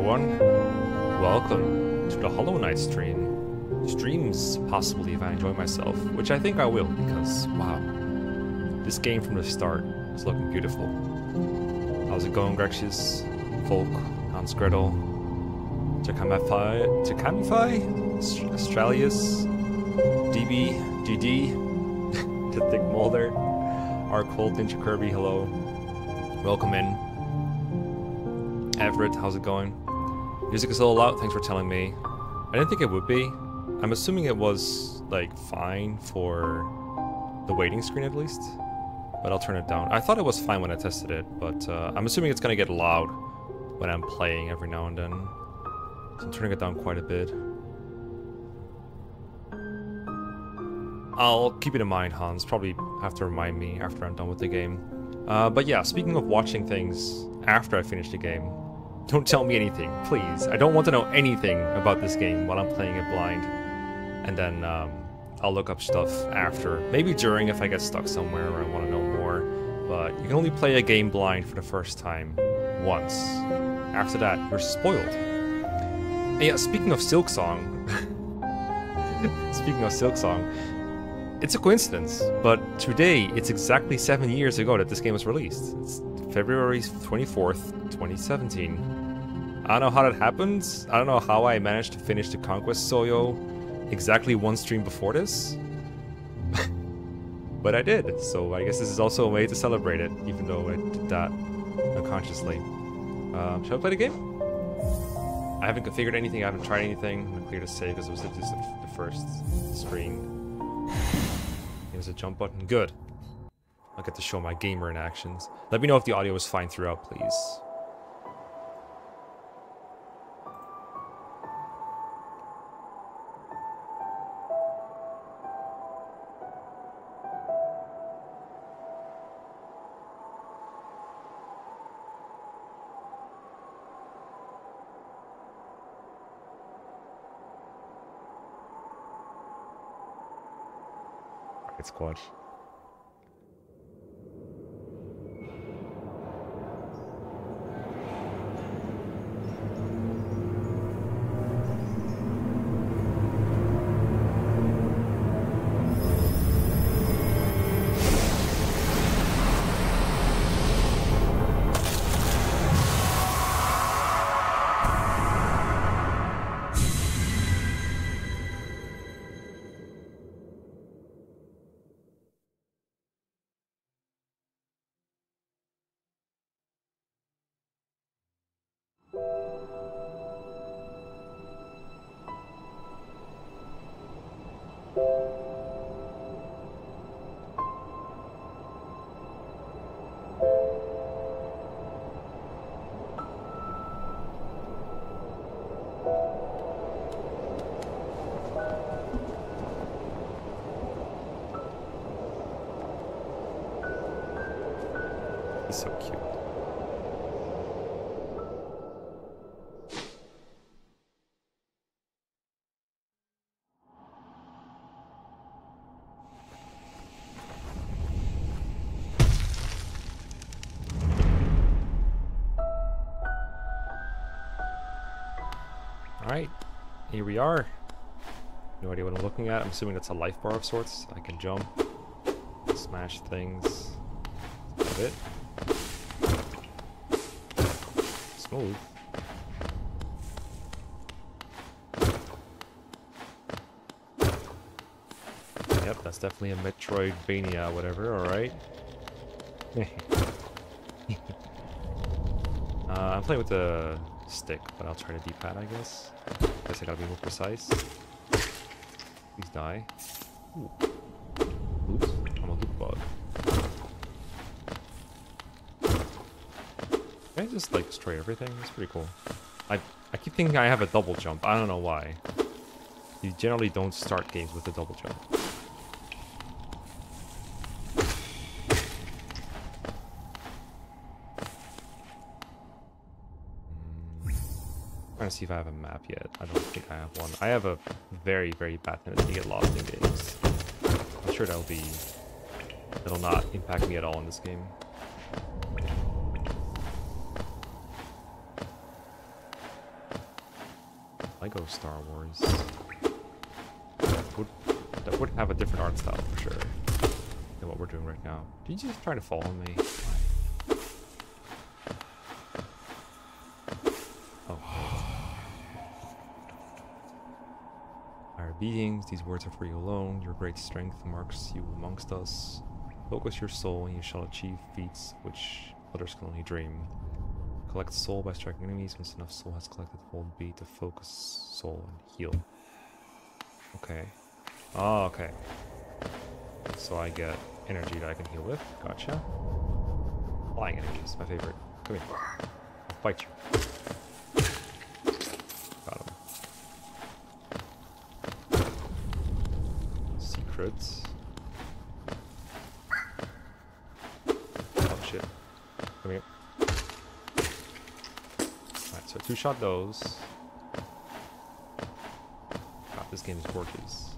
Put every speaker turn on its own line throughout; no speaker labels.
Everyone, welcome to the Hollow Knight stream. Streams, possibly if I enjoy myself, which I think I will because, wow, this game from the start is looking beautiful. How's it going Grexus, Folk, Hans Gretel, Jakamify, Jakamify, Australius, DB, GD, the Thick Molder, Arcold, Ninja Kirby, hello. Welcome in. Everett, how's it going? Music is a little loud, thanks for telling me. I didn't think it would be. I'm assuming it was, like, fine for the waiting screen at least. But I'll turn it down. I thought it was fine when I tested it, but uh, I'm assuming it's gonna get loud when I'm playing every now and then. So I'm turning it down quite a bit. I'll keep it in mind, Hans. Probably have to remind me after I'm done with the game. Uh, but yeah, speaking of watching things after I finish the game, don't tell me anything, please. I don't want to know anything about this game while I'm playing it blind. And then um, I'll look up stuff after. Maybe during if I get stuck somewhere or I want to know more. But you can only play a game blind for the first time once. After that, you're spoiled. And yeah, speaking of Silksong, speaking of Silksong, it's a coincidence, but today it's exactly seven years ago that this game was released. It's February 24th, 2017. I don't know how that happened. I don't know how I managed to finish the Conquest Soyo exactly one stream before this. but I did, so I guess this is also a way to celebrate it, even though I did that unconsciously. Um, shall I play the game? I haven't configured anything, I haven't tried anything. I'm gonna clear the save because it was just the, the first screen. There's a jump button. Good. I'll get to show my gamer in actions. Let me know if the audio is fine throughout, please. Squad. So cute. Alright, here we are. No idea what I'm looking at. I'm assuming that's a life bar of sorts. I can jump, smash things. That's it. Smooth. Yep, that's definitely a Metroidvania, whatever, alright. uh, I'm playing with the stick, but I'll try the D-pad, I guess. Guess I gotta be more precise. Please die. Ooh. Just like destroy everything? That's pretty cool. I I keep thinking I have a double jump. I don't know why. You generally don't start games with a double jump. I'm trying to see if I have a map yet. I don't think I have one. I have a very, very bad tendency to get lost in games. I'm sure that'll be... It'll not impact me at all in this game. Lego Star Wars. That would, that would have a different art style for sure than what we're doing right now. Did you just try to follow me? Oh. Beings, these words are for you alone. Your great strength marks you amongst us. Focus your soul and you shall achieve feats which others can only dream. Collect soul by striking enemies. Once enough soul has collected, hold B to focus soul and heal. Okay. Oh, okay. So I get energy that I can heal with. Gotcha. Flying energy is my favorite. Come here. I'll fight you. Got him. Secrets. Oh shit. Come here. Shot those. God, this game is gorgeous.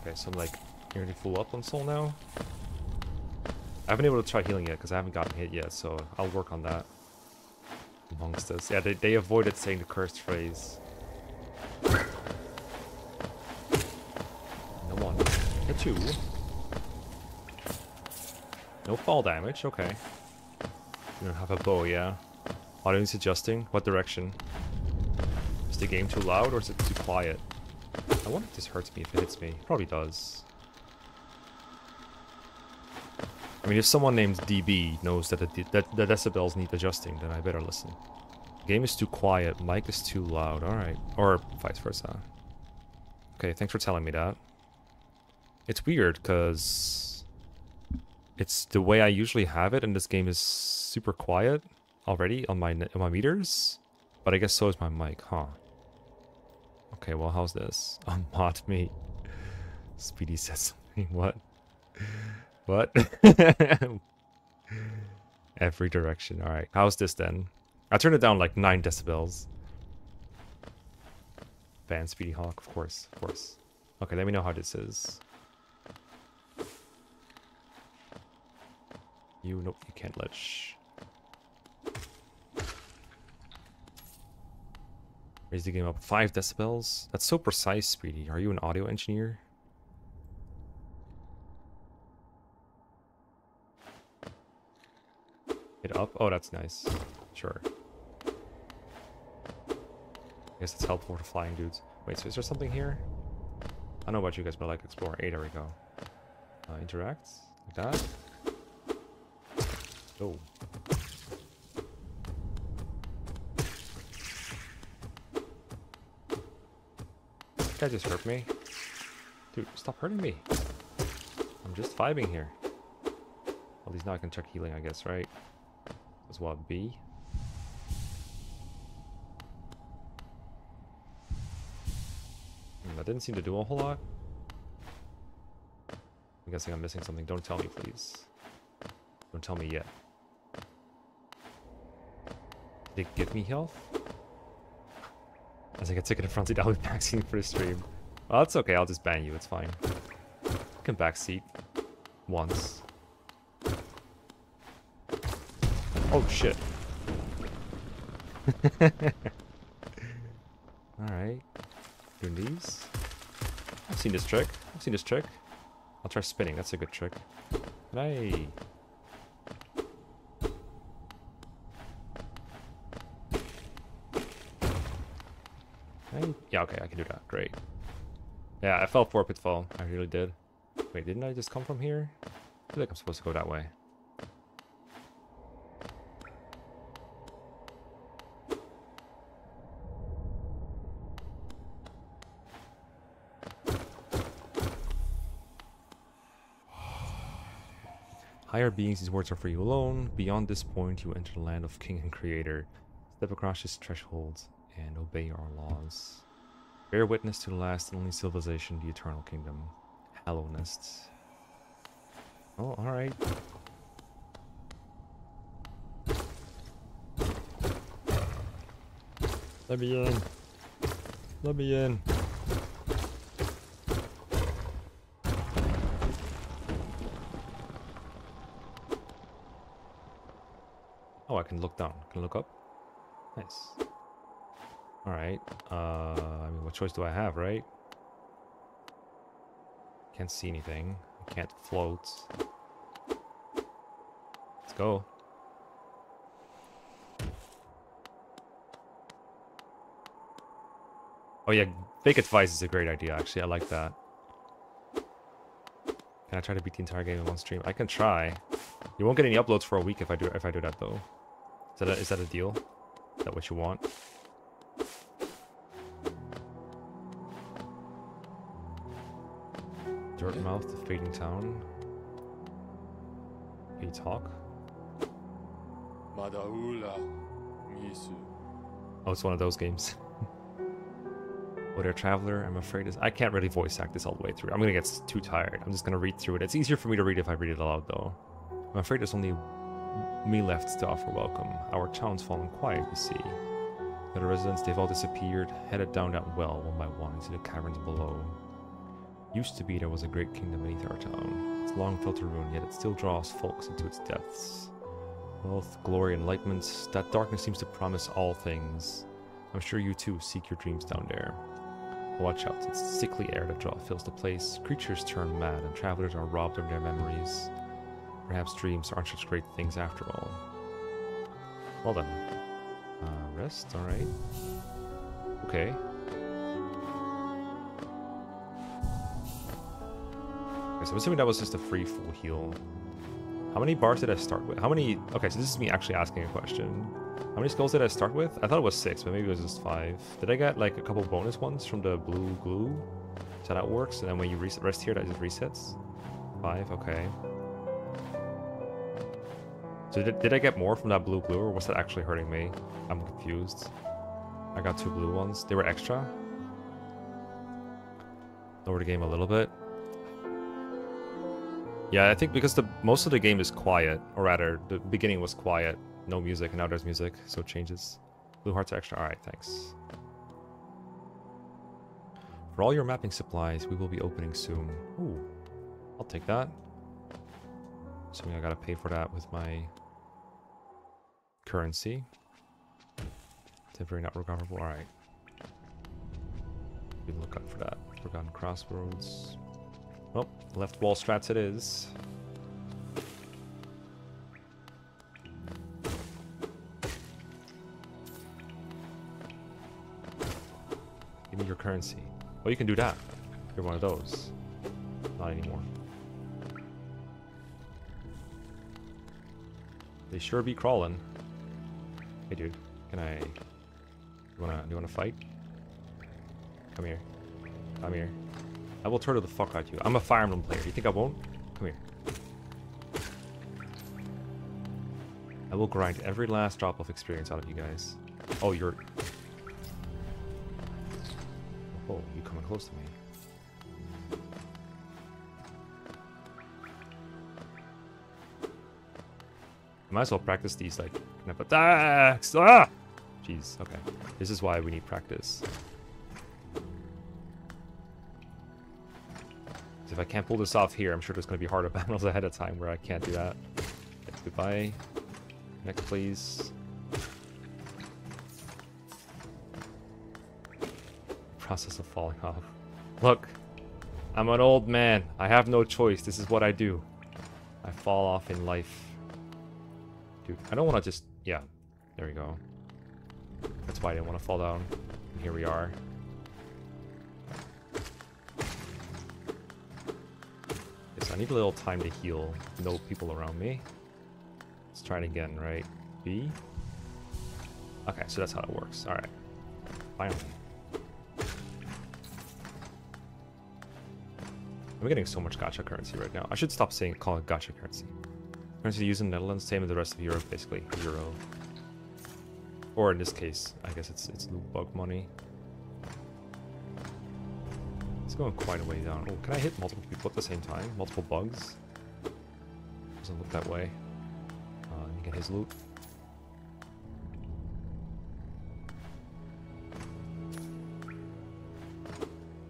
Okay, so I'm like nearly full up on soul now. I haven't been able to try healing yet because I haven't gotten hit yet, so I'll work on that. Amongst us. Yeah, they, they avoided saying the cursed phrase. No one. Hit two. No fall damage, okay. You have a bow, yeah. Audience adjusting? What direction? Is the game too loud or is it too quiet? I wonder if this hurts me if it hits me. Probably does. I mean, if someone named DB knows that the, that the decibels need adjusting, then I better listen. Game is too quiet, mic is too loud. Alright. Or vice versa. Okay, thanks for telling me that. It's weird, because... It's the way I usually have it, and this game is super quiet already on my, on my meters. But I guess so is my mic, huh? Okay, well, how's this? Unmod me. Speedy says something. What? What? Every direction. Alright, how's this then? I turned it down like 9 decibels. Ban Speedy Hawk, of course, of course. Okay, let me know how this is. You, nope, you can't ledge. Raise the game up 5 decibels. That's so precise, Speedy. Are you an audio engineer? It up? Oh, that's nice. Sure. I guess it's helpful for flying dudes. Wait, so is there something here? I don't know about you guys, but I like explore. Hey, there we go. Uh, interact? Like that? Oh. That guy just hurt me. Dude, stop hurting me. I'm just vibing here. Well, he's not gonna check healing, I guess, right? That's what, B? Hmm, that didn't seem to do a whole lot. I'm guessing I'm missing something. Don't tell me, please. Don't tell me yet. Did it give me health? As I get sick of the front seat, I'll be backseating for the stream. Oh, that's okay. I'll just ban you. It's fine. You can backseat once. Oh, shit. Alright. Doing these. I've seen this trick. I've seen this trick. I'll try spinning. That's a good trick. Hey. Hey. Yeah, okay, I can do that. Great. Yeah, I fell for a pitfall. I really did. Wait, didn't I just come from here? I feel like I'm supposed to go that way. Higher beings, these words are for you alone. Beyond this point, you enter the land of King and Creator. Step across this threshold and obey our laws. Bear witness to the last and only civilization, the eternal kingdom. Hallownest. Oh, alright. Let me in. Let me in. Oh, I can look down. Can look up? Nice. Alright. Uh, I mean, what choice do I have, right? Can't see anything. I can't float. Let's go. Oh yeah, fake advice is a great idea, actually. I like that. Can I try to beat the entire game in one stream? I can try. You won't get any uploads for a week if I do if I do that though. Is that a, is that a deal? Is that what you want? Dirtmouth, the fading town. You talk?
Madaula Misu.
Oh, it's one of those games. What a traveler, I'm afraid is I can't really voice act this all the way through. I'm gonna get too tired. I'm just gonna read through it. It's easier for me to read if I read it aloud though. I'm afraid there's only me left to offer welcome. Our town's fallen quiet, you see. The residents, they've all disappeared, headed down that well one by one into the caverns below. Used to be there was a great kingdom beneath our town. It's long fell to ruin, yet it still draws folks into its depths. Wealth, glory, enlightenment, that darkness seems to promise all things. I'm sure you too seek your dreams down there. Watch out, it's sickly air that draw fills the place. Creatures turn mad, and travelers are robbed of their memories. Perhaps dreams aren't such great things after all. Well then. Uh, rest, alright. Okay. Okay, so I'm assuming that was just a free full heal. How many bars did I start with? How many... Okay, so this is me actually asking a question. How many skulls did I start with? I thought it was six, but maybe it was just five. Did I get like a couple bonus ones from the blue glue? So that works, and then when you rest here, that just resets? Five, okay. So did, did I get more from that blue glue, or was that actually hurting me? I'm confused. I got two blue ones. They were extra. Lower the game a little bit. Yeah, I think because the most of the game is quiet, or rather, the beginning was quiet. No music, and now there's music, so it changes. Blue hearts are extra. Alright, thanks. For all your mapping supplies, we will be opening soon. Ooh, I'll take that. Assuming I gotta pay for that with my currency. Temporary not recoverable. Alright. Be look out for that. Forgotten crossroads. Oh, left wall strats it is. Give me your currency. Oh, you can do that. You're one of those. Not anymore. They sure be crawling. Hey, dude. Can I... You wanna, you wanna fight? Come here. Come here. I will turtle the fuck out you. I'm a Fire Emblem player. You think I won't? Come here. I will grind every last drop of experience out of you guys. Oh, you're... Oh, you coming close to me. Might as well practice these, like, attacks! Ah! Jeez, okay. This is why we need practice. If I can't pull this off here, I'm sure there's going to be harder battles ahead of time where I can't do that. Okay, goodbye. Next, please. Process of falling off. Look, I'm an old man. I have no choice. This is what I do. I fall off in life. Dude, I don't want to just... Yeah, there we go. That's why I didn't want to fall down. And here we are. I need a little time to heal. No people around me. Let's try it again, right? B? Okay, so that's how it works. Alright. Finally. I'm getting so much gacha currency right now. I should stop saying call it gacha currency. Currency used in the Netherlands, same as the rest of Europe, basically. Euro. Or in this case, I guess it's it's loot bug money. Going quite a way down. Oh, can I hit multiple people at the same time? Multiple bugs? Doesn't look that way. Uh, let me get his loot.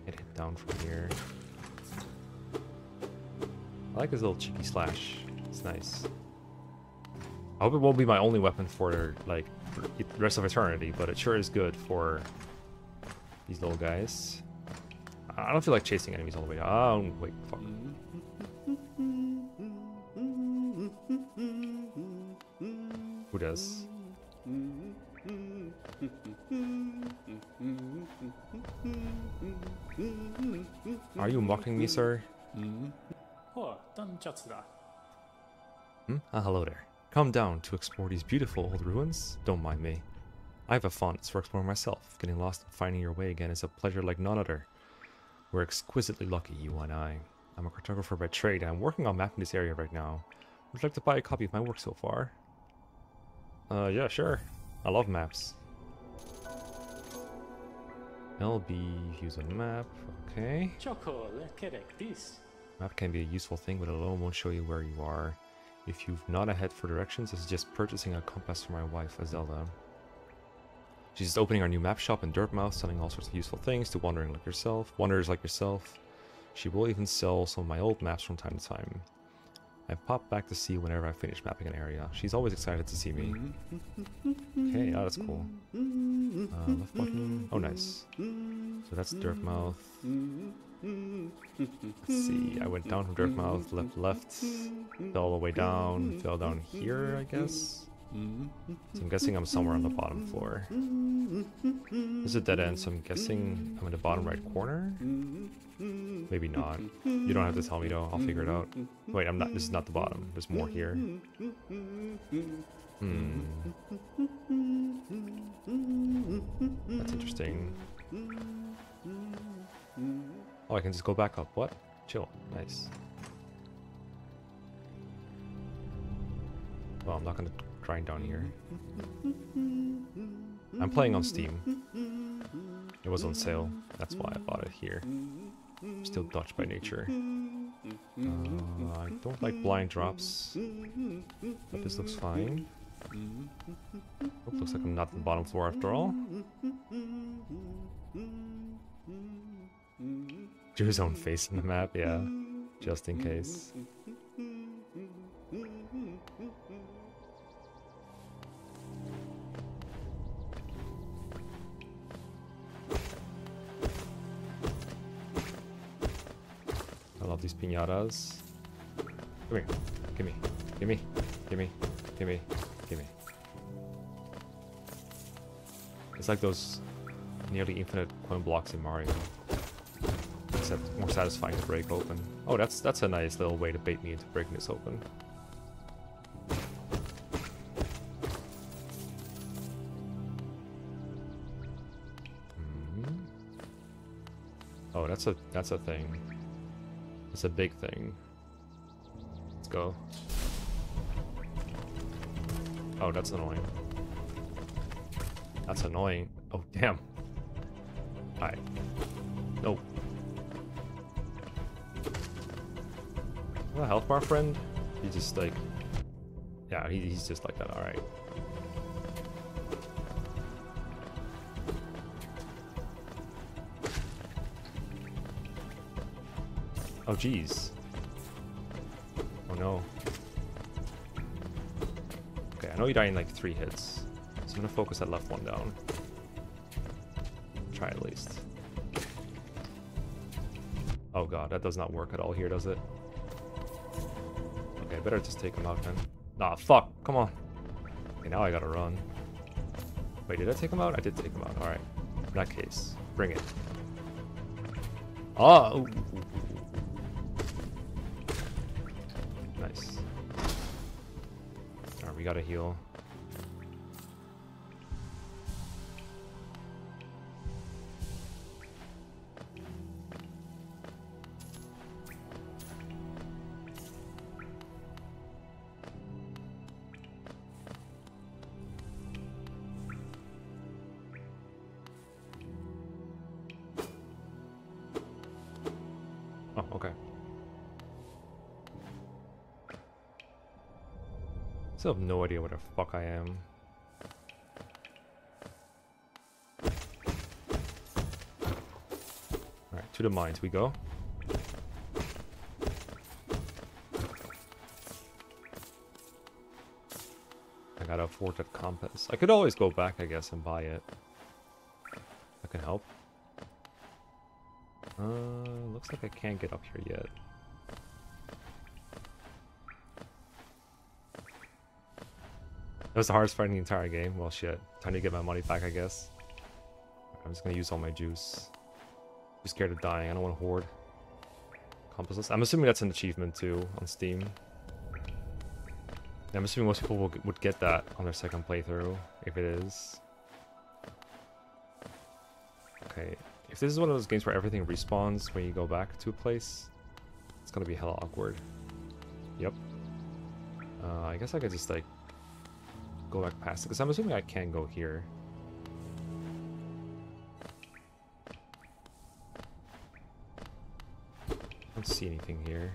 Get hit down from here. I like his little cheeky slash. It's nice. I hope it won't be my only weapon for, like, for the rest of eternity, but it sure is good for these little guys. I don't feel like chasing enemies all the way down. Oh, wait, fuck. Who does? Are you mocking me, sir?
Oh,
hmm? Ah, hello there. Come down to explore these beautiful old ruins? Don't mind me. I have a fondness for exploring myself. Getting lost and finding your way again is a pleasure like none other. We're exquisitely lucky, you and I. I'm a cartographer by trade, and I'm working on mapping this area right now. Would you like to buy a copy of my work so far? Uh, yeah, sure. I love maps. LB, use a map. Okay.
Choco, look at like this.
Map can be a useful thing, but alone won't show you where you are. If you've not a head for directions, I suggest purchasing a compass for my wife, Iselda. She's just opening our new map shop in Dirtmouth, selling all sorts of useful things to wandering like yourself, wanderers like yourself. She will even sell some of my old maps from time to time. I pop back to see whenever I finish mapping an area. She's always excited to see me. Okay, oh, that's cool. Uh, left button. Oh, nice. So that's Dirtmouth. Let's see. I went down from Dirtmouth, left, left, fell all the way down, fell down here, I guess. So I'm guessing I'm somewhere on the bottom floor. This is a dead end, so I'm guessing I'm in the bottom right corner. Maybe not. You don't have to tell me though. I'll figure it out. Wait, I'm not. This is not the bottom. There's more here. Hmm. That's interesting. Oh, I can just go back up. What? Chill. Nice. Well, I'm not gonna grind down here. I'm playing on Steam. It was on sale. That's why I bought it here. Still Dutch by nature. Uh, I don't like blind drops. But this looks fine. Oh, looks like I'm not on the bottom floor after all. Do his own face in the map, yeah. Just in case. These pinatas. Come here. Gimme. Gimme. Gimme. Gimme. Gimme. It's like those nearly infinite coin blocks in Mario. Except more satisfying to break open. Oh, that's that's a nice little way to bait me into breaking this open. Hmm. Oh, that's a that's a thing. It's a big thing. Let's go. Oh, that's annoying. That's annoying. Oh, damn. Alright. No. A health bar friend? He just like... Yeah, he, he's just like that, alright. Oh, jeez. Oh, no. Okay, I know you die in like three hits. So I'm gonna focus that left one down. Try at least. Oh god, that does not work at all here, does it? Okay, better just take him out then. Nah, fuck, come on. Okay, now I gotta run. Wait, did I take him out? I did take him out, alright. In that case, bring it. Oh! ooh. We gotta heal. Still have no idea where the fuck I am. Alright, to the mines we go. I gotta afford that compass. I could always go back, I guess, and buy it. That can help. Uh, looks like I can't get up here yet. That was the hardest fight in the entire game. Well, shit. Time to get my money back, I guess. I'm just gonna use all my juice. Too scared of dying. I don't want to hoard. Compassless. I'm assuming that's an achievement too on Steam. I'm assuming most people will, would get that on their second playthrough, if it is. Okay, if this is one of those games where everything respawns when you go back to a place, it's gonna be hella awkward. Yep. Uh, I guess I could just like go back past it, because I'm assuming I can go here. I don't see anything here.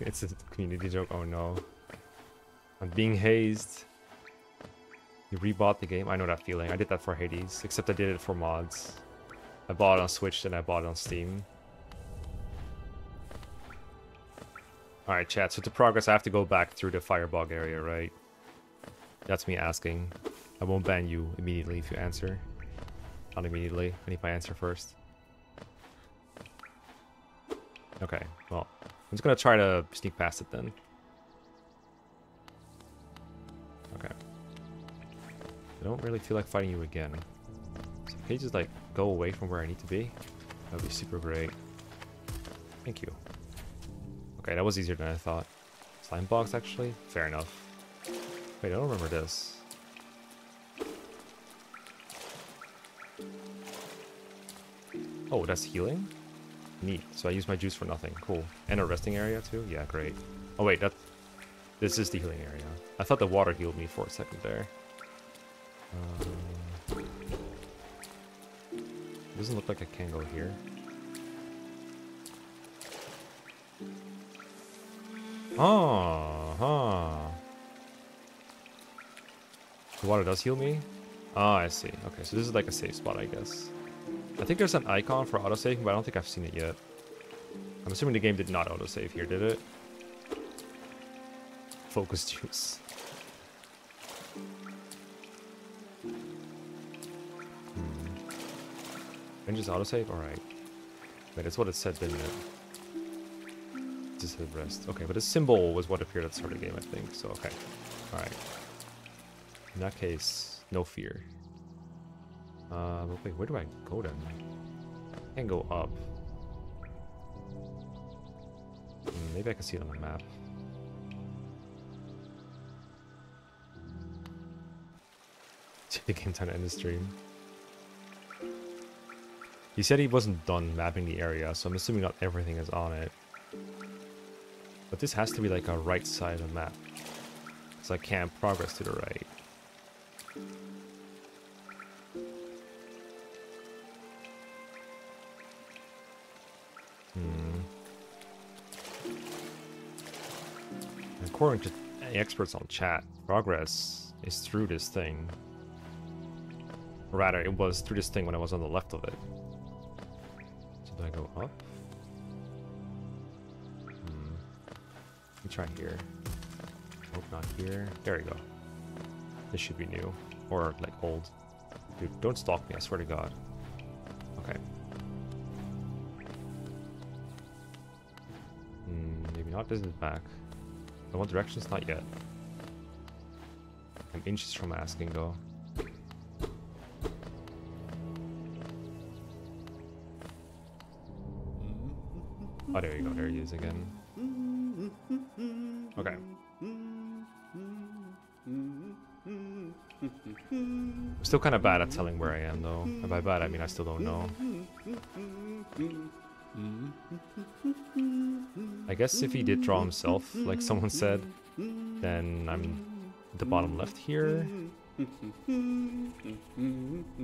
It's a, community joke. Oh no. I'm being hazed. You rebought the game? I know that feeling. I did that for Hades, except I did it for mods. I bought it on Switch, then I bought it on Steam. Alright, chat. So to progress, I have to go back through the firebug area, right? That's me asking. I won't ban you immediately if you answer. Not immediately. I need my answer first. Okay, well, I'm just gonna try to sneak past it then. Okay. I don't really feel like fighting you again. So can you just like go away from where I need to be? That would be super great. Thank you. That was easier than I thought. Slime box actually? Fair enough. Wait, I don't remember this. Oh, that's healing? Neat. So I use my juice for nothing. Cool. And a resting area too? Yeah, great. Oh wait, that this is the healing area. I thought the water healed me for a second there. Uh, doesn't look like I can go here. Oh, huh. The water does heal me? Oh, I see. Okay, so this is like a safe spot, I guess. I think there's an icon for autosaving, but I don't think I've seen it yet. I'm assuming the game did not autosave here, did it? Focus juice. Hmm. And just autosave? Alright. Wait, that's what it said, didn't it? Rest. Okay, but a symbol was what appeared at the start of the game, I think. So, okay. Alright. In that case, no fear. Uh, wait, where do I go then? I can go up. Hmm, maybe I can see it on the map. the game time to end the stream. He said he wasn't done mapping the area, so I'm assuming not everything is on it. But this has to be like a right side of the map. So I can't progress to the right. Hmm. According to experts on chat, progress is through this thing. Rather, it was through this thing when I was on the left of it. So do I go up? Try here. Nope, not here. There we go. This should be new. Or, like, old. Dude, don't stalk me, I swear to god. Okay. Hmm, maybe not. This is back. In what direction? Not yet. I'm inches from asking, though. Oh, there you go. There he is again. Still kind of bad at telling where I am, though. And by bad, I mean I still don't know. I guess if he did draw himself, like someone said, then I'm the bottom left here.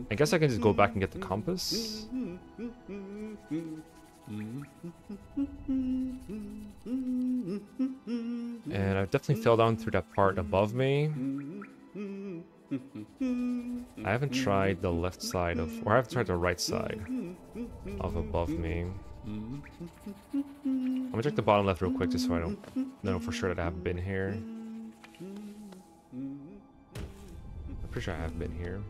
I guess I can just go back and get the compass. And I definitely fell down through that part above me. I haven't tried the left side of, or I haven't tried the right side of above me. I'm gonna check the bottom left real quick just so I don't know for sure that I haven't been here. I'm pretty sure I have been here.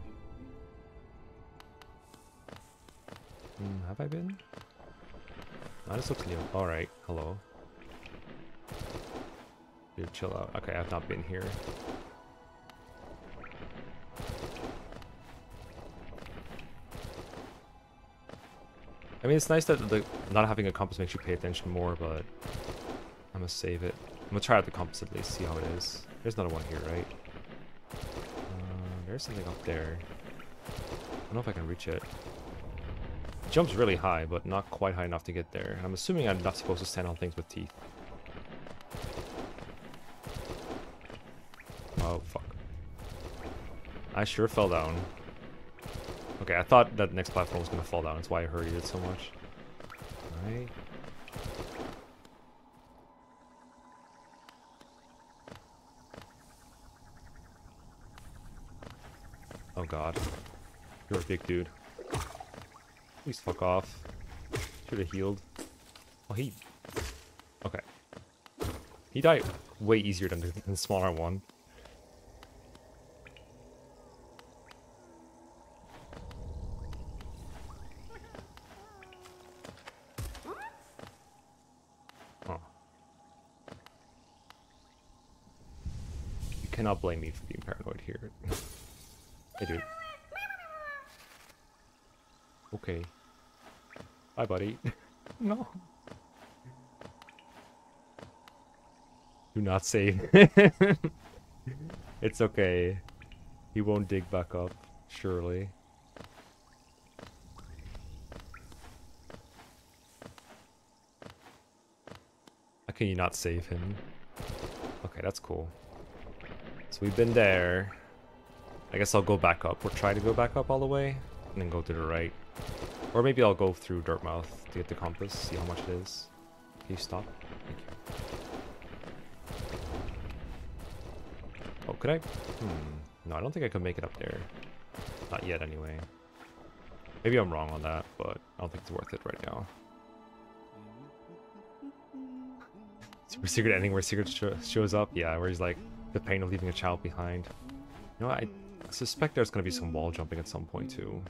Hmm, have I been? No, this looks new. Alright, hello. Dude, chill out. Okay, I've not been here. I mean, it's nice that the not having a compass makes you pay attention more, but I'm gonna save it. I'm gonna try out the compass at least, see how it is. There's another one here, right? Uh, there's something up there. I don't know if I can reach it. It jumps really high, but not quite high enough to get there. I'm assuming I'm not supposed to stand on things with teeth. Oh, fuck. I sure fell down. Okay, I thought that next platform was gonna fall down. That's why I hurried it so much. Alright. Oh god. You're a big dude. Please fuck off. Should have healed. Oh, he... Okay. He died way easier than the smaller one. Blame me for being paranoid here. hey, dude. Okay. Bye, buddy. no. Do not save. it's okay. He won't dig back up, surely. How can you not save him? Okay, that's cool. So we've been there. I guess I'll go back up, or try to go back up all the way, and then go to the right. Or maybe I'll go through Dirtmouth to get the compass, see how much it is. Can you stop? Thank you. Oh, could I? Hmm. No, I don't think I could make it up there. Not yet, anyway. Maybe I'm wrong on that, but I don't think it's worth it right now. Super secret ending where Secret sh shows up? Yeah, where he's like, the pain of leaving a child behind. You know, I suspect there's going to be some wall jumping at some point too.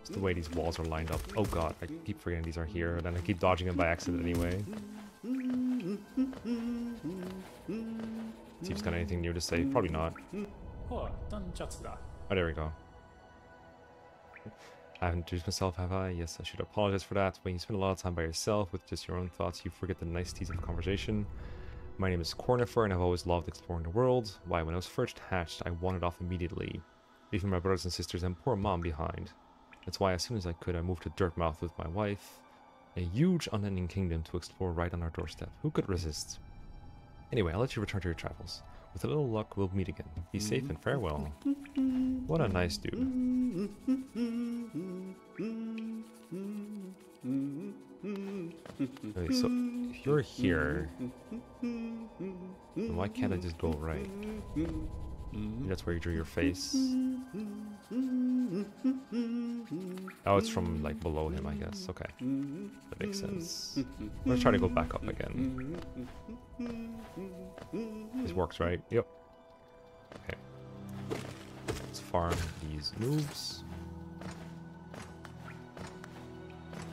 It's the way these walls are lined up. Oh god, I keep forgetting these are here, and then I keep dodging them by accident anyway. Steve's got anything new to say? Probably not. Oh, there we go. I haven't introduced myself, have I? Yes, I should apologize for that. When you spend a lot of time by yourself with just your own thoughts, you forget the niceties of conversation. My name is Cornifer, and I've always loved exploring the world. Why, when I was first hatched, I wandered off immediately, leaving my brothers and sisters and poor mom behind. That's why, as soon as I could, I moved to Dirtmouth with my wife. A huge, unending kingdom to explore right on our doorstep. Who could resist? Anyway, I'll let you return to your travels. With a little luck, we'll meet again. Be safe and farewell. What a nice dude. Okay, so if you're here, why can't I just go right? That's where you drew your face. Oh, it's from like below him, I guess. Okay, that makes sense. I'm gonna try to go back up again. This works, right? Yep. Okay. Let's farm these moves.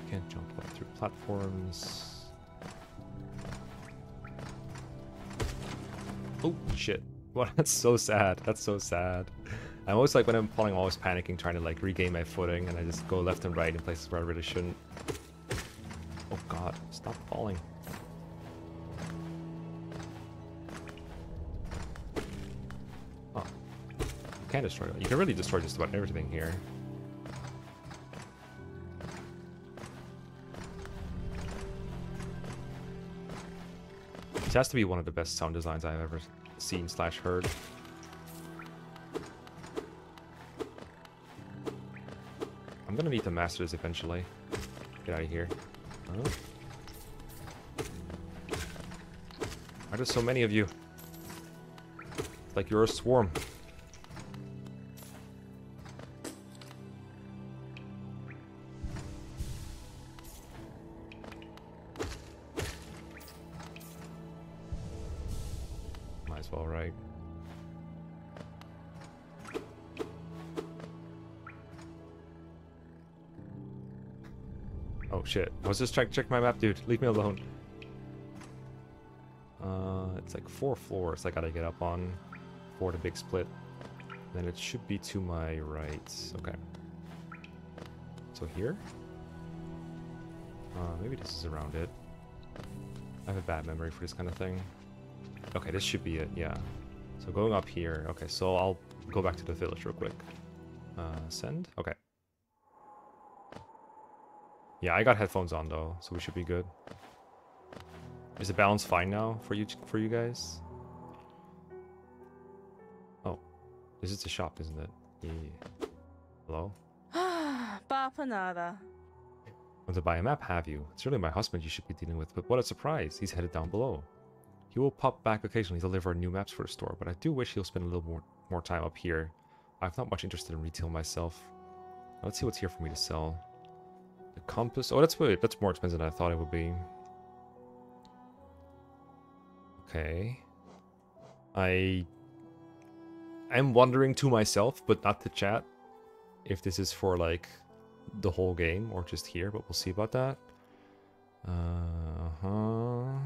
Can't jump up through platforms. Oh, shit. What? That's so sad. That's so sad. I'm always like, when I'm falling, I'm always panicking, trying to like regain my footing, and I just go left and right in places where I really shouldn't. Oh god, stop falling. Oh. You can destroy You can really destroy just about everything here. This has to be one of the best sound designs I've ever seen slash heard. I'm gonna need to master this eventually. Get out of here. Oh. Why are there so many of you? It's like you're a swarm. Was just trying to check my map, dude. Leave me alone. Uh, it's like four floors I gotta get up on for the big split. Then it should be to my right. Okay. So here? Uh, maybe this is around it. I have a bad memory for this kind of thing. Okay, this should be it, yeah. So going up here. Okay, so I'll go back to the village real quick. Uh, send? Okay. Yeah, I got headphones on though, so we should be good. Is the balance fine now for you for you guys? Oh, this is the shop, isn't it? Yeah. Hello?
Papa nada.
Want to buy a map, have you? It's really my husband you should be dealing with, but what a surprise. He's headed down below. He will pop back occasionally to deliver new maps for the store, but I do wish he'll spend a little more, more time up here. I'm not much interested in retail myself. Let's see what's here for me to sell. The compass. Oh, that's weird. That's more expensive than I thought it would be. Okay. I am wondering to myself, but not to chat, if this is for like the whole game or just here, but we'll see about that. Uh huh.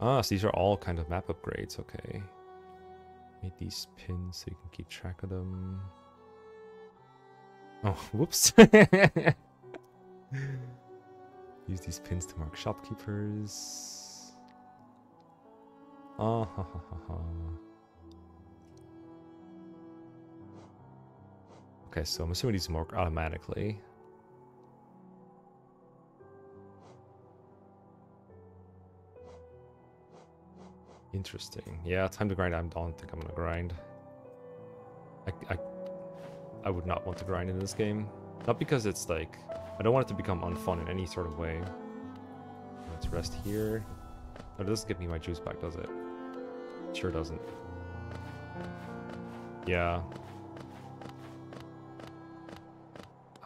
Ah, so these are all kind of map upgrades. Okay. Made these pins so you can keep track of them. Oh, whoops. Use these pins to mark shopkeepers. Ah ha ha ha ha. Okay, so I'm assuming these mark automatically. Interesting. Yeah, time to grind. I don't think I'm gonna grind. I, I, I would not want to grind in this game. Not because it's like... I don't want it to become unfun in any sort of way. Let's rest here. No, it doesn't give me my juice back, does it? it sure doesn't. Yeah.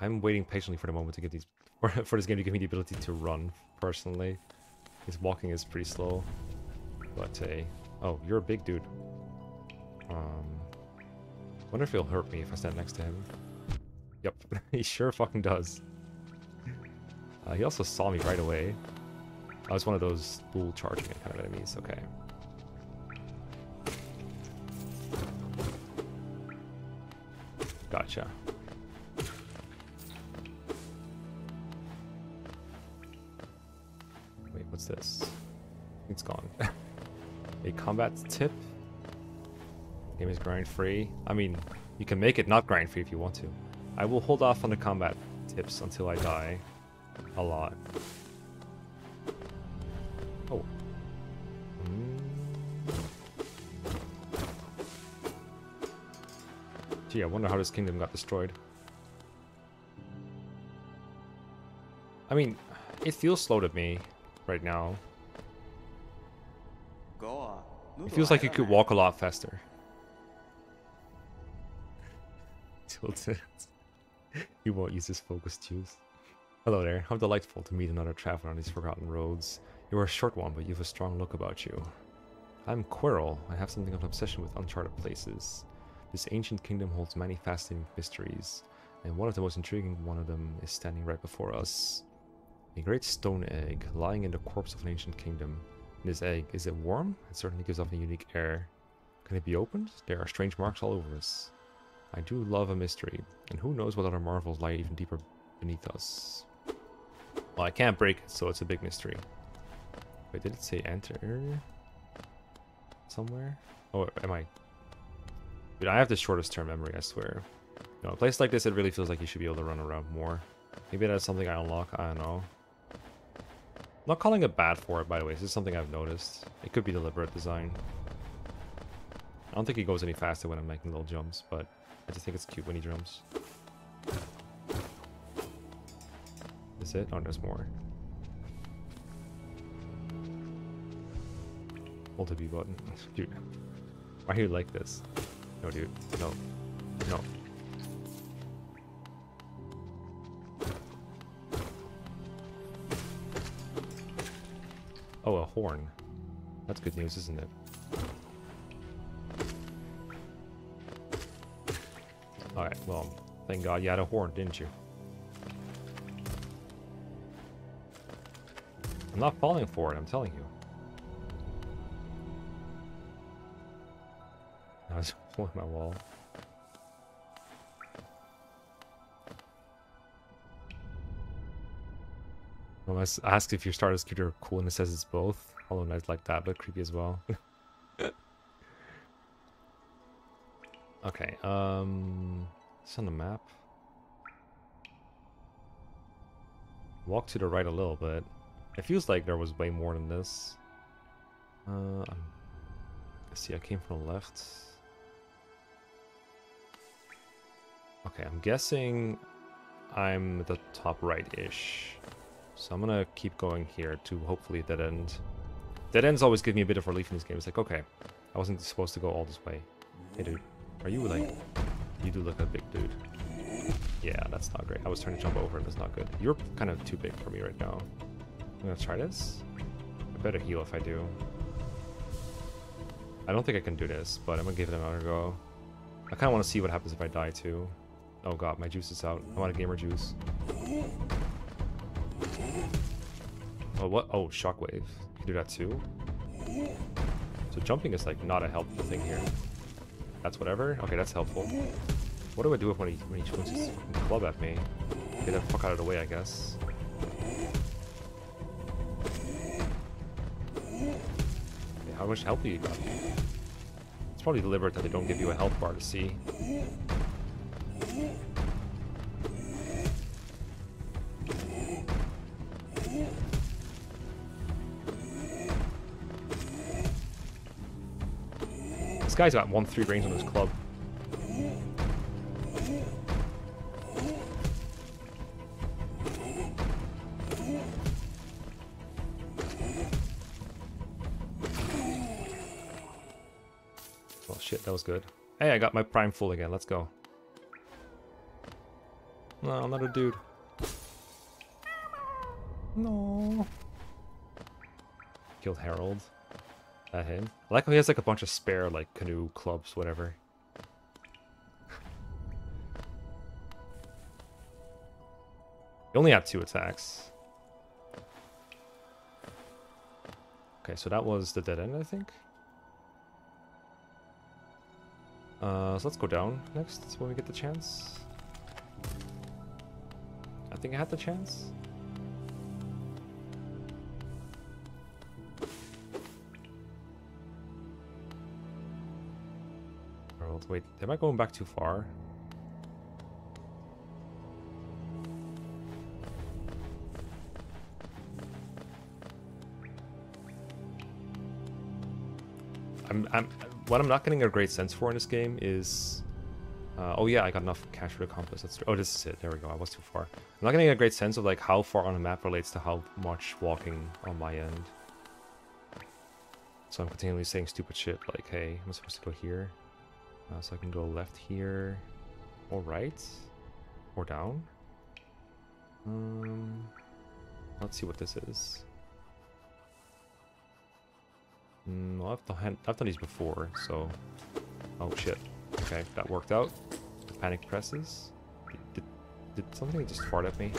I'm waiting patiently for the moment to get these... for this game to give me the ability to run, personally. His walking is pretty slow. But a... Oh, you're a big dude. Um... Wonder if he'll hurt me if I stand next to him. Yep, he sure fucking does. Uh, he also saw me right away. I was one of those bull charging kind of enemies. Okay. Gotcha. Wait, what's this? It's gone. A combat tip. Game is grind free. I mean, you can make it not grind free if you want to. I will hold off on the combat tips until I die. A lot. Oh. Mm. Gee, I wonder how this kingdom got destroyed. I mean, it feels slow to me right now. It feels like you could walk a lot faster. Tilted. he won't use his focus juice. Hello there. How delightful to meet another traveler on these forgotten roads. You are a short one, but you have a strong look about you. I'm Quirrell. I have something of an obsession with uncharted places. This ancient kingdom holds many fascinating mysteries, and one of the most intriguing one of them is standing right before us. A great stone egg lying in the corpse of an ancient kingdom. This egg, is it warm? It certainly gives off a unique air. Can it be opened? There are strange marks all over us. I do love a mystery, and who knows what other marvels lie even deeper beneath us. Well, I can't break it, so it's a big mystery. Wait, did it say enter? Somewhere? Oh, am I... Dude, I have the shortest term memory, I swear. You know, a place like this, it really feels like you should be able to run around more. Maybe that's something I unlock, I don't know. I'm not calling it bad for it, by the way. This is something I've noticed. It could be deliberate design. I don't think he goes any faster when I'm making little jumps, but I just think it's cute when he drums. Is it? Oh, there's more. Hold the B button. Dude, why are you like this? No, dude. No. No. Oh, a horn. That's good news, isn't it? Alright, well, thank god you had a horn, didn't you? I'm not falling for it, I'm telling you. I was pulling my wall. Well, I s- asked if your starter scooter are cool and it says it's both. Hollow Knight's like that, but creepy as well. okay, um... It's on the map. Walk to the right a little bit. It feels like there was way more than this. Uh, I'm, see, I came from the left. Okay, I'm guessing I'm at the top right-ish. So I'm gonna keep going here to hopefully dead end. Dead ends always give me a bit of relief in this game. It's like, okay, I wasn't supposed to go all this way. Hey dude, are you like, you do look a big dude. Yeah, that's not great. I was trying to jump over and that's not good. You're kind of too big for me right now. I'm gonna try this. I better heal if I do. I don't think I can do this, but I'm gonna give it another go. I kind of want to see what happens if I die too. Oh god, my juice is out. I want a gamer juice. Oh, what? Oh, shockwave. You can do that too? So jumping is like not a helpful thing here. That's whatever? Okay, that's helpful. What do I do if when he, when he swings his club at me? Get the fuck out of the way, I guess. How much health do you got? It's probably deliberate that they don't give you a health bar to see. Guy's got 1-3 range on his club. Oh shit, that was good. Hey, I got my prime full again. Let's go. No, not a dude. No. Killed Harold. That him. I like how he has like a bunch of spare like canoe clubs, whatever. he only have two attacks. Okay, so that was the dead end, I think. Uh, so let's go down next when we get the chance. I think I had the chance. Wait, am I going back too far? I'm, I'm, what I'm not getting a great sense for in this game is, uh, oh yeah, I got enough cash for the compass. That's oh, this is it. There we go. I was too far. I'm not getting a great sense of like how far on the map relates to how much walking on my end. So I'm continually saying stupid shit like, hey, I'm supposed to go here, uh, so I can go left here, or right, or down. Um, let's see what this is. Mm, well, I've done, I've done these before, so... Oh, shit. Okay, that worked out. The panic presses. Did, did something just fart at me?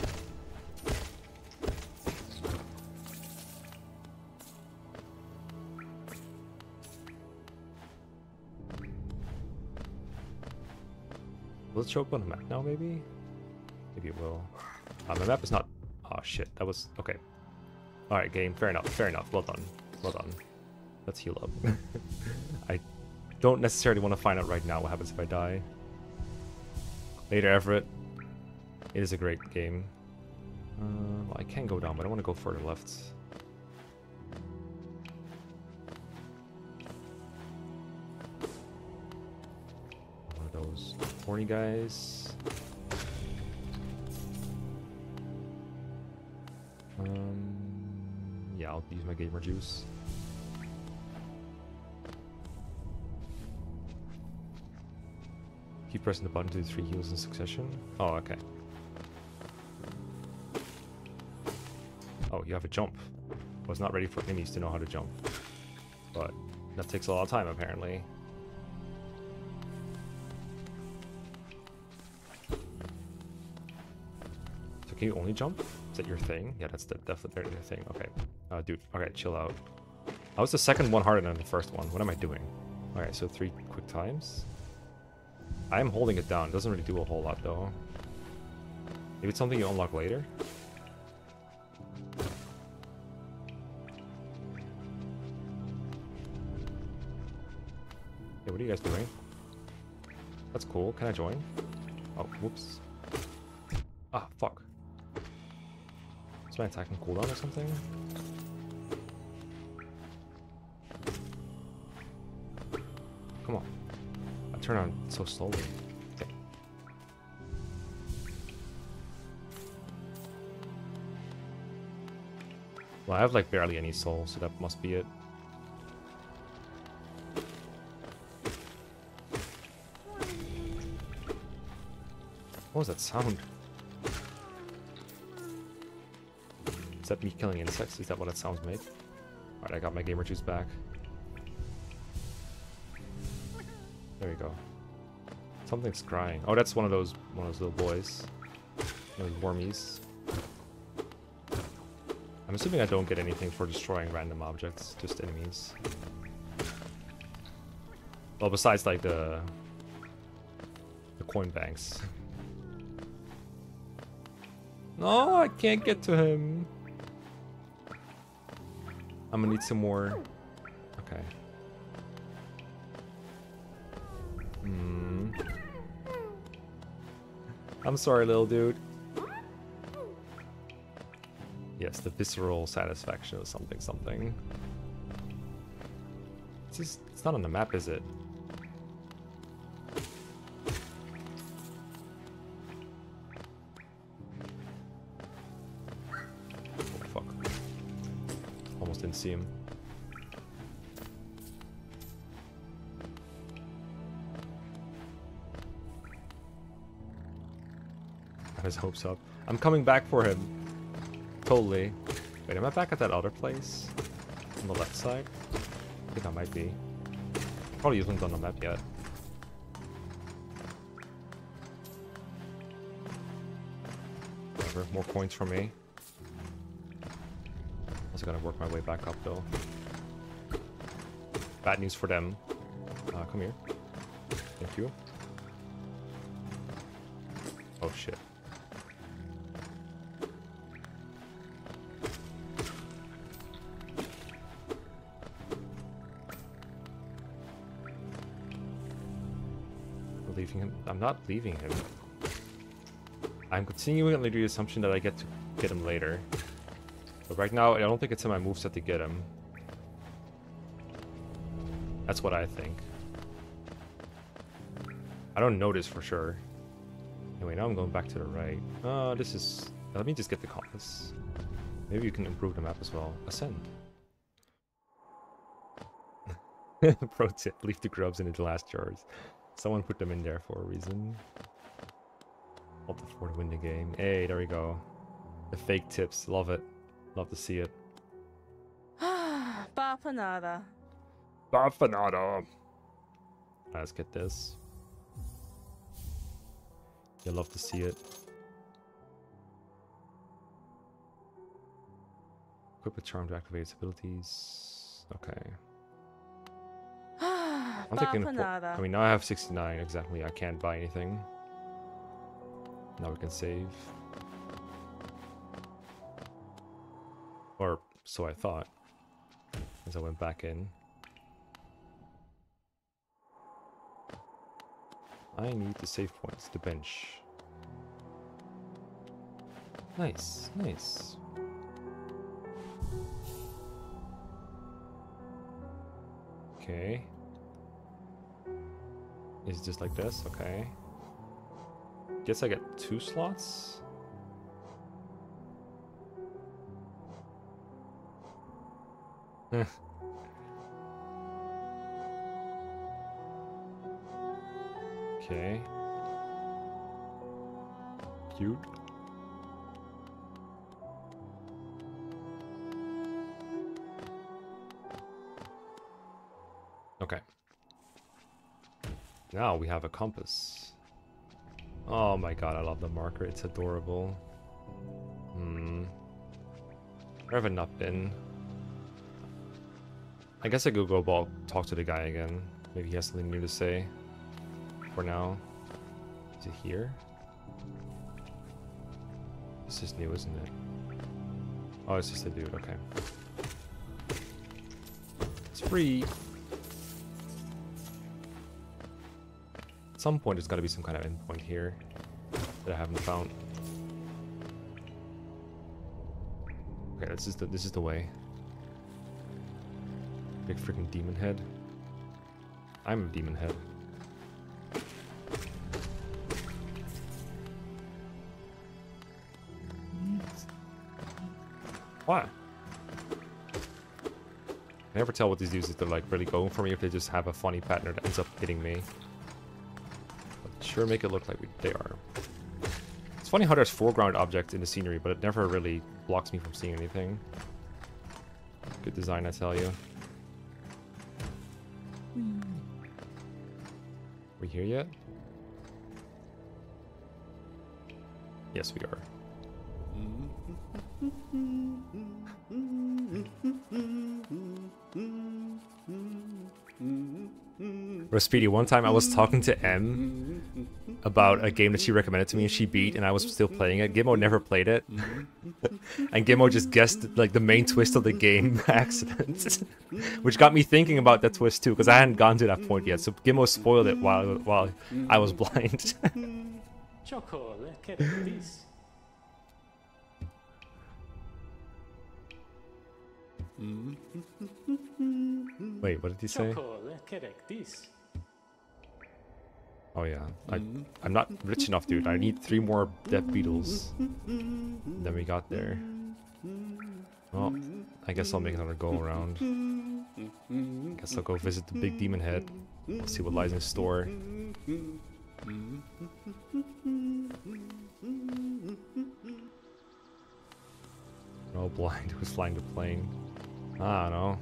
It show up on the map now, maybe? Maybe it will. Uh, my map is not... Oh, shit. That was... Okay. Alright, game. Fair enough. Fair enough. Well done. Well done. Let's heal up. I don't necessarily want to find out right now what happens if I die. Later, Everett. It is a great game. Uh, well, I can go down, but I want to go further left. Horny guys. Um, yeah, I'll use my gamer juice. Keep pressing the button to do three heals in succession. Oh, okay. Oh, you have a jump. I Was not ready for enemies to know how to jump. But that takes a lot of time, apparently. Can you only jump? Is that your thing? Yeah, that's the, definitely your thing. Okay. Uh, dude, okay, chill out. How was the second one harder than the first one? What am I doing? Alright, so three quick times. I am holding it down. Doesn't really do a whole lot, though. Maybe it's something you unlock later? Hey, what are you guys doing? That's cool. Can I join? Oh, whoops. Is my attacking cooldown or something? Come on. I turn on so slowly. Well, I have like barely any soul, so that must be it. What was that sound? Is that me killing insects? Is that what that sounds make? Alright, I got my gamer juice back. There we go. Something's crying. Oh, that's one of those one of those little boys. Those wormies. I'm assuming I don't get anything for destroying random objects, just enemies. Well, besides like the the coin banks. No, I can't get to him. I'm gonna need some more. Okay. Hmm. I'm sorry, little dude. Yes, the visceral satisfaction of something something. It's just, it's not on the map, is it? See him. His hopes up. I'm coming back for him. Totally. Wait, am I back at that other place? On the left side? I think I might be. Probably isn't on the map yet. Whatever, more coins for me. Gotta work my way back up though. Bad news for them. Uh, come here. Thank you. Oh shit. leaving him. I'm not leaving him. I'm continuing under the assumption that I get to get him later. But right now, I don't think it's in my moveset to get him. That's what I think. I don't know this for sure. Anyway, now I'm going back to the right. Oh, this is... Let me just get the compass. Maybe you can improve the map as well. Ascend. Pro tip, leave the grubs in the glass jars. Someone put them in there for a reason. All before to win the game. Hey, there we go. The fake tips, love it. Love to see it.
Bapanada.
Bafanada. Let's get this. You love to see it. Equip a charm to activate its abilities. Okay. I'm thinking. I mean, now I have 69 exactly. I can't buy anything. Now we can save. So I thought. As I went back in. I need the save points, the bench. Nice, nice. Okay. Is it just like this? Okay. Guess I get two slots? Okay. Cute. Okay. Now we have a compass. Oh my god, I love the marker. It's adorable. Hmm. Where have I not been? I guess I could go ball talk to the guy again. Maybe he has something new to say. For now. Is it here? This is new, isn't it? Oh, it's just a dude, okay. It's free. At some point there's gotta be some kind of endpoint here that I haven't found. Okay, this is the this is the way. Big freaking demon head. I'm a demon head. What? I never tell what these dudes they're like really going for me if they just have a funny pattern that ends up hitting me. But sure make it look like we, they are. It's funny how there's foreground objects in the scenery, but it never really blocks me from seeing anything. Good design, I tell you. Here yet? Yes, we are. Speedy, one time I was talking to M about a game that she recommended to me and she beat and I was still playing it. Gimmo never played it. and Gimmo just guessed like the main twist of the game by accident. Which got me thinking about that twist too, because I hadn't gone to that point yet. So Gimmo spoiled it while while I was blind.
Choco, look at this.
Wait, what did he say?
Choco, look at this.
Oh yeah, I, I'm not rich enough, dude. I need three more death beetles. Then we got there. Well, I guess I'll make another go around. Guess I'll go visit the big demon head. See what lies in store. Oh, blind. Who's flying the plane? I don't know.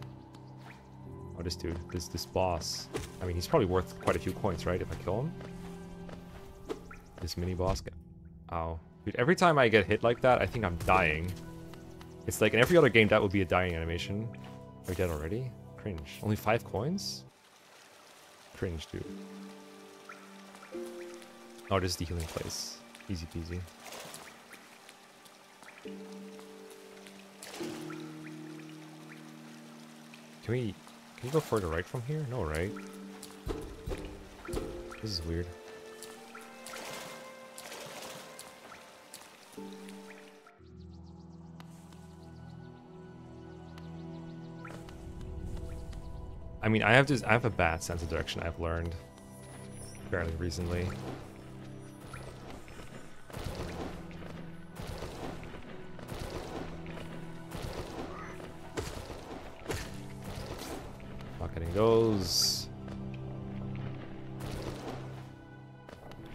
Oh, this dude. This this boss. I mean, he's probably worth quite a few coins, right? If I kill him. This mini boss. Ow. Dude, every time I get hit like that, I think I'm dying. It's like in every other game, that would be a dying animation. Are we dead already? Cringe. Only five coins? Cringe, dude. Oh, this is the healing place. Easy peasy. Can we... Can you go further right from here? No, right? This is weird. I mean, I have just I have a bad sense of direction. I've learned fairly recently. Not getting those.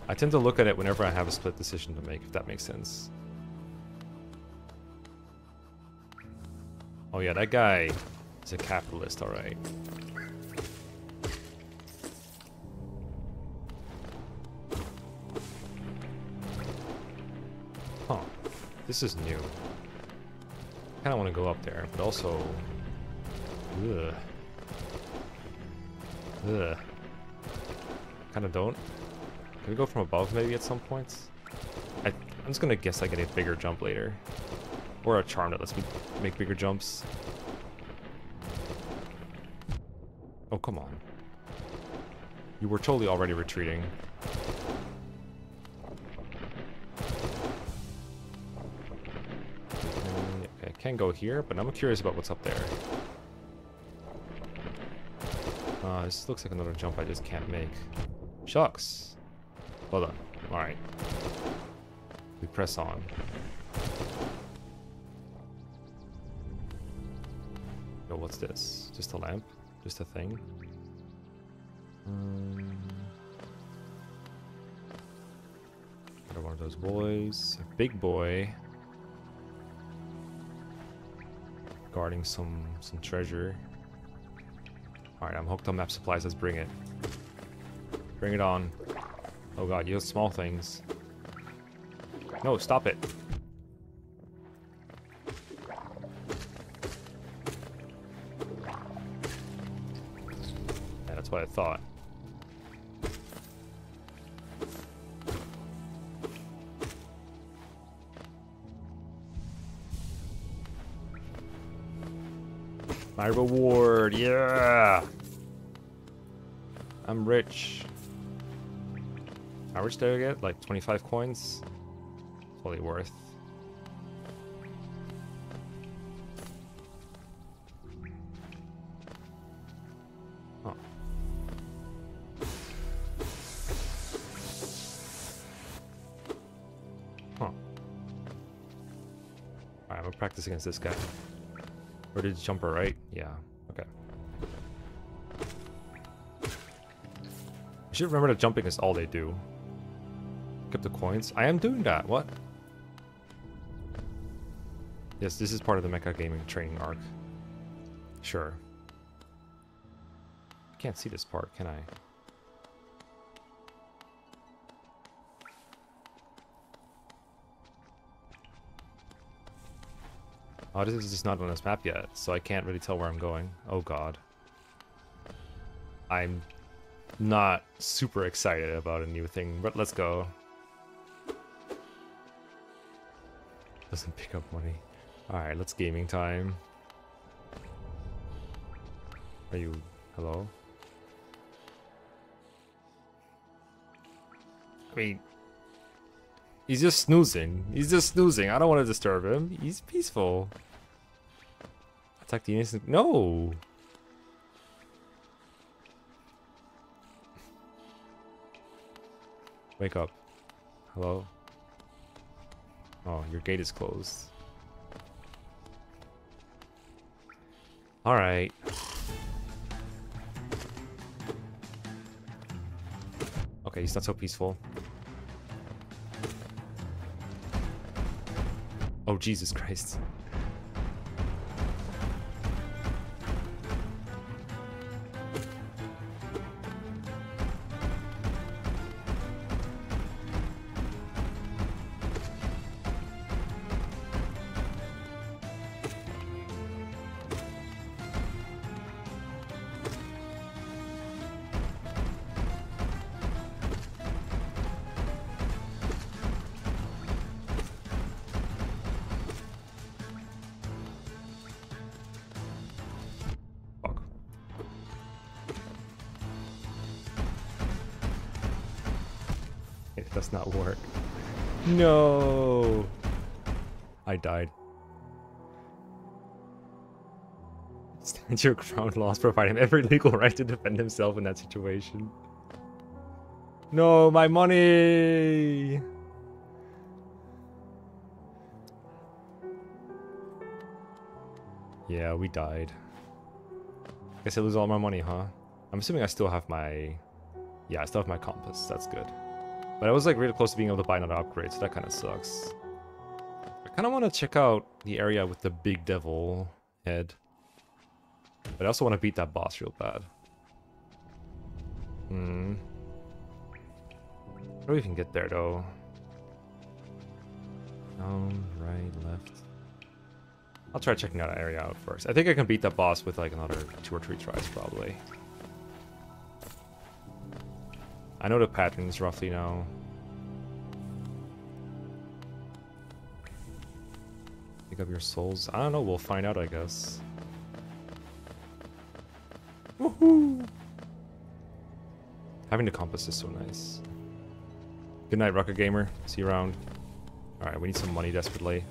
I tend to look at it whenever I have a split decision to make, if that makes sense. Oh yeah, that guy is a capitalist, alright. This is new. I kind of want to go up there, but also... Ugh. Ugh. Kind of don't. Can we go from above maybe at some points? I, I'm just going to guess I get a bigger jump later. Or a charm that lets me make bigger jumps. Oh, come on. You were totally already retreating. Can go here, but I'm curious about what's up there. Uh, this looks like another jump I just can't make. Shucks. Hold on. Alright. We press on. Yo, what's this? Just a lamp? Just a thing? Um, another one of those boys. A big boy. Guarding some some treasure. Alright, I'm hooked on map supplies. Let's bring it. Bring it on. Oh god, you have small things. No, stop it. Yeah, that's what I thought. My reward, yeah! I'm rich. How much did I get? Like 25 coins? Totally worth. Huh. Huh. Alright, I'm gonna practice against this guy. Or did jumper, right? Yeah. Okay. I should remember that jumping is all they do. Pick up the coins. I am doing that. What? Yes, this is part of the Mekkah Gaming training arc. Sure. I can't see this part, can I? Oh, this is just not on this map yet, so I can't really tell where I'm going. Oh god. I'm not super excited about a new thing, but let's go. Doesn't pick up money. Alright, let's gaming time. Are you... hello? I mean... He's just snoozing. He's just snoozing. I don't want to disturb him. He's peaceful. Attack the innocent. No! Wake up. Hello? Oh, your gate is closed. Alright. Okay, he's not so peaceful. Oh, Jesus Christ. Stand your ground laws provide him every legal right to defend himself in that situation. No, my money! Yeah, we died. Guess I lose all my money, huh? I'm assuming I still have my... Yeah, I still have my compass. That's good. But I was like really close to being able to buy another upgrade, so that kind of sucks. I kind of want to check out the area with the big devil head. But I also want to beat that boss real bad. Hmm. How do we even get there, though? Down, right, left. I'll try checking that area out first. I think I can beat that boss with like another two or three tries, probably. I know the patterns roughly now. Pick up your souls. I don't know, we'll find out, I guess. Having the compass is so nice. Good night, Rocket Gamer. See you around. Alright, we need some money desperately.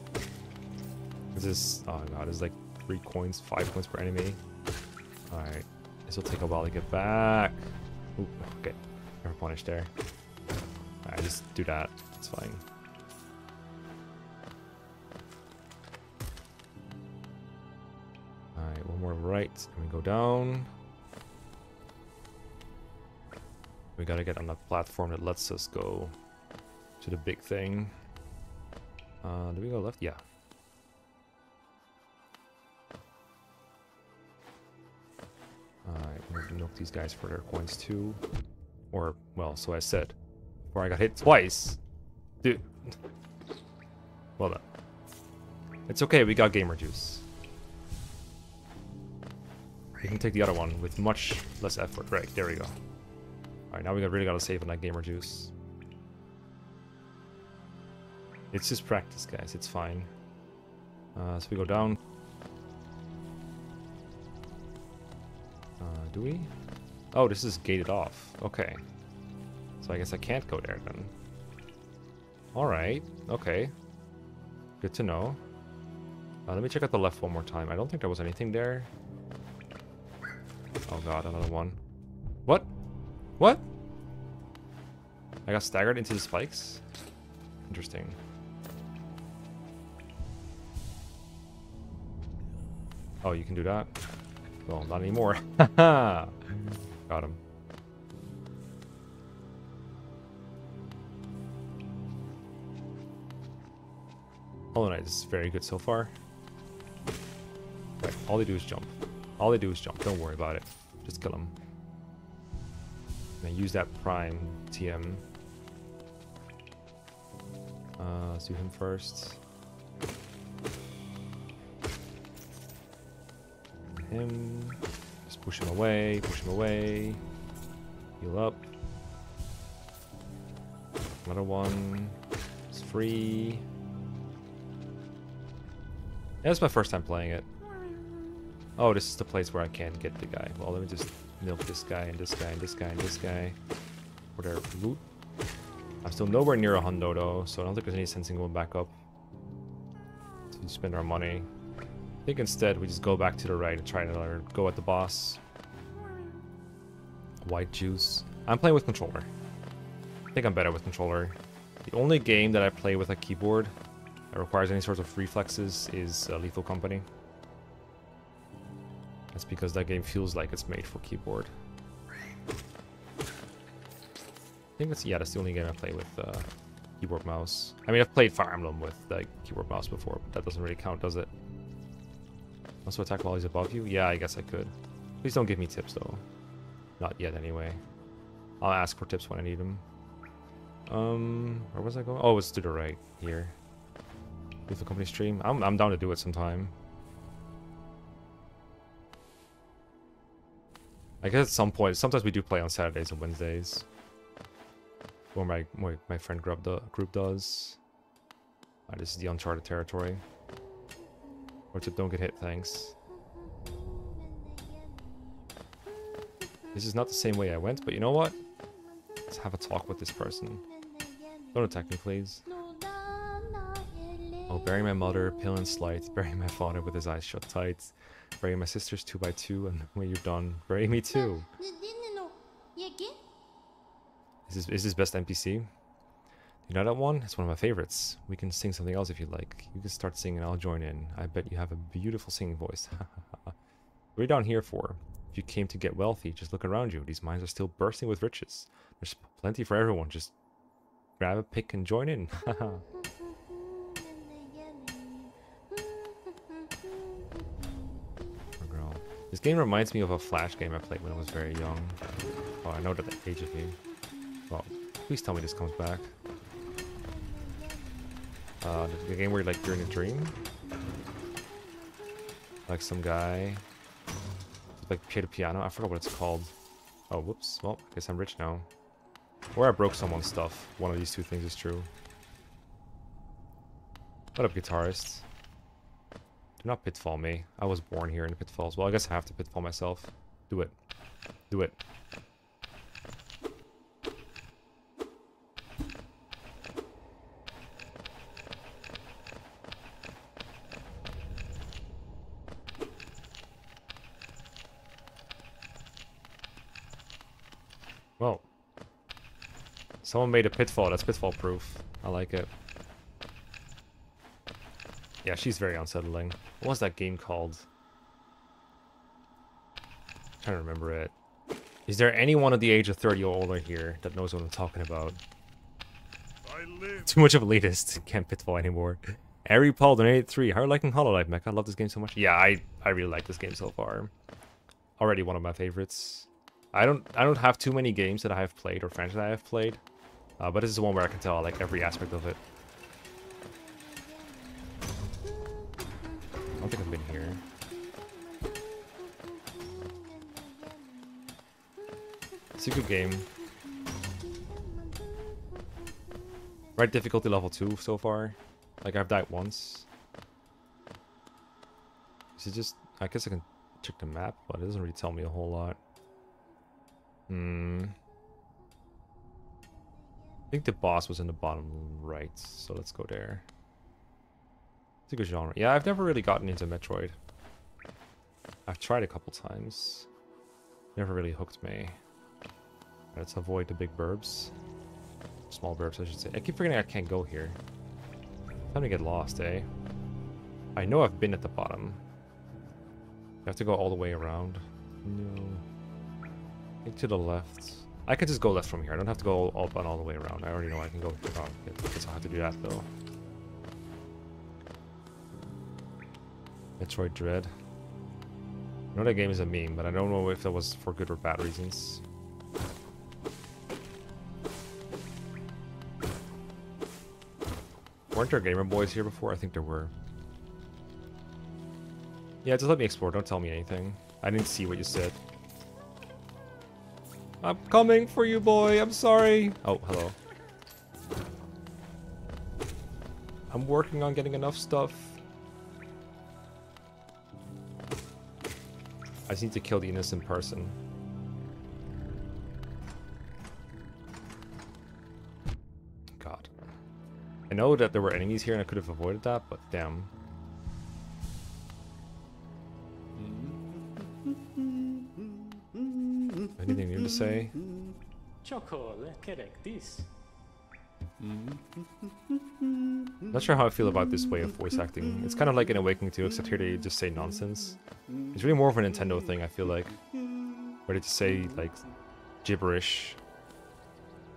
This is... Oh god, this is like three coins, five coins per enemy. Alright. This will take a while to get back. Okay. Never punished there. Alright, just do that. It's fine. Alright, one more right, and we go down. We gotta get on the platform that lets us go to the big thing. Uh, do we go left? Yeah. Alright, we have to milk these guys for their coins too. Or, well, so I said. Before I got hit twice. Dude. Well done. It's okay, we got gamer juice. We can take the other one with much less effort. Right, there we go. Alright, now we really gotta save on that gamer juice. It's just practice, guys. It's fine. Uh, so we go down. Uh, do we? Oh, this is gated off. Okay. So I guess I can't go there then. Alright. Okay. Good to know. Uh, let me check out the left one more time. I don't think there was anything there. Oh god, another one. What? What? I got staggered into the spikes? Interesting. Oh, you can do that? Well, not anymore. Got him. Hollow Knight is very good so far. All they do is jump. All they do is jump. Don't worry about it. Just kill them. And use that prime TM. Uh, let's do him first. Him. Just push him away, push him away. Heal up. Another one. It's free. Is my first time playing it. Oh, this is the place where I can get the guy. Well, let me just milk this guy and this guy and this guy and this guy for their loot. I'm still nowhere near a hundo though, so I don't think there's any sense in going back up to spend our money. I think instead we just go back to the right and try to go at the boss. White juice. I'm playing with controller. I think I'm better with controller. The only game that I play with a keyboard that requires any sorts of reflexes is uh, Lethal Company. That's because that game feels like it's made for keyboard. I think that's, yeah, that's the only game I play with uh, keyboard mouse. I mean, I've played Fire Emblem with the keyboard mouse before, but that doesn't really count, does it? Also attack while he's above you? Yeah, I guess I could. Please don't give me tips, though. Not yet, anyway. I'll ask for tips when I need them. Um, where was I going? Oh, it's to the right, here. With the company stream. I'm, I'm down to do it sometime. I guess at some point, sometimes we do play on Saturdays and Wednesdays. Or my, my, my friend group, do, group does. Right, this is the uncharted territory. Or to don't get hit, thanks. This is not the same way I went, but you know what? Let's have a talk with this person. Don't attack me, please. Oh, burying my mother, pale and slight, burying my father with his eyes shut tight, burying my sisters two by two, and when you're done, bury me too. Is this, is this best NPC? You know that one? It's one of my favorites. We can sing something else if you like. You can start singing I'll join in. I bet you have a beautiful singing voice. what are you down here for? If you came to get wealthy, just look around you. These mines are still bursting with riches. There's plenty for everyone. Just grab a pick and join in. This game reminds me of a Flash game I played when I was very young. Oh, I know that the age of me. Well, please tell me this comes back. Uh, the, the game where like you're in a dream, like some guy, like play the piano. I forgot what it's called. Oh, whoops. Well, I guess I'm rich now. Or I broke someone's stuff. One of these two things is true. What up, guitarist? Not pitfall me. I was born here in pitfalls. Well, I guess I have to pitfall myself. Do it. Do it. Someone made a pitfall. That's pitfall proof. I like it. Yeah, she's very unsettling. What was that game called? I'm trying to remember it. Is there anyone at the age of 30 or older here that knows what I'm talking about? Too much of elitist. Can't pitfall anymore. Harry Paul donated 3. How are you liking Hollow Knight, Mech? I love this game so much. Yeah, I, I really like this game so far. Already one of my favorites. I don't I don't have too many games that I have played or franchises I have played, uh, but this is one where I can tell like every aspect of it. Don't think I've been here. It's a good game. Right difficulty level 2 so far. Like I've died once. Is it just... I guess I can check the map, but it doesn't really tell me a whole lot. Hmm. I think the boss was in the bottom right, so let's go there. It's a good genre. Yeah, I've never really gotten into Metroid. I've tried a couple times. Never really hooked me. Let's avoid the big burbs. Small burbs, I should say. I keep forgetting I can't go here. Time to get lost, eh? I know I've been at the bottom. I have to go all the way around. No. I to the left. I could just go left from here. I don't have to go all, all, all the way around. I already know I can go around. I guess I'll have to do that, though. Metroid Dread. I know that game is a meme, but I don't know if that was for good or bad reasons. Weren't there Gamer Boys here before? I think there were. Yeah, just let me explore. Don't tell me anything. I didn't see what you said. I'm coming for you, boy. I'm sorry. Oh, hello. I'm working on getting enough stuff. I just need to kill the innocent person. God. I know that there were enemies here and I could have avoided that, but damn. Anything new to say?
Chocole this. Mm-hmm.
Not sure how I feel about this way of voice acting. It's kind of like in Awakening 2, except here they just say nonsense. It's really more of a Nintendo thing, I feel like. Where they just say, like, gibberish.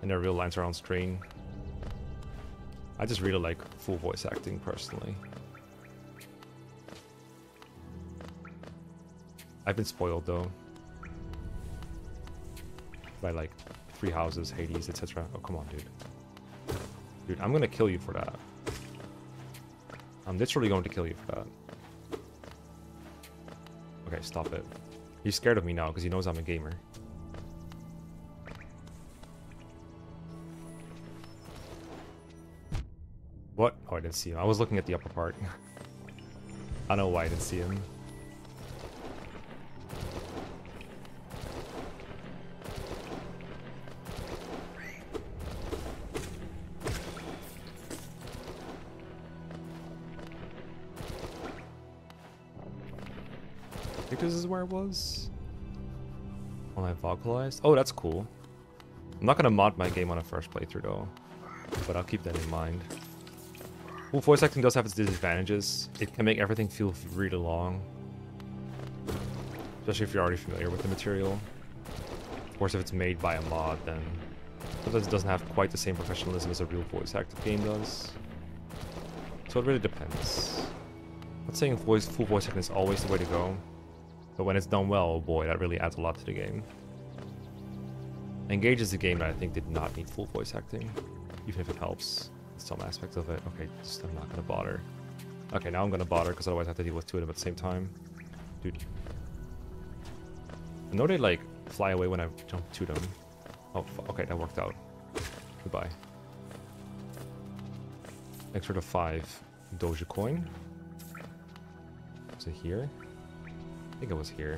And their real lines are on screen. I just really like full voice acting, personally. I've been spoiled, though. By, like, Three Houses, Hades, etc. Oh, come on, dude. Dude, I'm gonna kill you for that. I'm literally going to kill you for that. Okay, stop it. He's scared of me now because he knows I'm a gamer. What? Oh, I didn't see him. I was looking at the upper part. I don't know why I didn't see him. This is where it was. When I vocalized. Oh, that's cool. I'm not gonna mod my game on a first playthrough though. But I'll keep that in mind. Well, voice acting does have its disadvantages. It can make everything feel really long. Especially if you're already familiar with the material. Of course, if it's made by a mod, then sometimes it doesn't have quite the same professionalism as a real voice acting game does. So it really depends. I'm not saying voice, full voice acting is always the way to go. But when it's done well, oh boy, that really adds a lot to the game. Engage is a game that I think did not need full voice acting, even if it helps some aspects of it. Okay, just I'm not gonna bother. Okay, now I'm gonna bother because otherwise I have to deal with two of them at the same time. Dude. I know they like fly away when I jump to them. Oh, okay, that worked out. Goodbye. For the five Doja coin. Is it here? I think it was here.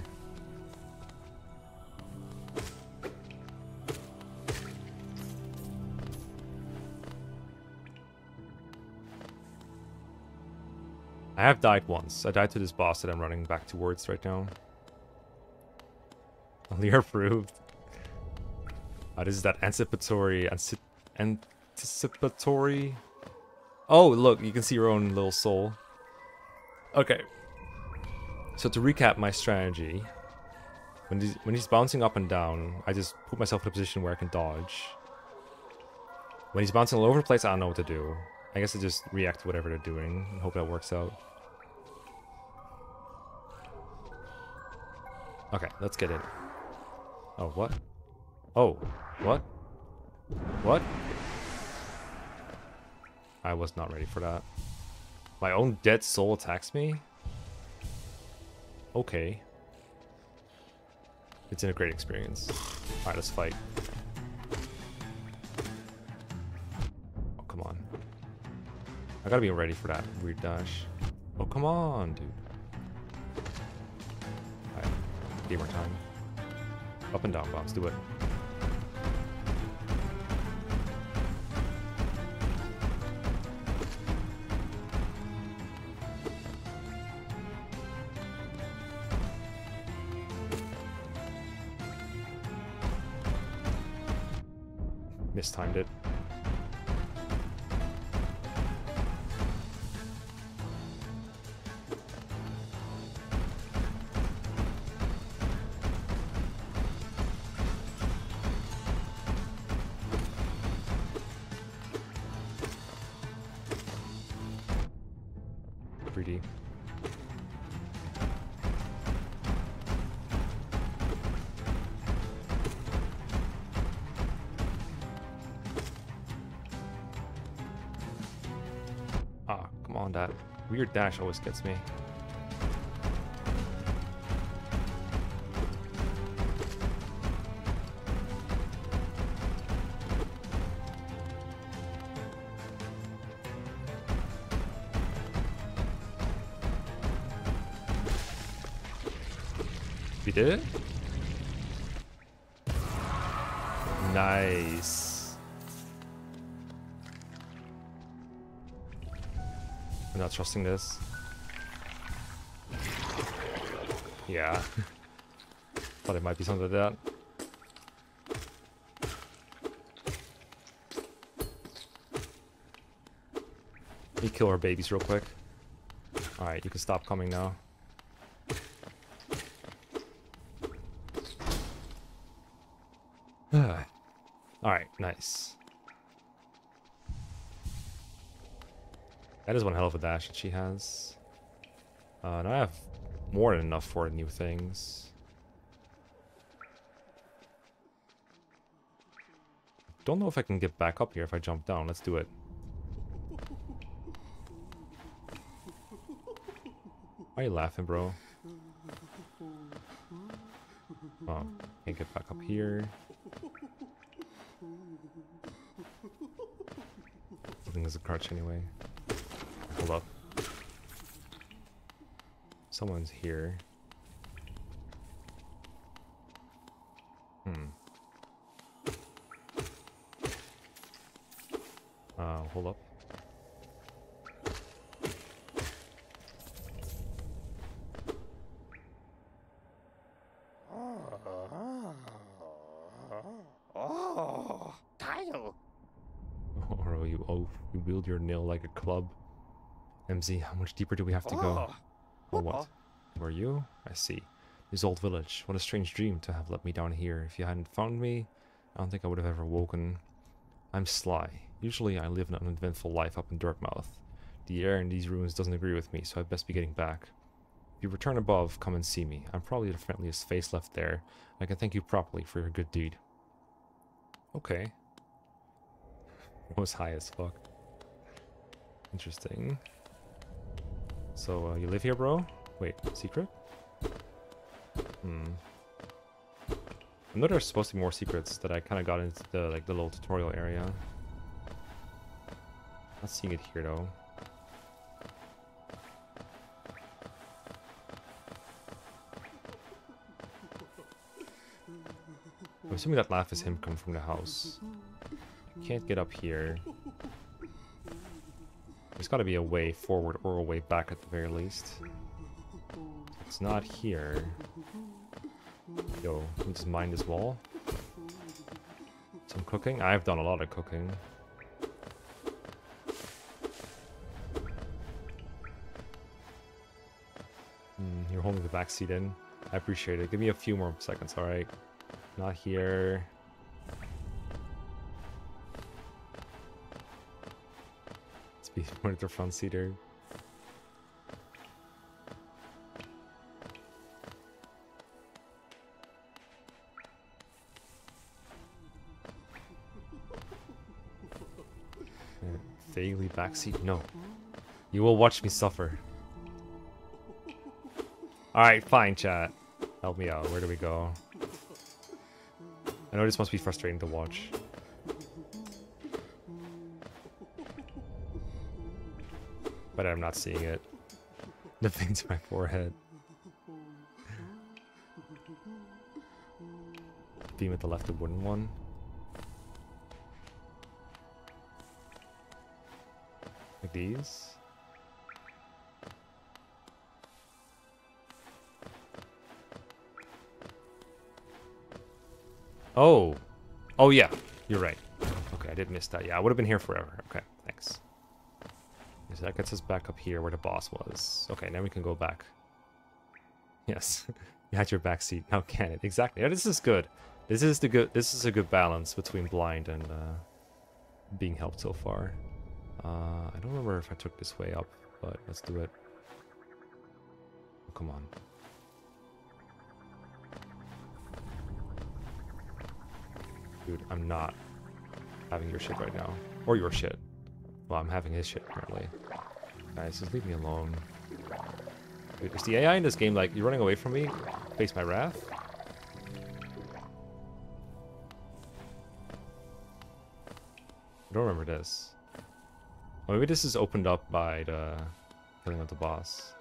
I have died once. I died to this boss that I'm running back towards right now. Only approved. Uh, this is that anticipatory... Anticipatory... Oh, look, you can see your own little soul. Okay. So to recap my strategy, when he's, when he's bouncing up and down, I just put myself in a position where I can dodge. When he's bouncing all over the place, I don't know what to do. I guess I just react to whatever they're doing and hope that works out. Okay, let's get it. Oh, what? Oh, what? What? I was not ready for that. My own dead soul attacks me? Okay. It's been a great experience. Alright, let's fight. Oh, come on. I gotta be ready for that weird dash. Oh, come on, dude. Alright, gamer time. Up and down bombs, do it. Mistimed it. Dash always gets me. Trusting this. Yeah. Thought it might be something like that. Let me kill our babies real quick. Alright, you can stop coming now. Alright, nice. That is one hell of a dash that she has. Uh, and I have more than enough for new things. Don't know if I can get back up here if I jump down. Let's do it. Why are you laughing, bro? Oh, can't get back up here. I think there's a crouch anyway. Hold up. Someone's here. Hmm. Uh, hold up.
Oh, title.
Or you oh you wield your nail like a club. MZ, how much deeper do we have to go?
Oh.
Oh what? Were you? I see. This old village. What a strange dream to have let me down here. If you hadn't found me, I don't think I would have ever woken. I'm Sly. Usually I live an uneventful life up in Dirtmouth. The air in these ruins doesn't agree with me, so I'd best be getting back. If you return above, come and see me. I'm probably the friendliest face left there. I can thank you properly for your good deed. Okay. Was high as fuck. Interesting. So, uh, you live here, bro? Wait, secret? Hmm. I know there's supposed to be more secrets that I kind of got into the like the little tutorial area. Not seeing it here though. I'm assuming that laugh is him coming from the house. Can't get up here. There's got to be a way forward or a way back at the very least. It's not here. Yo, can just mine this wall? Some cooking? I've done a lot of cooking. Hmm, you're holding the back seat in. I appreciate it. Give me a few more seconds, alright? Not here. monitor front seater. Vaguely backseat? No. You will watch me suffer. Alright, fine, chat. Help me out. Where do we go? I know this must be frustrating to watch. But I'm not seeing it. The thing to my forehead. Beam at the left, the wooden one. Like these? Oh. Oh, yeah. You're right. Okay, I did miss that. Yeah, I would have been here forever. Okay, that gets us back up here where the boss was. Okay, now we can go back. Yes. you had your back seat. Now can it? Exactly. Yeah, this is good. This is the good this is a good balance between blind and uh, being helped so far. Uh, I don't remember if I took this way up, but let's do it. Oh, come on. Dude, I'm not having your shit right now. Or your shit. Well, I'm having his shit, apparently. Guys, just leave me alone. Dude, is the AI in this game like, you're running away from me? Face my wrath? I don't remember this. Oh, maybe this is opened up by the killing of the boss.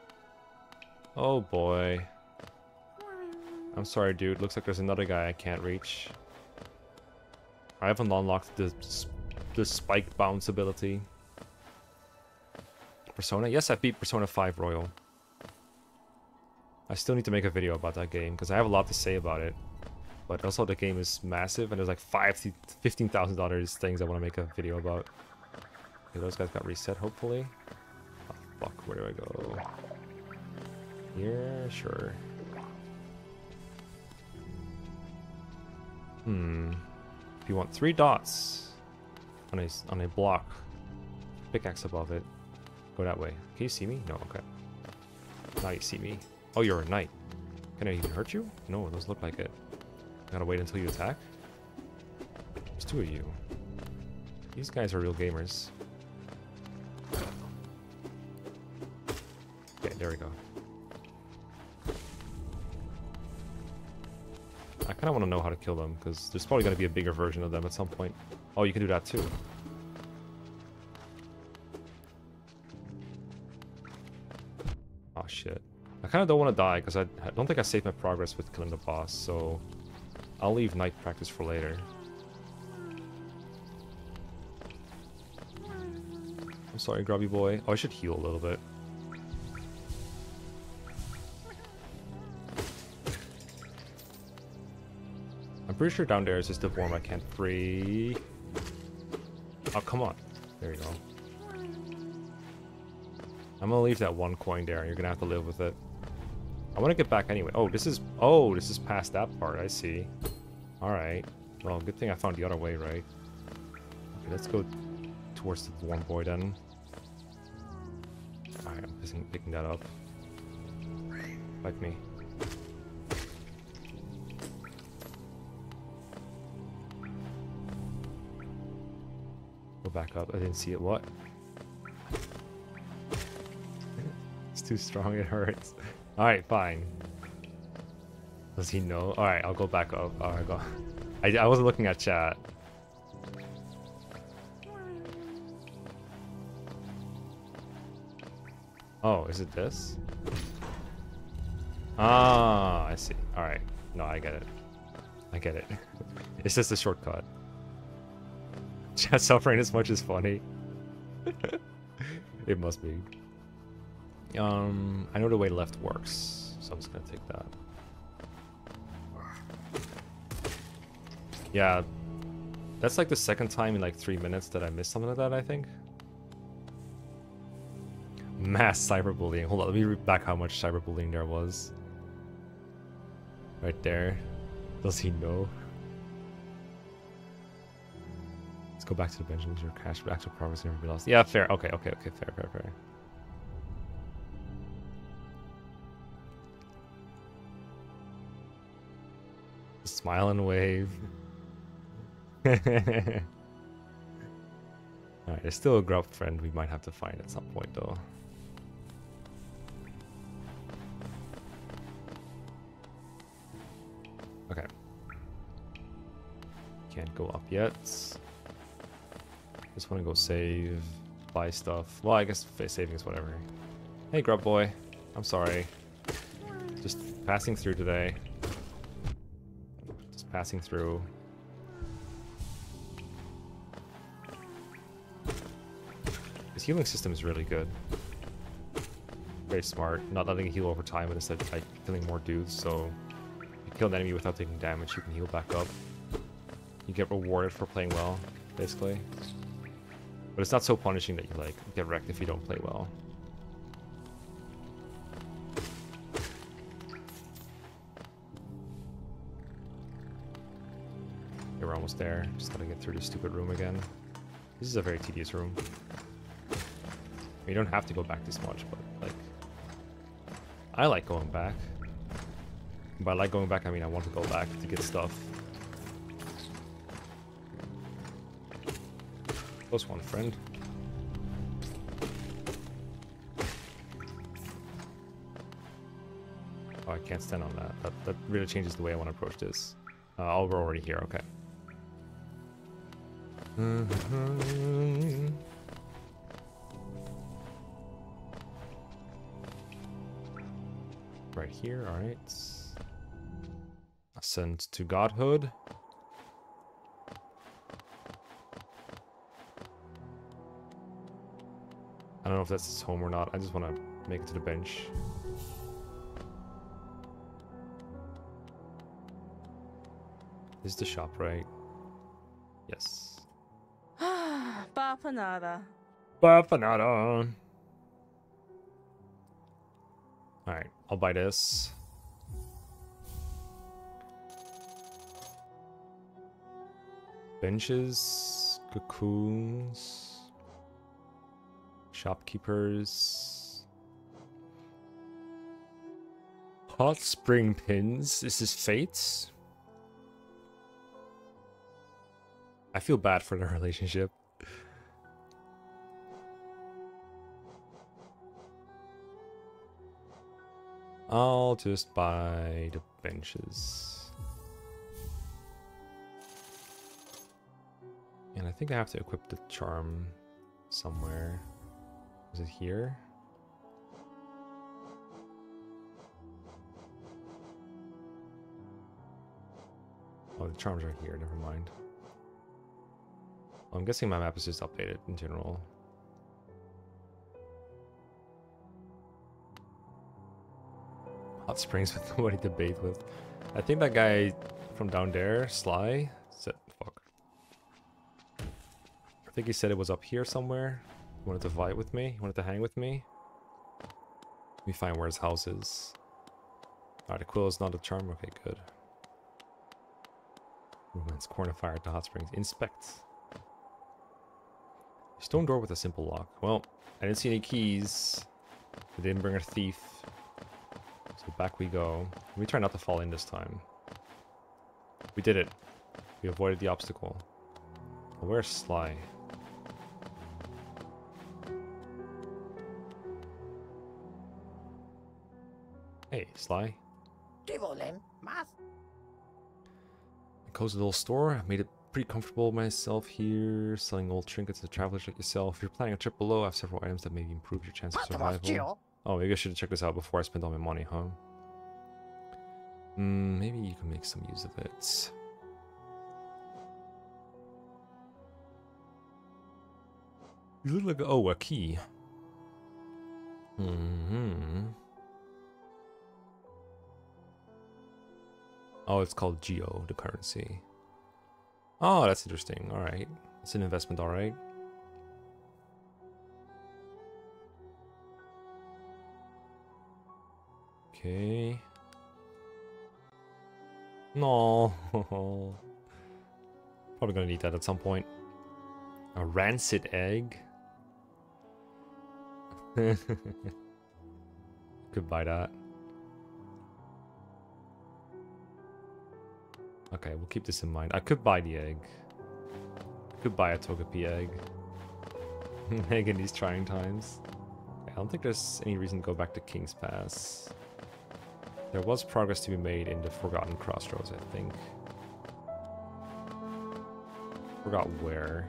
Oh boy. I'm sorry, dude. Looks like there's another guy I can't reach. I haven't unlocked the, the spike bounce ability. Persona? Yes, I beat Persona 5 Royal. I still need to make a video about that game, because I have a lot to say about it. But also the game is massive, and there's like five $15,000 things I want to make a video about. Okay, those guys got reset, hopefully. Oh, fuck, where do I go? Yeah, Sure. Hmm. If you want three dots on a, on a block, pickaxe above it, go that way. Can you see me? No, okay. Now you see me. Oh, you're a knight. Can I even hurt you? No, it doesn't look like it. Gotta wait until you attack? There's two of you. These guys are real gamers. Okay, there we go. I kind of want to know how to kill them, because there's probably going to be a bigger version of them at some point. Oh, you can do that too. Kind of don't want to die, because I, don't think I saved my progress with killing the boss, so... I'll leave night practice for later. I'm sorry, grubby boy. Oh, I should heal a little bit. I'm pretty sure down there is just a worm I can't free. Oh, come on. There you go. I'm gonna leave that one coin there, and you're gonna have to live with it. I want to get back anyway. Oh, this is... Oh, this is past that part. I see. Alright. Well, good thing I found the other way, right? Okay, let's go towards the warm boy then. Alright, I'm picking, picking that up. Like me. Go back up. I didn't see it. What? it's too strong. It hurts. Alright, fine. Does he know? Alright, I'll go back up. Alright, go. I, I wasn't looking at chat. Oh, is it this? Ah, I see. Alright. No, I get it. I get it. it's just a shortcut. Chat suffering as much as funny. it must be. Um, I know the way left works, so I'm just gonna take that. Yeah, that's like the second time in like three minutes that I missed something like that, I think. Mass cyberbullying. Hold on, let me read back how much cyberbullying there was. Right there. Does he know? Let's go back to the bench. Lose your cash, but actual progress never be lost. Yeah, fair. Okay, okay, okay, fair, fair, fair. Smile and wave. Alright, there's still a grub friend we might have to find at some point though. Okay. Can't go up yet. Just want to go save, buy stuff. Well, I guess saving is whatever. Hey, grub boy. I'm sorry. Just passing through today. Passing through. His healing system is really good. Very smart. Not letting it heal over time, but instead like killing more dudes. So you kill an enemy without taking damage, you can heal back up. You get rewarded for playing well, basically. But it's not so punishing that you like get wrecked if you don't play well. There. Just gotta get through this stupid room again. This is a very tedious room. You don't have to go back this much, but like, I like going back. By like going back, I mean I want to go back to get stuff. Close one, friend. Oh, I can't stand on that. That, that really changes the way I want to approach this. Uh, oh, we're already here, okay. Mm-hmm. Right here, alright. Ascend to godhood. I don't know if that's his home or not. I just want to make it to the bench. Is the shop, right? Yes.
Bapanada.
Bafanada. Alright, I'll buy this. Benches, cocoons, shopkeepers, hot spring pins. This is Fates. I feel bad for their relationship. I'll just buy the benches. And I think I have to equip the charm somewhere. Is it here? Oh, the charms are here, never mind. Well, I'm guessing my map is just updated in general. Hot springs with nobody to bathe with. I think that guy from down there, Sly, said, fuck. I think he said it was up here somewhere. He wanted to fight with me. He wanted to hang with me. Let me find where his house is. Alright, is not a charm. Okay, good. Movements, corner fire at the hot springs. Inspect. Stone door with a simple lock. Well, I didn't see any keys. I didn't bring a thief. So back we go. We try not to fall in this time. We did it. We avoided the obstacle. Where's Sly? Hey, Sly.
¿Qué volen? ¿Más?
A cozy little store. I've made it pretty comfortable myself here, selling old trinkets to travelers like yourself. If you're planning a trip below, I have several items that maybe improve your chance of survival. Oh, maybe I should have checked this out before I spent all my money, huh? Hmm, maybe you can make some use of it. You look like oh a key. Hmm. Oh, it's called Geo, the currency. Oh, that's interesting. All right, it's an investment. All right. Okay. No. Probably gonna need that at some point. A rancid egg. Could buy that. Okay, we'll keep this in mind. I could buy the egg. I Could buy a Togepi egg. in these trying times. I don't think there's any reason to go back to King's Pass. There was progress to be made in the Forgotten Crossroads, I think. Forgot where.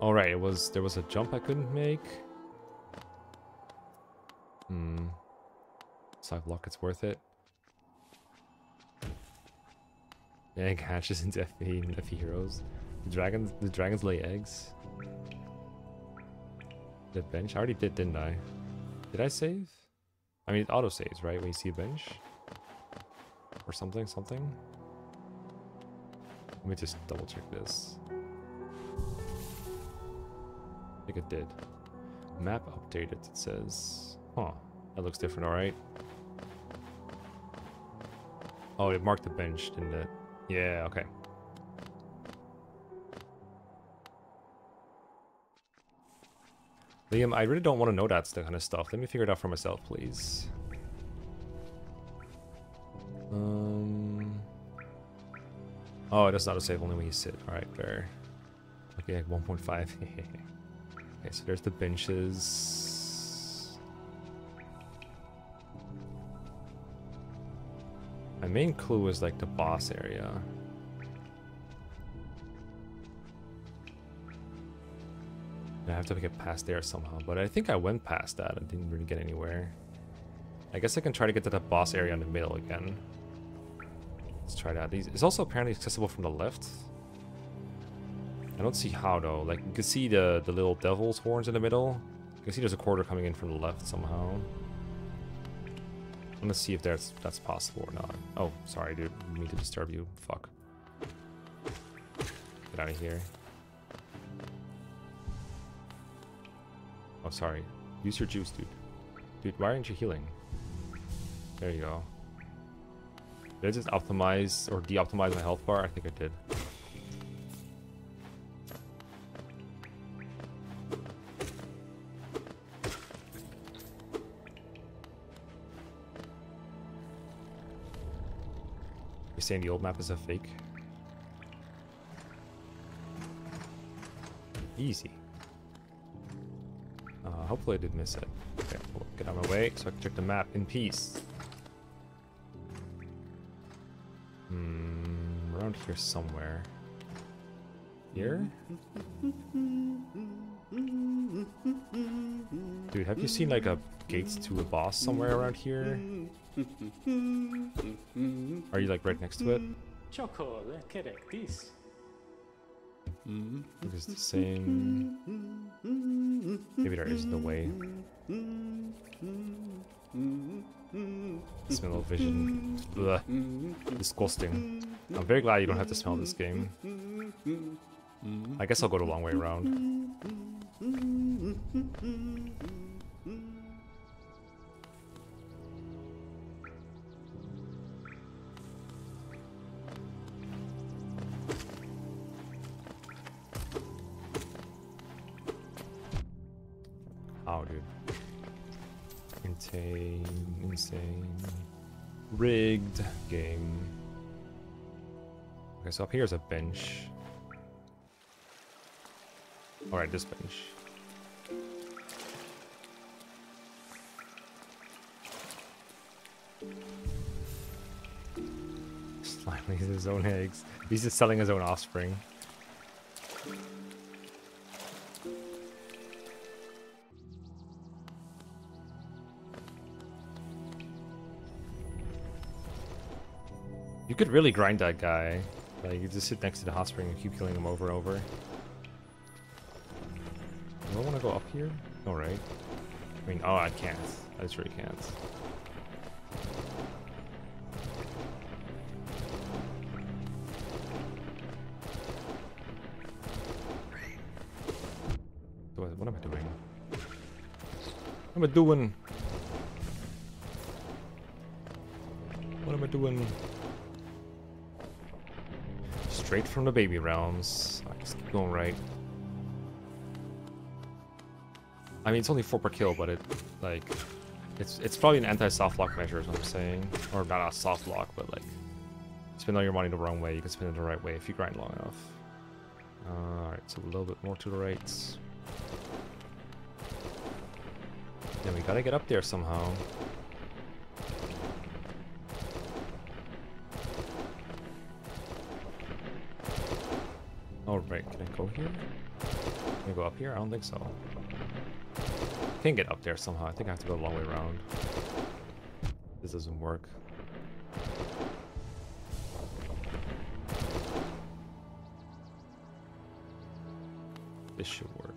All right, it was there was a jump I couldn't make. Hmm. So I've luck, it's worth it. Egg hatches into FE and heroes. The dragons, the dragons lay eggs. The bench, I already did, didn't I? Did I save? I mean, it auto saves, right? When you see a bench, or something, something. Let me just double check this. I think it did. Map updated, it says. Huh, that looks different, alright. Oh, it marked the bench, didn't it? Yeah, okay. Liam, I really don't want to know that kind of stuff. Let me figure it out for myself, please. Um. Oh, it does not save only when you sit. Alright, fair. Okay, 1.5. okay, so there's the benches. My main clue is like the boss area. Have to get past there somehow, but I think I went past that I didn't really get anywhere. I guess I can try to get to that boss area in the middle again. Let's try that. It's also apparently accessible from the left. I don't see how though. Like you can see the the little devil's horns in the middle. You can see there's a quarter coming in from the left somehow. I'm gonna see if that's that's possible or not. Oh, sorry, dude. I need to disturb you. Fuck. Get out of here. Sorry. Use your juice, dude. Dude, why aren't you healing? There you go. Did I just optimize or de-optimize my health bar? I think I did. You're saying the old map is a fake? Easy. Hopefully I didn't miss it. Okay, well, get out of my way so I can check the map in peace. Hmm, around here somewhere. Here? Dude, have you seen like a gates to a boss somewhere around here? Are you like right next to it?
Chocolate correctis.
It's the same. Maybe there is no way. Smell of vision. Ugh. Disgusting. I'm very glad you don't have to smell this game. I guess I'll go the long way around. So up here is a bench. Alright, this bench. Slime lays his own eggs. He's just selling his own offspring. You could really grind that guy. Like, you just sit next to the hot spring and keep killing them over and over. Do I want to go up here? Alright. I mean, oh, I can't. I just really can't. What what am I doing? What am I doing? From the baby realms. I just keep going right. I mean, it's only four per kill, but it, like, it's it's probably an anti-soft lock measure, is what I'm saying, or not a soft lock, but like, spend all your money the wrong way. You can spend it the right way if you grind long enough. Uh, Alright, so a little bit more to the right. Then we gotta get up there somehow. Go here? Can I go up here? I don't think so. Can't get up there somehow. I think I have to go a long way around. This doesn't work. This should work.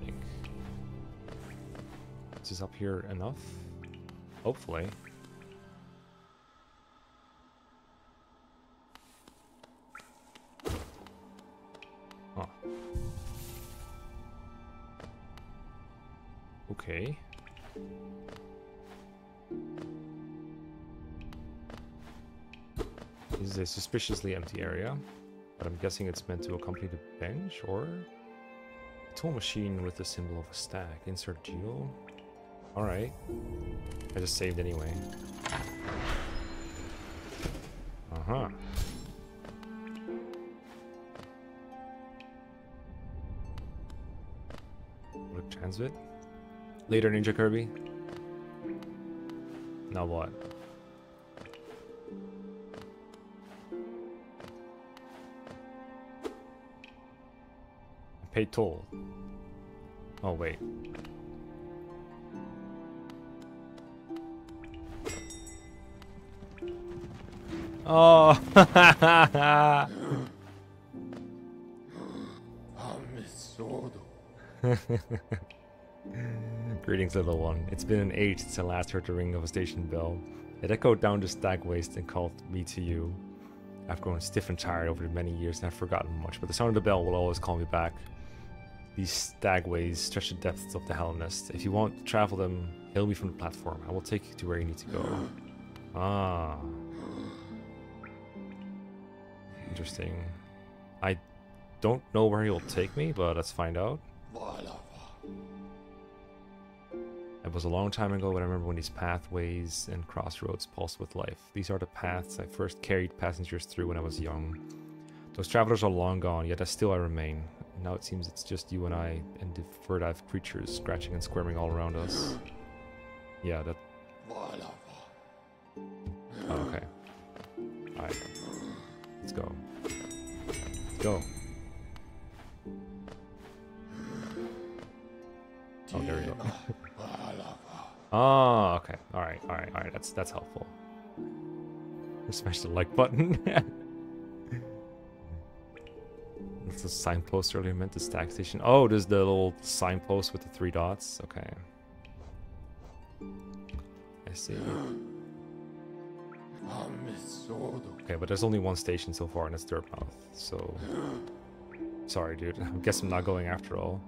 I think. Is this up here enough? Hopefully. Suspiciously empty area, but I'm guessing it's meant to accompany the bench or A tool machine with the symbol of a stag. Insert geo. All right. I just saved anyway. Uh huh. What a transit. Later, Ninja Kirby. Now what? Pay toll. Oh, wait. Oh! Greetings, little one. It's been an age since I last heard the ring of a station bell. It echoed down the stagways and called me to you. I've grown stiff and tired over the many years and I've forgotten much, but the sound of the bell will always call me back. These stagways stretch the depths of the Hallownest. If you want to travel them, hail me from the platform. I will take you to where you need to go. Ah. Interesting. I don't know where he'll take me, but let's find out. It was a long time ago, but I remember when these pathways and crossroads pulsed with life. These are the paths I first carried passengers through when I was young. Those travelers are long gone, yet I still I remain. Now it seems it's just you and I and the fur-dive creatures scratching and squirming all around us. Yeah, that. Oh, okay. Alright. Let's go. Let's go. Oh, there we go. Oh, okay. All right, all right, all right. That's that's helpful. Smash the like button. the signpost earlier meant the stag station. Oh, there's the little signpost with the three dots. Okay. I see. Okay, but there's only one station so far, and it's Dirtmouth. So, sorry, dude. I guess I'm not going after all.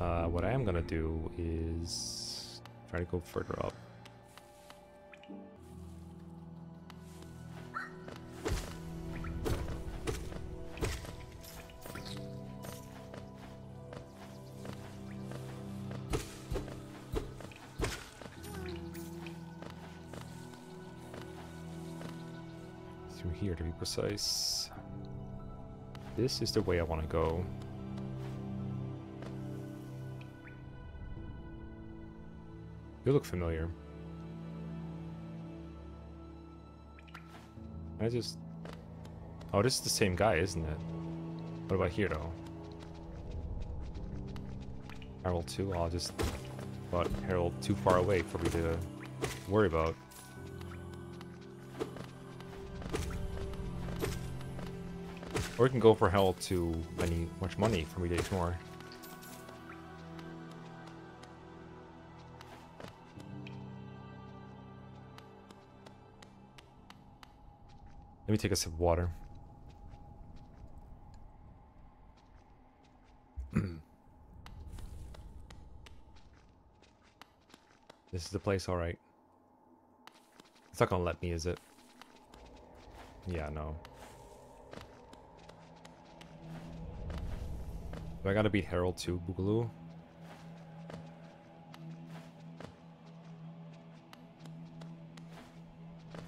Uh, what I am gonna do is try to go further up. Precise. This is the way I want to go. You look familiar. I just... Oh, this is the same guy, isn't it? What about here, though? Harold 2? I'll just... But Harold too far away for me to worry about. Or we can go for hell to many much money for me to ignore. Let me take a sip of water. this is the place, alright. It's not gonna let me, is it? Yeah, no. Do I gotta beat Harold too, Boogaloo?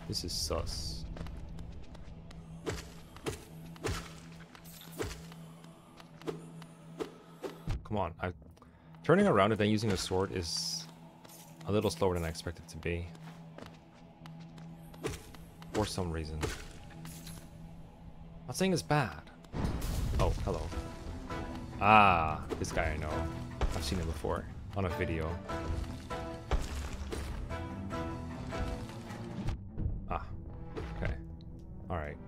This is sus. Come on, I... Turning around and then using a sword is a little slower than I expected to be. For some reason. Not saying it's bad. Oh, hello. Ah, this guy I know. I've seen him before on a video. Ah, okay. Alright.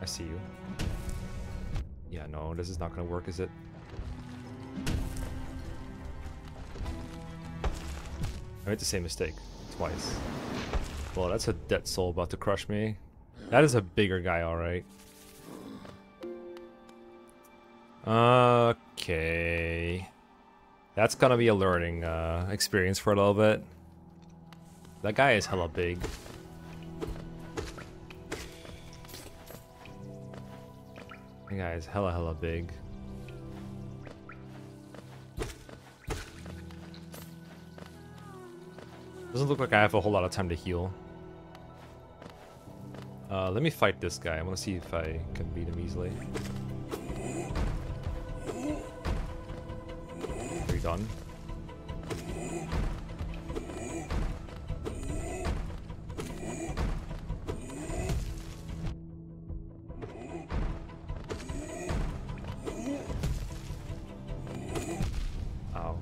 I see you. Yeah, no, this is not gonna work, is it? I made the same mistake twice. Well, that's a dead soul about to crush me. That is a bigger guy, alright. Okay. That's gonna be a learning uh, experience for a little bit. That guy is hella big. That guy is hella hella big. Doesn't look like I have a whole lot of time to heal. Uh, let me fight this guy. I want to see if I can beat him easily. Done? Ow.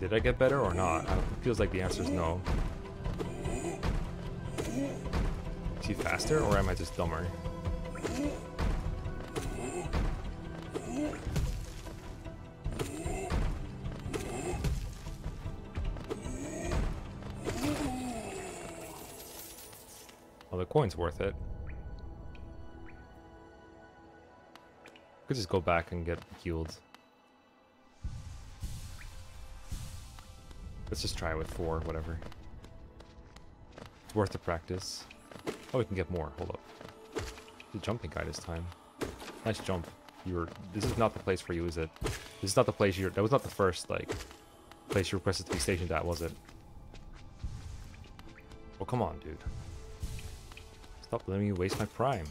Did I get better or not? It feels like the answer is no. Is he faster or am I just dumber? Could just go back and get healed. Let's just try with four, whatever. It's worth the practice. Oh, we can get more. Hold up. The jumping guy this time. Nice jump. You were. This is not the place for you, is it? This is not the place you're. That was not the first like place you requested to be stationed at, was it? Well, come on, dude. Stop letting me waste my prime.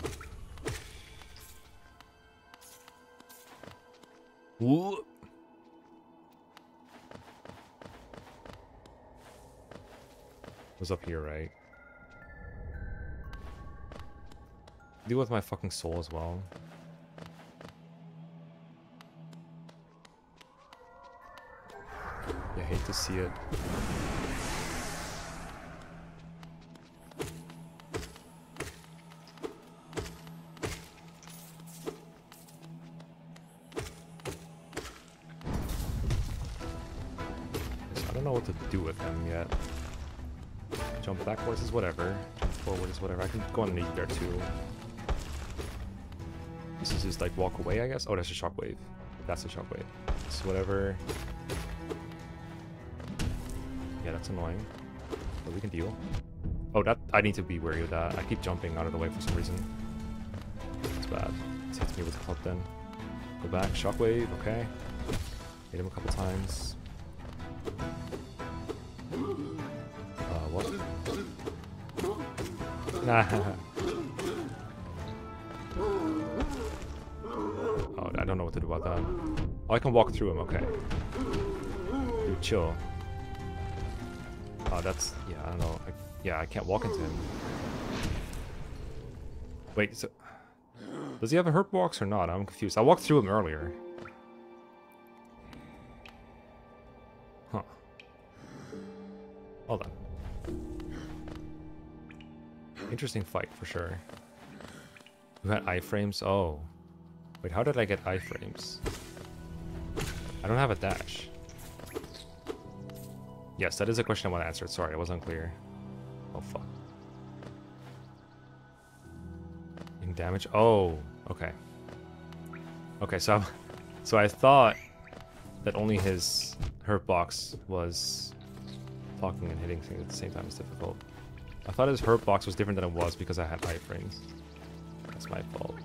Whoa. was up here, right? Deal with my fucking soul as well. Yeah, hate to see it. Whatever. I can go underneath there too. This is just like walk away, I guess. Oh, that's a shockwave. That's a shockwave. It's whatever. Yeah, that's annoying. But we can deal. Oh, that I need to be wary of that. I keep jumping out of the way for some reason. It's bad. It hits me with a club then. Go back, shockwave, okay. Hit him a couple times. Oh, I don't know what to do about that. Oh, I can walk through him, okay. Dude, chill. Oh, that's... Yeah, I don't know. I, yeah, I can't walk into him. Wait, so... Does he have a hurt box or not? I'm confused. I walked through him earlier. Interesting fight for sure. You had iframes? Oh. Wait, how did I get iframes? I don't have a dash. Yes, that is a question I want to answer. Sorry, it was unclear. Oh, fuck. In damage? Oh, okay. Okay, so, so I thought that only his hurt box was talking and hitting things at the same time is difficult. I thought his hurt box was different than it was because I had high iframes. That's my fault.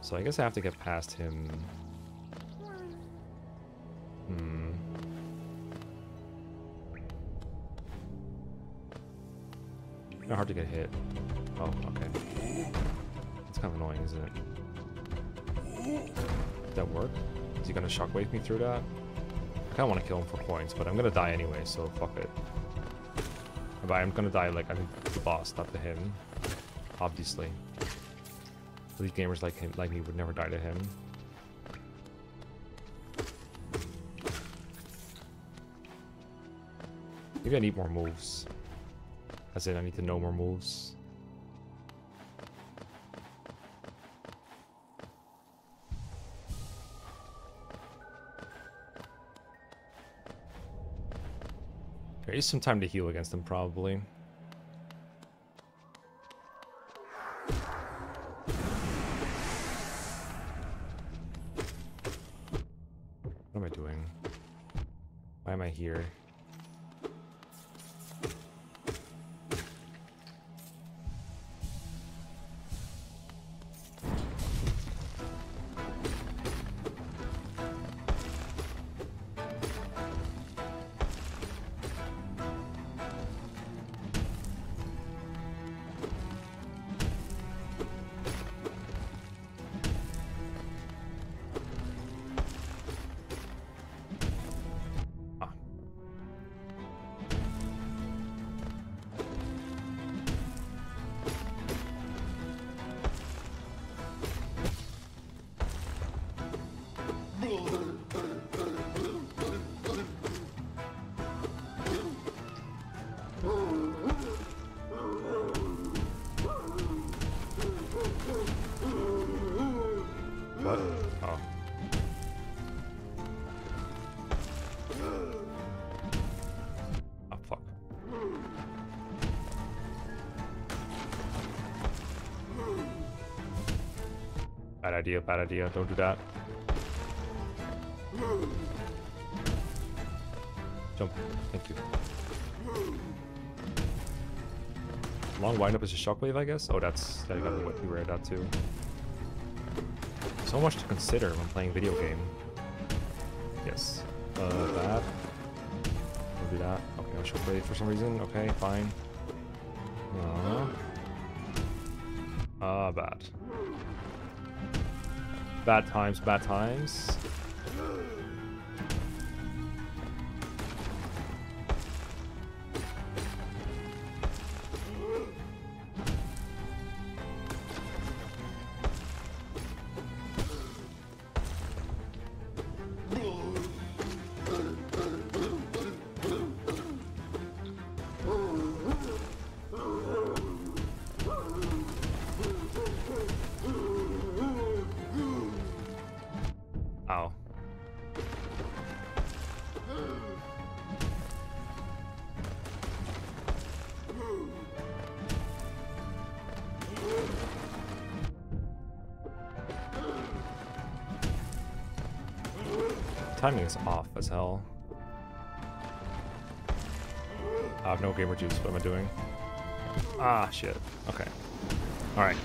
So I guess I have to get past him. Hmm. Kinda hard to get hit. Oh, okay. It's kind of annoying, isn't it? Did that work? Is he gonna shockwave me through that? I kinda wanna kill him for points, but I'm gonna die anyway, so fuck it. But I'm gonna die like I'm the boss, not to him. Obviously. These gamers like him like me would never die to him. Maybe I need more moves. As in I need to know more moves. Is some time to heal against them, probably. Idea, bad idea. Don't do that. Jump. Thank you. Long windup is a shockwave, I guess? Oh, that's... I gotta be aware of that too. So much to consider when playing video game. Yes. Uh, that. Don't do that. Okay, I'll shockwave for some reason. Okay, fine. Bad times, bad times. Timing is off as hell. I have no gamer juice. What am I doing? Ah, shit. Okay. Alright.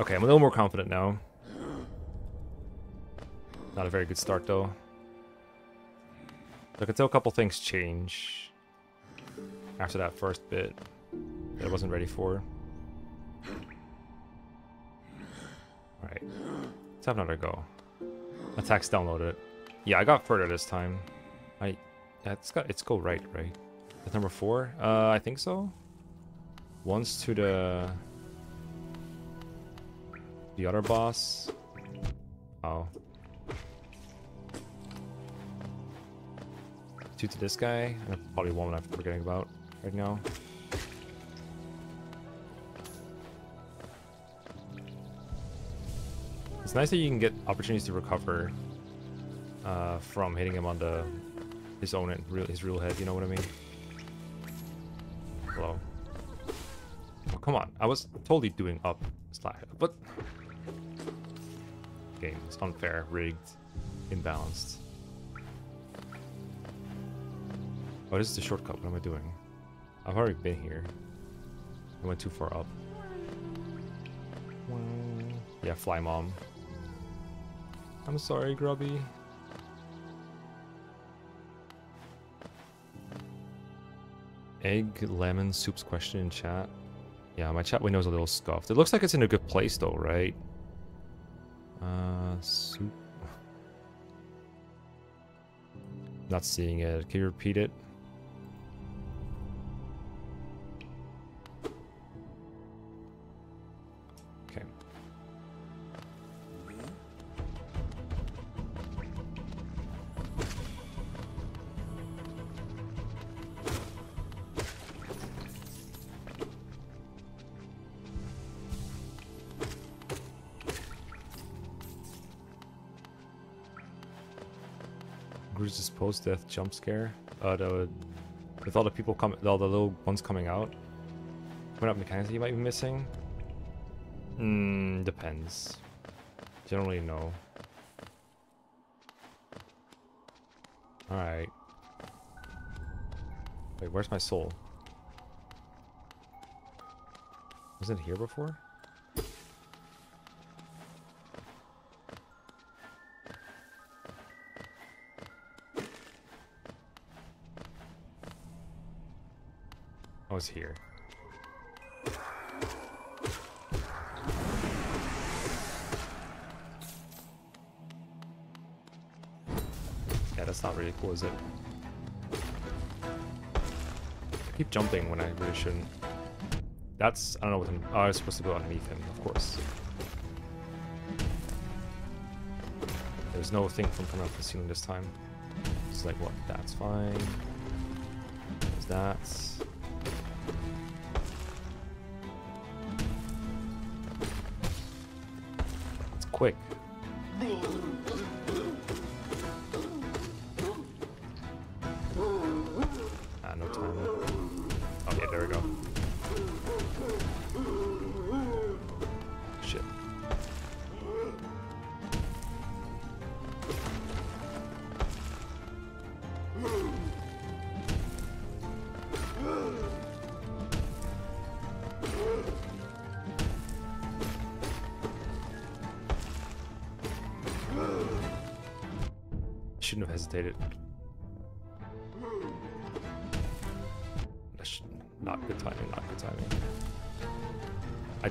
Okay, I'm a little more confident now. Not a very good start, though. Could tell a couple things change after that first bit that I wasn't ready for. Alright. Let's have another go. Attacks downloaded. Yeah, I got further this time. I... It's got... It's go right, right? That's number four? Uh, I think so. Once to the... The other boss. Oh. Two to this guy, and probably one I'm forgetting about right now. It's nice that you can get opportunities to recover uh, from hitting him on the his own and real his real head. You know what I mean? Hello. Oh, come on! I was totally doing up slash, but game is unfair, rigged, imbalanced. Oh, this is the shortcut. What am I doing? I've already been here. I went too far up. Yeah, fly mom. I'm sorry, Grubby. Egg lemon soups question in chat. Yeah, my chat window's a little scuffed. It looks like it's in a good place though, right? Uh, soup. Not seeing it. Can you repeat it? Gru's post-death jump scare. Uh, the, with all the people coming, all the little ones coming out. What up mechanics you might be missing? Hmm, depends. Generally, no. Alright. Wait, where's my soul? Wasn't it here before? Here. Yeah, that's not really cool, is it? I keep jumping when I really shouldn't. That's, I don't know what, I'm, oh, I was supposed to go underneath him, of course. There's no thing from coming off the ceiling this time. It's like, what, that's fine. There's that.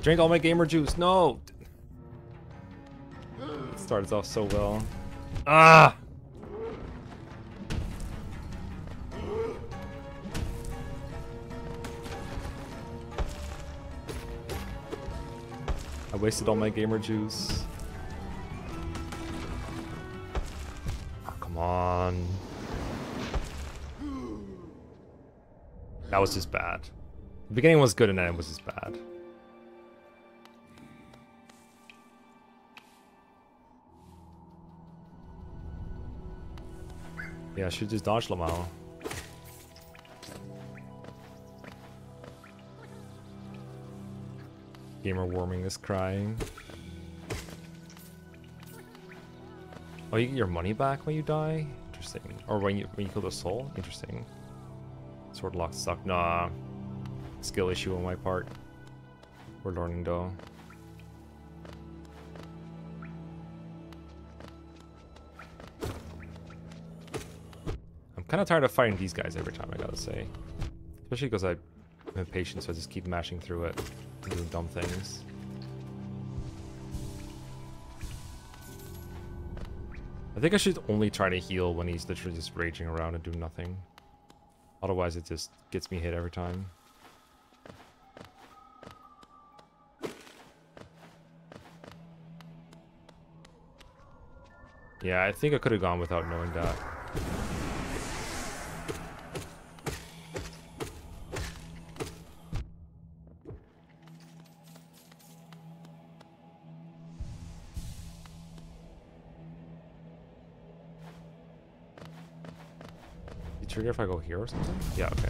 I drank all my gamer juice. No! It started off so well. Ah! I wasted all my gamer juice. Oh, come on. That was just bad. The beginning was good and then it was just bad. I should just dodge Lamau. Gamer warming is crying. Oh, you get your money back when you die? Interesting. Or when you when you kill the soul? Interesting. Sword lock suck. Nah. Skill issue on my part. We're learning though. Kind of tired of fighting these guys every time, I gotta say. Especially because I'm impatient, so I just keep mashing through it and doing dumb things. I think I should only try to heal when he's literally just raging around and doing nothing. Otherwise, it just gets me hit every time. Yeah, I think I could have gone without knowing that. If I go here or something? Yeah, okay.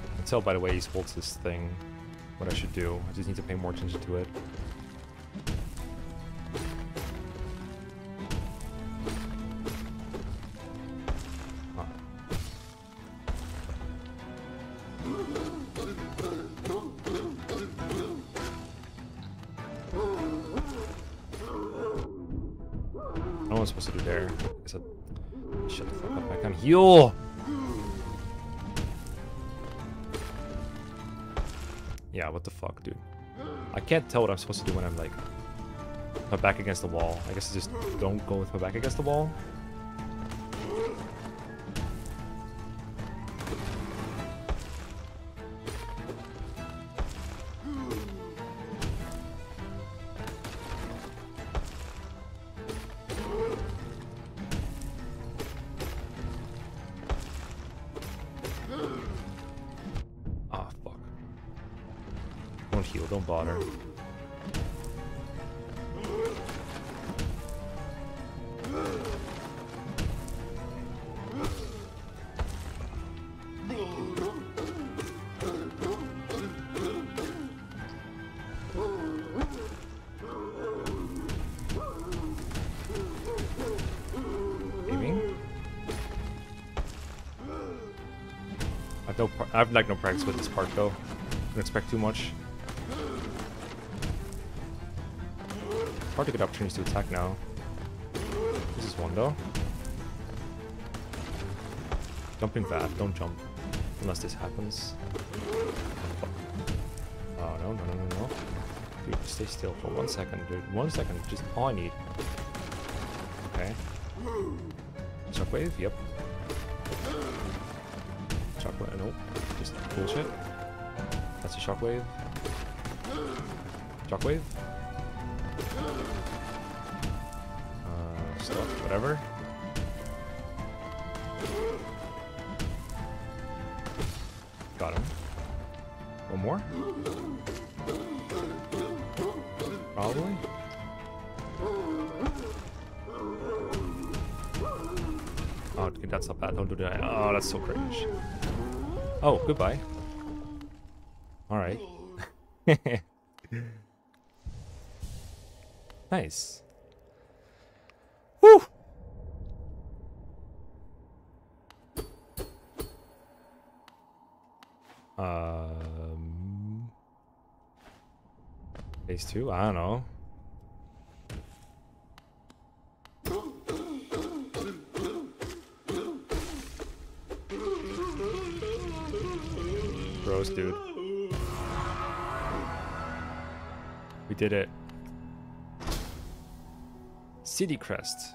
I can tell by the way he holds this thing what I should do. I just need to pay more attention to it. fuel. Yeah, what the fuck, dude. I can't tell what I'm supposed to do when I'm like my back against the wall. I guess I just don't go with my back against the wall. I've like no practice with this part though. Don't expect too much. Hard to get opportunities to attack now. This is one though. Jumping fast, don't jump. Unless this happens. Oh no, no, no, no, no. Dude, stay still for one second, dude. One second, just all I need. Okay. Shockwave, yep. That's a shockwave. Shockwave. Uh, stuff, whatever. Got him. One more? Probably. Oh, that's not bad. Don't do that. Oh, that's so cringe. Oh, goodbye. Alright. nice. Woo! Um. Phase two? I don't know. Dude. We did it. City Crest.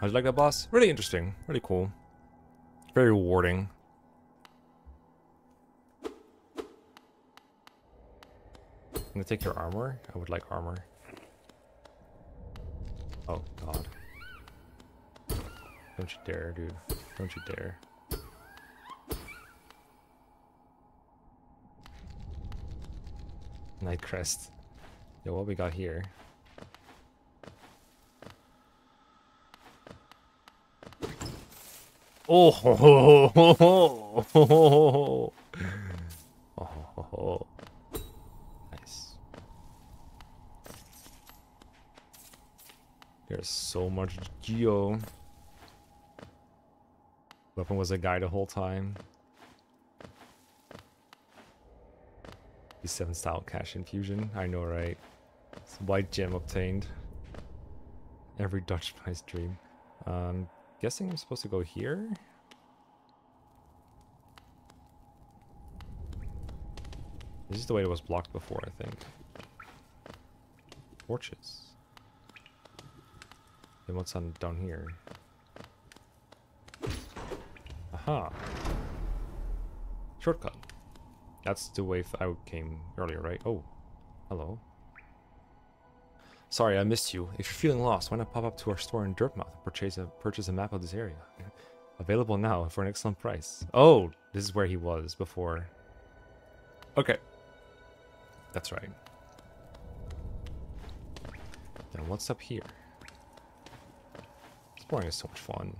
How'd you like that boss? Really interesting. Really cool. Very rewarding. I'm gonna take your armor. I would like armor. Oh, God. Don't you dare, dude. Don't you dare. Night Crest. Yo, what we got here? Oh, ho, ho, ho, ho, ho, ho, ho. Oh, ho, ho, nice. There's so much geo. Weapon was a guy the whole time. Seven style cash infusion. I know, right? White gem obtained. Every Dutch prize dream. Um, guessing I'm supposed to go here. This is the way it was blocked before, I think. Torches. Then what's on down here? Aha. Shortcut. That's the way I came earlier, right? Oh, hello. Sorry, I missed you. If you're feeling lost, why not pop up to our store in Dirtmouth and purchase a, purchase a map of this area? Available now for an excellent price. Oh, this is where he was before. Okay. That's right. Then what's up here? Exploring is so much fun.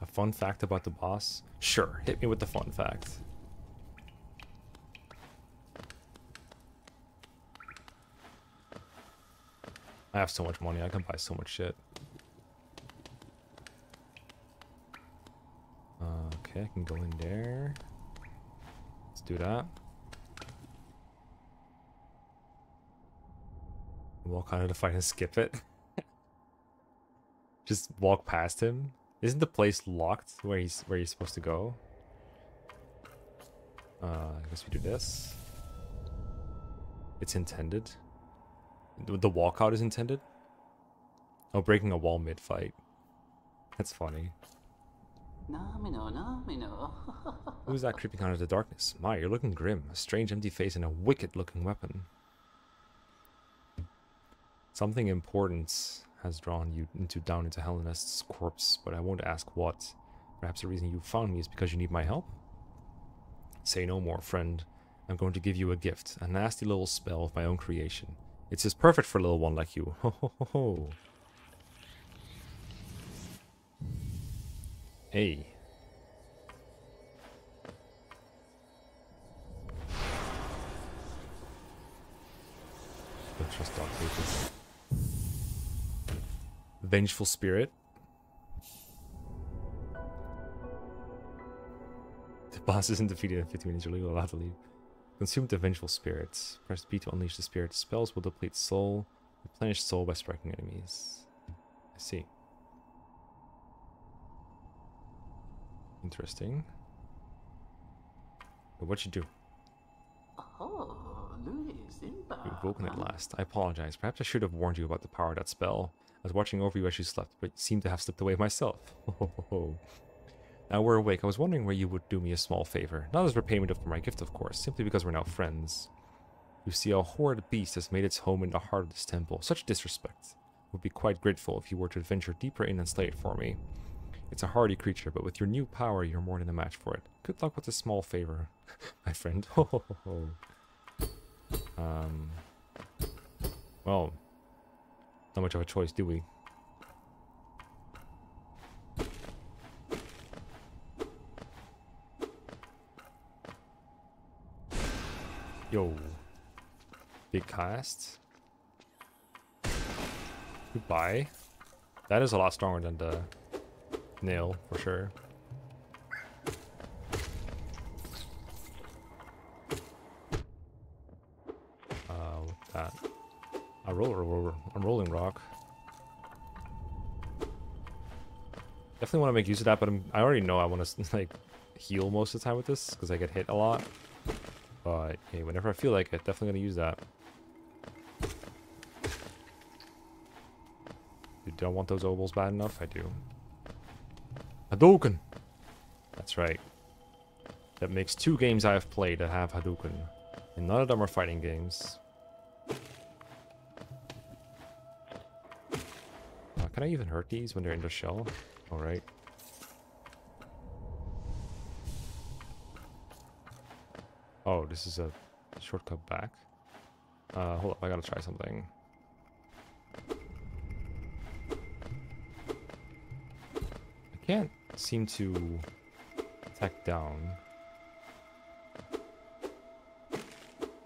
A fun fact about the boss? Sure, hit me with the fun fact. I have so much money, I can buy so much shit. Okay, I can go in there. Let's do that. Walk out of the fight and skip it. Just walk past him. Isn't the place locked where he's where he's supposed to go? Uh, I guess we do this. It's intended. The, walkout is intended. Oh, breaking a wall mid-fight. That's funny.
Namino, namino.
Who's that creeping out of the darkness? My, you're looking grim. A strange empty face and a wicked-looking weapon. Something important has drawn you into down into Hallownest's corpse, but I won't ask what. Perhaps the reason you found me is because you need my help? Say no more, friend. I'm going to give you a gift, a nasty little spell of my own creation. It's just perfect for a little one like you. Ho ho ho ho. Hey. Don't trust dog pages. Vengeful spirit. The boss isn't defeated in 15 minutes. You're legally allowed to leave. Consume the vengeful spirits. Press B to unleash the spirit. Spells will deplete soul. Replenish soul by striking enemies. I see. Interesting. But what you do?
Oh, Luis Impa.
You've woken at last. I apologize. Perhaps I should have warned you about the power of that spell. I was watching over you as you slept, but seemed to have slipped away myself. now we're awake. I was wondering where you would do me a small favor. Not as repayment of my gift, of course, simply because we're now friends. You see, a horrid beast has made its home in the heart of this temple. Such disrespect. Would be quite grateful if you were to venture deeper in and slay it for me. It's a hardy creature, but with your new power, you're more than a match for it. Good luck with this small favor, my friend. um, well, not much of a choice, do we? Yo. Big cast. Goodbye. That is a lot stronger than the nail, for sure. Uh, that. A roller, roller, a rolling rock. Definitely want to make use of that, but I'm, I already know I want to like heal most of the time with this because I get hit a lot. But hey, whenever I feel like it, definitely gonna use that. You don't want those ovals bad enough? I do. Hadouken! That's right. That makes two games I have played that have Hadouken. And none of them are fighting games. Uh, can I even hurt these when they're in the shell? Alright. Oh, this is a shortcut back. Uh, hold up, I gotta try something. I can't seem to attack down.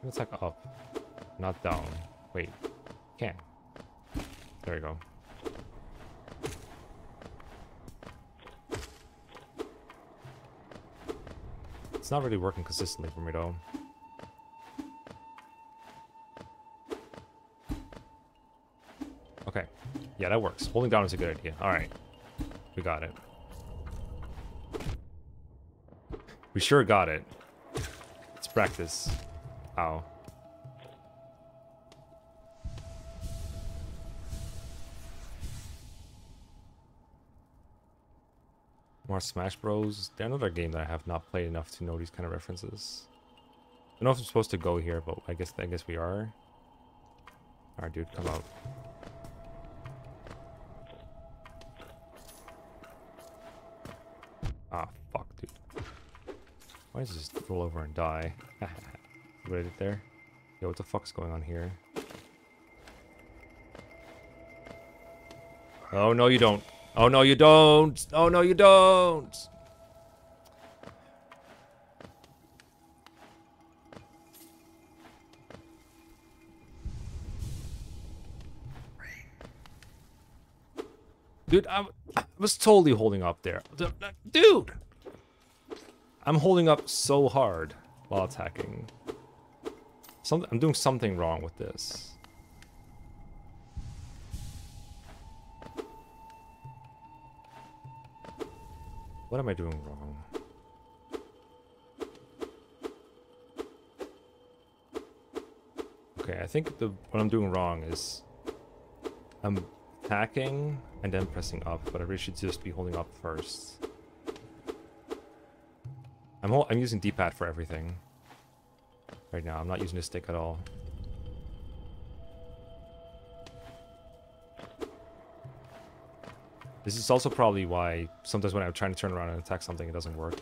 Attack up, not down. Wait, can. There we go. Not really working consistently for me though. Okay. Yeah, that works. Holding down is a good idea. Alright. We got it. We sure got it. Let's practice. Ow. More Smash Bros. They're another game that I have not played enough to know these kind of references. I don't know if I'm supposed to go here, but I guess I guess we are. Alright, dude, come out. Ah, fuck, dude. Why does it just roll over and die? what I did there? Yo, what the fuck's going on here? Oh, no, you don't. Oh, no, you don't. Oh, no, you don't. Dude, I was totally holding up there. Dude! I'm holding up so hard while attacking. I'm doing something wrong with this. What am I doing wrong? Okay, I think the what I'm doing wrong is I'm hacking and then pressing up, but I really should just be holding up first. I'm, I'm using D-pad for everything right now. I'm not using a stick at all. This is also probably why sometimes when I'm trying to turn around and attack something, it doesn't work.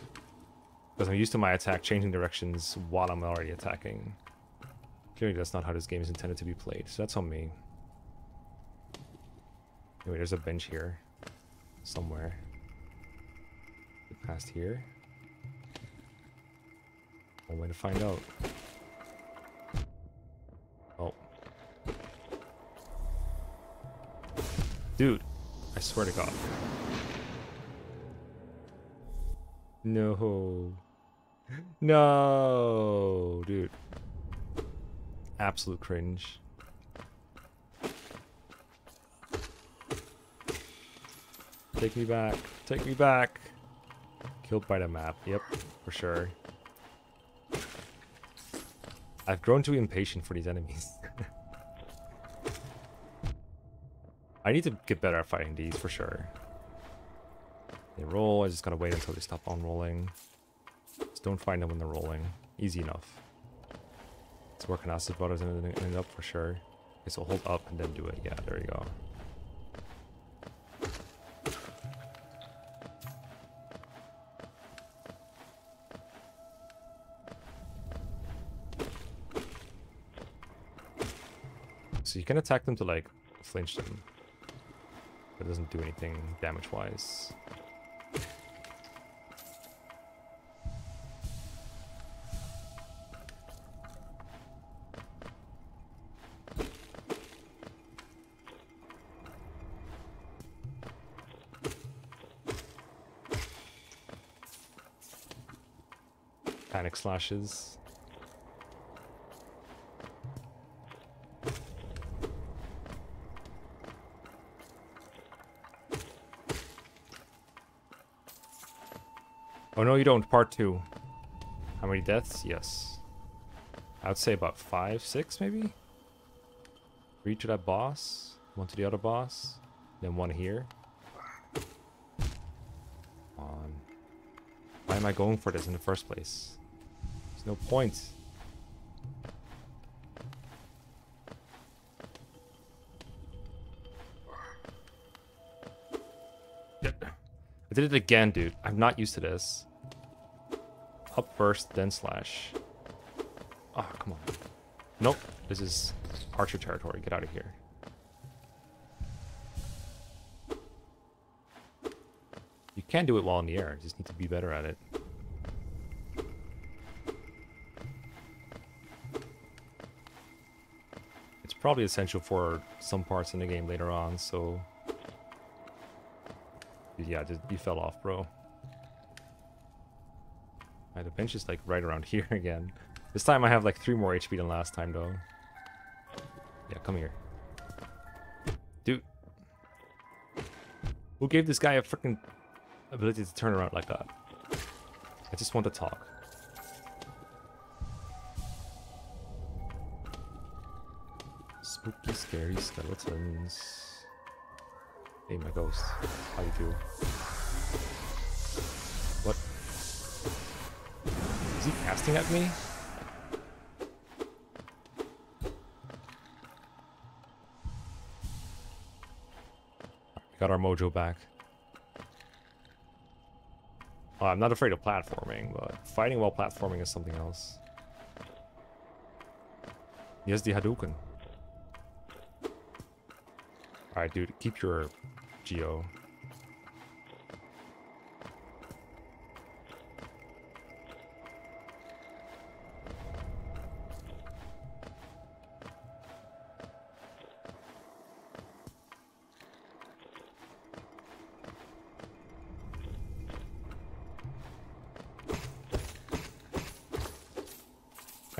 Because I'm used to my attack changing directions while I'm already attacking. Clearly that's not how this game is intended to be played, so that's on me. Anyway, there's a bench here. Somewhere. Get past here. One way to find out. Oh. Dude, I swear to God. No. No, dude. Absolute cringe. Take me back. Take me back. Killed by the map. Yep, for sure. I've grown too impatient for these enemies. I need to get better at fighting these for sure. They roll, I just gotta wait until they stop on rolling. Just don't find them when they're rolling. Easy enough. It's where Canastas Brothers ended up for sure. Okay, so hold up and then do it. Yeah, there you go. So you can attack them to like flinch them. But it doesn't do anything damage wise. Panic slashes. You don't. Part two. How many deaths? Yes. I would say about five, six, maybe. Three to that boss, one to the other boss, then one here. Come on. Why am I going for this in the first place? There's no point. I did it again, dude. I'm not used to this. Up first, then slash. Oh, come on. Nope. This is archer territory. Get out of here. You can do it while in the air. You just need to be better at it. It's probably essential for some parts in the game later on, so... Yeah, just, you fell off, bro. Right, the bench is like right around here again. This time I have like three more HP than last time though. Yeah, come here. Dude. Who gave this guy a freaking ability to turn around like that? I just want to talk. Spooky, scary skeletons. Hey, my ghost. How you do? Casting at me? Got our mojo back. Well, I'm not afraid of platforming, but fighting while platforming is something else. Yes, the Hadouken. Alright, dude, keep your Geo.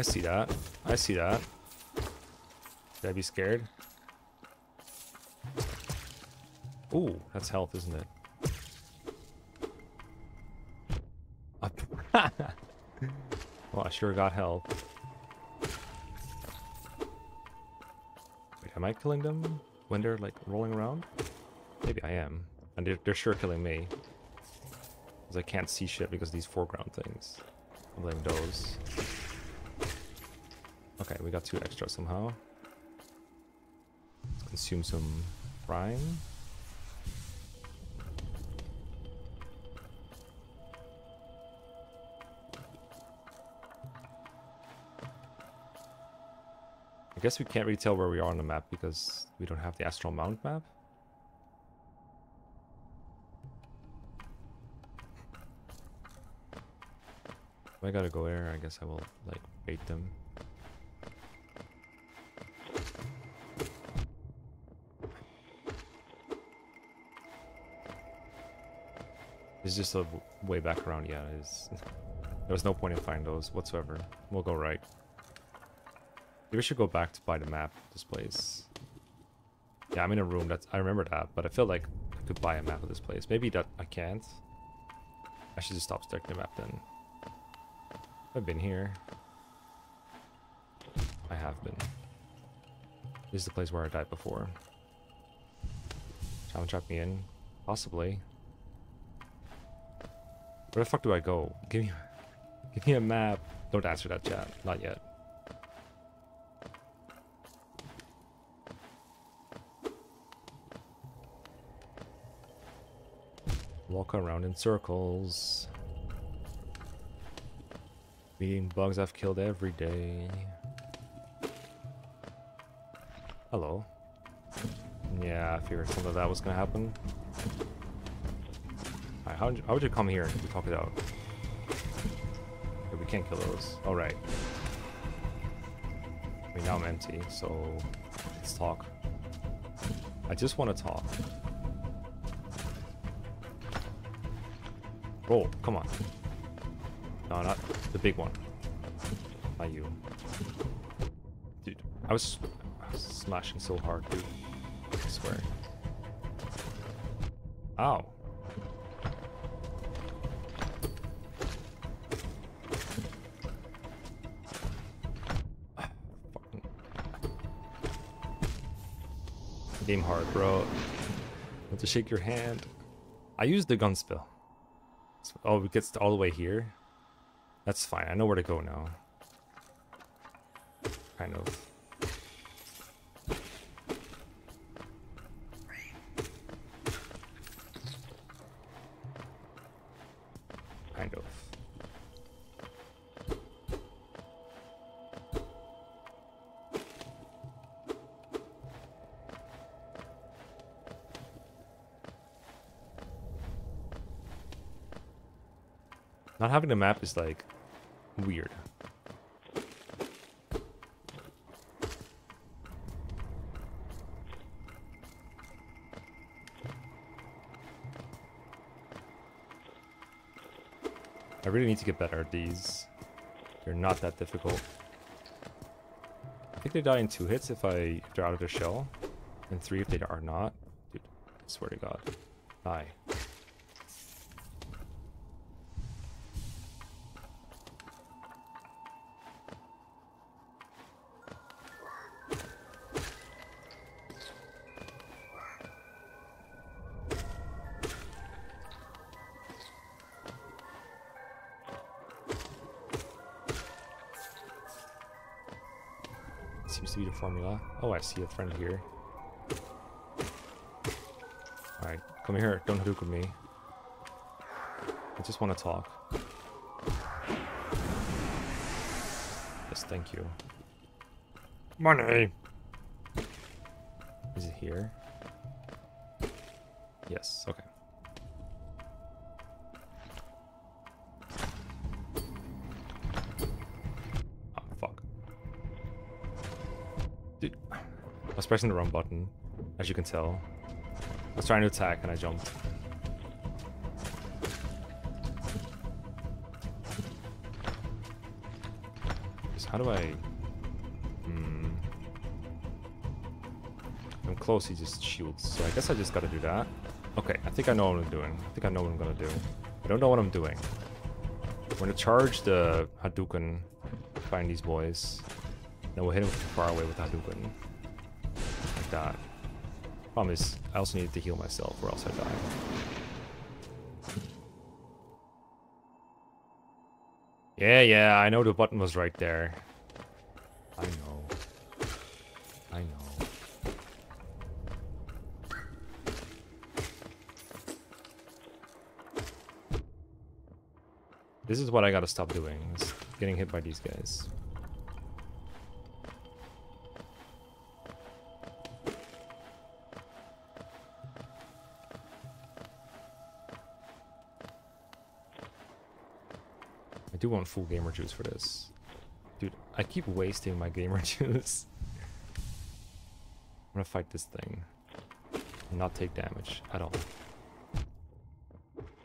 I see that. I see that. Should I be scared? Ooh, that's health, isn't it? well, I sure got health. Wait, am I killing them when they're like rolling around? Maybe I am. And they're, they're sure killing me. Because I can't see shit because these foreground things. I blame those. Okay, we got two extra somehow. Let's consume some brine. I guess we can't really tell where we are on the map because we don't have the Astral Mount map. I gotta go there, I guess I will like bait them. It's just a way back around, yeah. It's, there was no point in finding those whatsoever. We'll go right. Maybe we should go back to buy the map this place. Yeah, I'm in a room that's I remember that, but I feel like I could buy a map of this place. Maybe that I can't. I should just stop staring the map then. I've been here. I have been. This is the place where I died before. Trying to trap me in? Possibly. Where the fuck do I go? Give me, give me a map. Don't answer that chat. Not yet. Walk around in circles. Beating bugs I've killed every day. Hello. Yeah, I figured some of that was gonna happen. How, how would you come here and talk it out? We can't kill those. Alright. I mean, now I'm empty, so let's talk. I just want to talk. Roll, come on. No, not the big one. Not you. Dude, I was, I was smashing so hard, dude. I swear. Ow. Game hard, bro. To shake your hand? I used the gun spill. Oh, it gets all the way here? That's fine. I know where to go now. Kind of. Having a map is like weird. I really need to get better at these. They're not that difficult. I think they die in two hits if I if they're out of their shell, and three if they are not. Dude, I swear to God, die. Oh, I see a friend here. Alright, come here. Don't hook with me. I just want to talk. Yes, thank you. Money! Pressing the wrong button, as you can tell. I was trying to attack and I jumped. So how do I... Hmm. I'm close, he just shields. So I guess I just gotta do that. Okay, I think I know what I'm doing. I think I know what I'm gonna do. I don't know what I'm doing. We're gonna charge the Hadouken, find these boys. Then we'll hit him far away with Hadouken. Problem is, I also need to heal myself or else I die. Yeah, yeah, I know the button was right there. I know. I know. This is what I gotta stop doing, is getting hit by these guys. Do want full gamer juice for this. Dude, I keep wasting my gamer juice. I'm gonna fight this thing. Not take damage at all.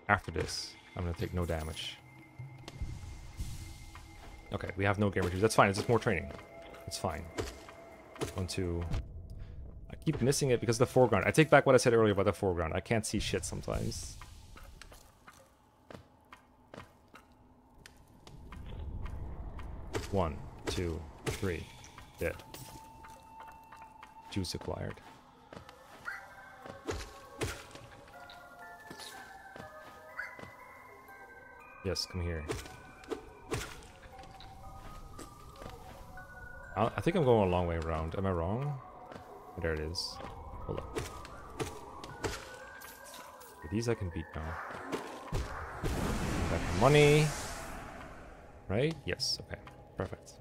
After this, I'm gonna take no damage. Okay, we have no gamer juice. That's fine, it's just more training. It's fine. One, two. I keep missing it because the foreground. I take back what I said earlier about the foreground. I can't see shit sometimes. One, two, three. Dead. Juice acquired. Yes, come here. I think I'm going a long way around. Am I wrong? There it is. Hold up. Okay, these I can beat now. Got money. Right? Yes, okay. Perfect.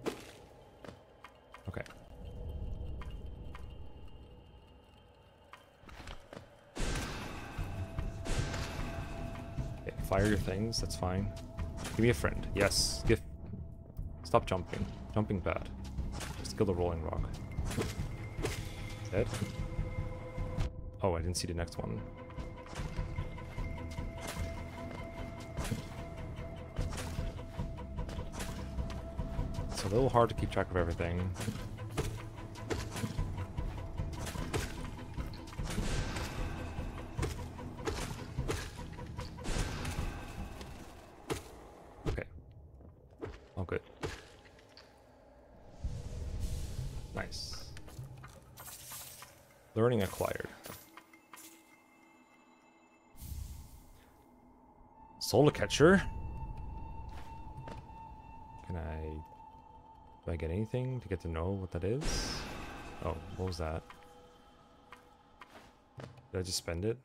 Okay. Okay, fire your things, that's fine. Give me a friend. Yes, give... Stop jumping. Jumping bad. Just kill the rolling rock. Dead? Oh, I didn't see the next one. Little hard to keep track of everything. Okay. All good. Nice. Learning acquired. Soul catcher. I get anything to get to know what that is? Oh, what was that? Did I just spend it?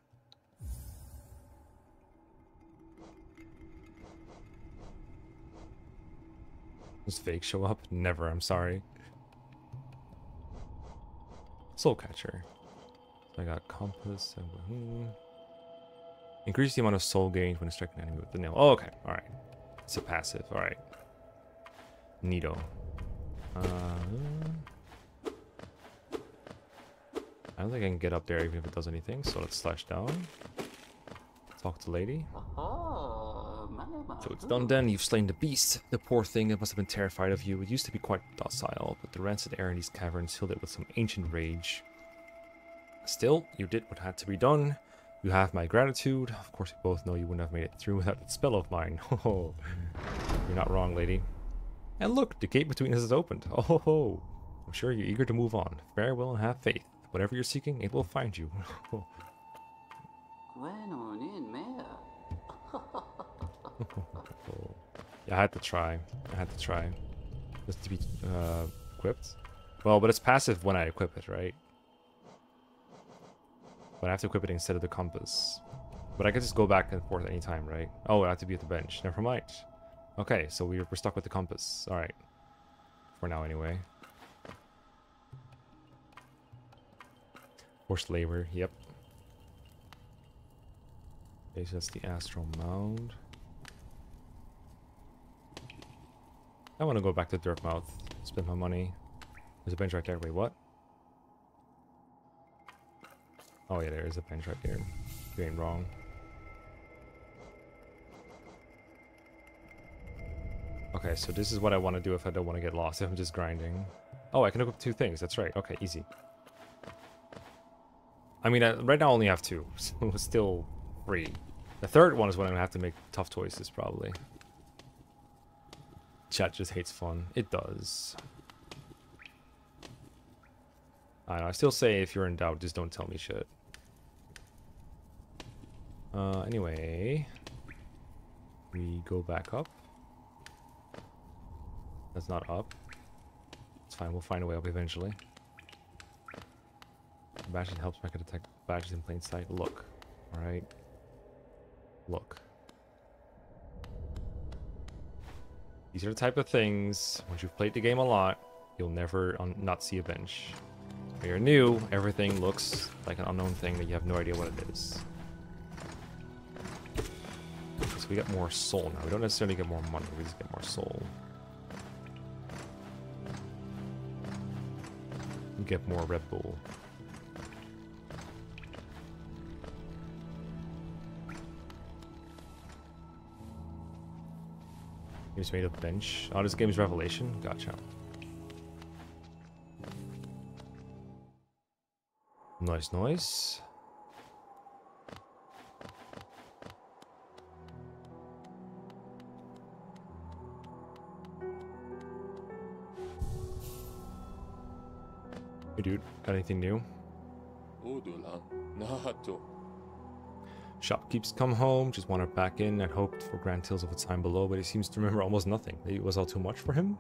Does fake show up? Never, I'm sorry. Soul catcher. I got compass and increase the amount of soul gained when striking an enemy with the nail. Oh, okay, all right. It's a passive. All right. Neato. Uh, I don't think I can get up there even if it does anything. So let's slash down. Talk to lady. So it's done then, you've slain the beast. The poor thing, it must have been terrified of you. It used to be quite docile, but the rancid air in these caverns filled it with some ancient rage. Still, you did what had to be done. You have my gratitude. Of course, we both know you wouldn't have made it through without that spell of mine. You're not wrong, lady. And look, the gate between us is opened. Oh, ho, ho. I'm sure you're eager to move on. Farewell and have faith. Whatever you're seeking, it will find you.
Gwen on in, mare.
Yeah, I had to try. I had to try. Just to be uh, equipped. Well, but it's passive when I equip it, right? But I have to equip it instead of the compass. But I can just go back and forth anytime, right? Oh, I have to be at the bench. Never mind. Okay, so we're, stuck with the compass. Alright. For now, anyway. Forced labor, yep. Okay, so that's the astral mound. I want to go back to Dirtmouth. Spend my money. There's a bench right there. Wait, what? Oh yeah, there is a bench right there. You ain't wrong. Okay, so this is what I want to do if I don't want to get lost, if I'm just grinding. Oh, I can hook up two things. That's right. Okay, easy. I mean, I, right now I only have two, so still free. The third one is when I'm going to have to make tough choices, probably. Chat just hates fun. It does. I, know, I still say if you're in doubt, just don't tell me shit. Uh, anyway, we go back up. That's not up. It's fine. We'll find a way up eventually. Badges helps Mekkah detect badges in plain sight. Look. Alright. Look. These are the type of things, once you've played the game a lot, you'll never not see a bench. When you're new, everything looks like an unknown thing that you have no idea what it is. So we get more soul now. We don't necessarily get more money, we just get more soul. Get more Red Bull. Game's made of bench. Oh, this game's Revelation? Gotcha. Nice, nice. Hey dude, got anything new?
Udulan. Nahato.
Shopkeep's come home, just wandered back in and hoped for grand tales of a time below, but he seems to remember almost nothing. Maybe it was all too much for him?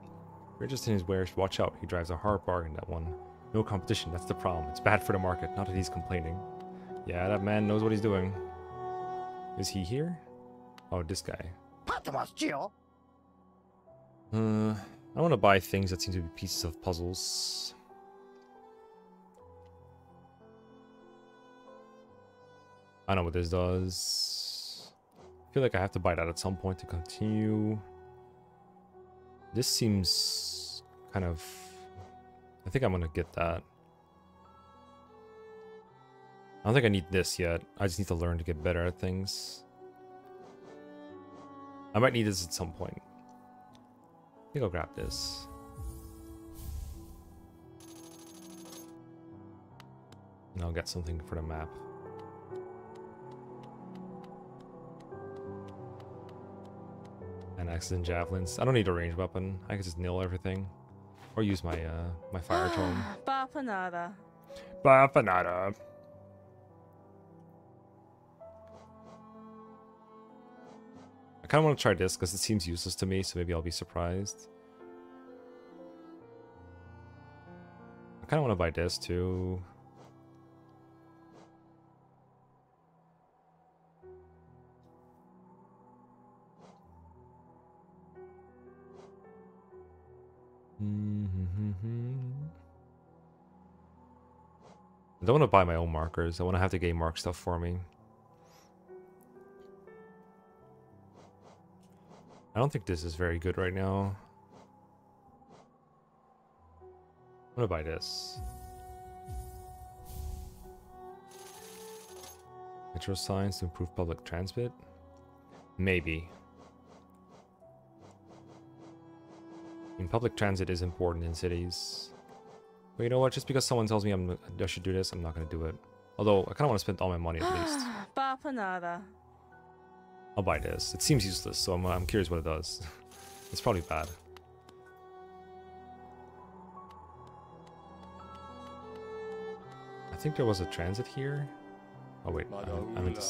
We're just in his wares, watch out, he drives a hard bargain, that one. No competition, that's the problem. It's bad for the market, not that he's complaining. Yeah, that man knows what he's doing. Is he here? Oh, this guy.
Patmos, Gio.
Uh, I want to buy things that seem to be pieces of puzzles. I don't know what this does. I feel like I have to buy that at some point to continue. This seems kind of... I think I'm going to get that. I don't think I need this yet. I just need to learn to get better at things. I might need this at some point. I think I'll grab this. And I'll get something for the map. Axes and javelins. I don't need a ranged weapon. I can just nil everything. Or use my uh my fire tome.
Bapanada.
Bapanada. I kind of want to try this because it seems useless to me, so maybe I'll be surprised. I kind of want to buy this too. I don't want to buy my own markers. I want to have the game mark stuff for me. I don't think this is very good right now. I'm gonna buy this. Metro signs to improve public transit? Maybe. I mean, public transit is important in cities. But you know what? Just because someone tells me I'm, I should do this, I'm not gonna do it. Although, I kind of want to spend all my money at least.
Bapanada.
I'll buy this. It seems useless, so I'm, I'm curious what it does. it's probably bad. I think there was a transit here. Oh wait, I, I meant to...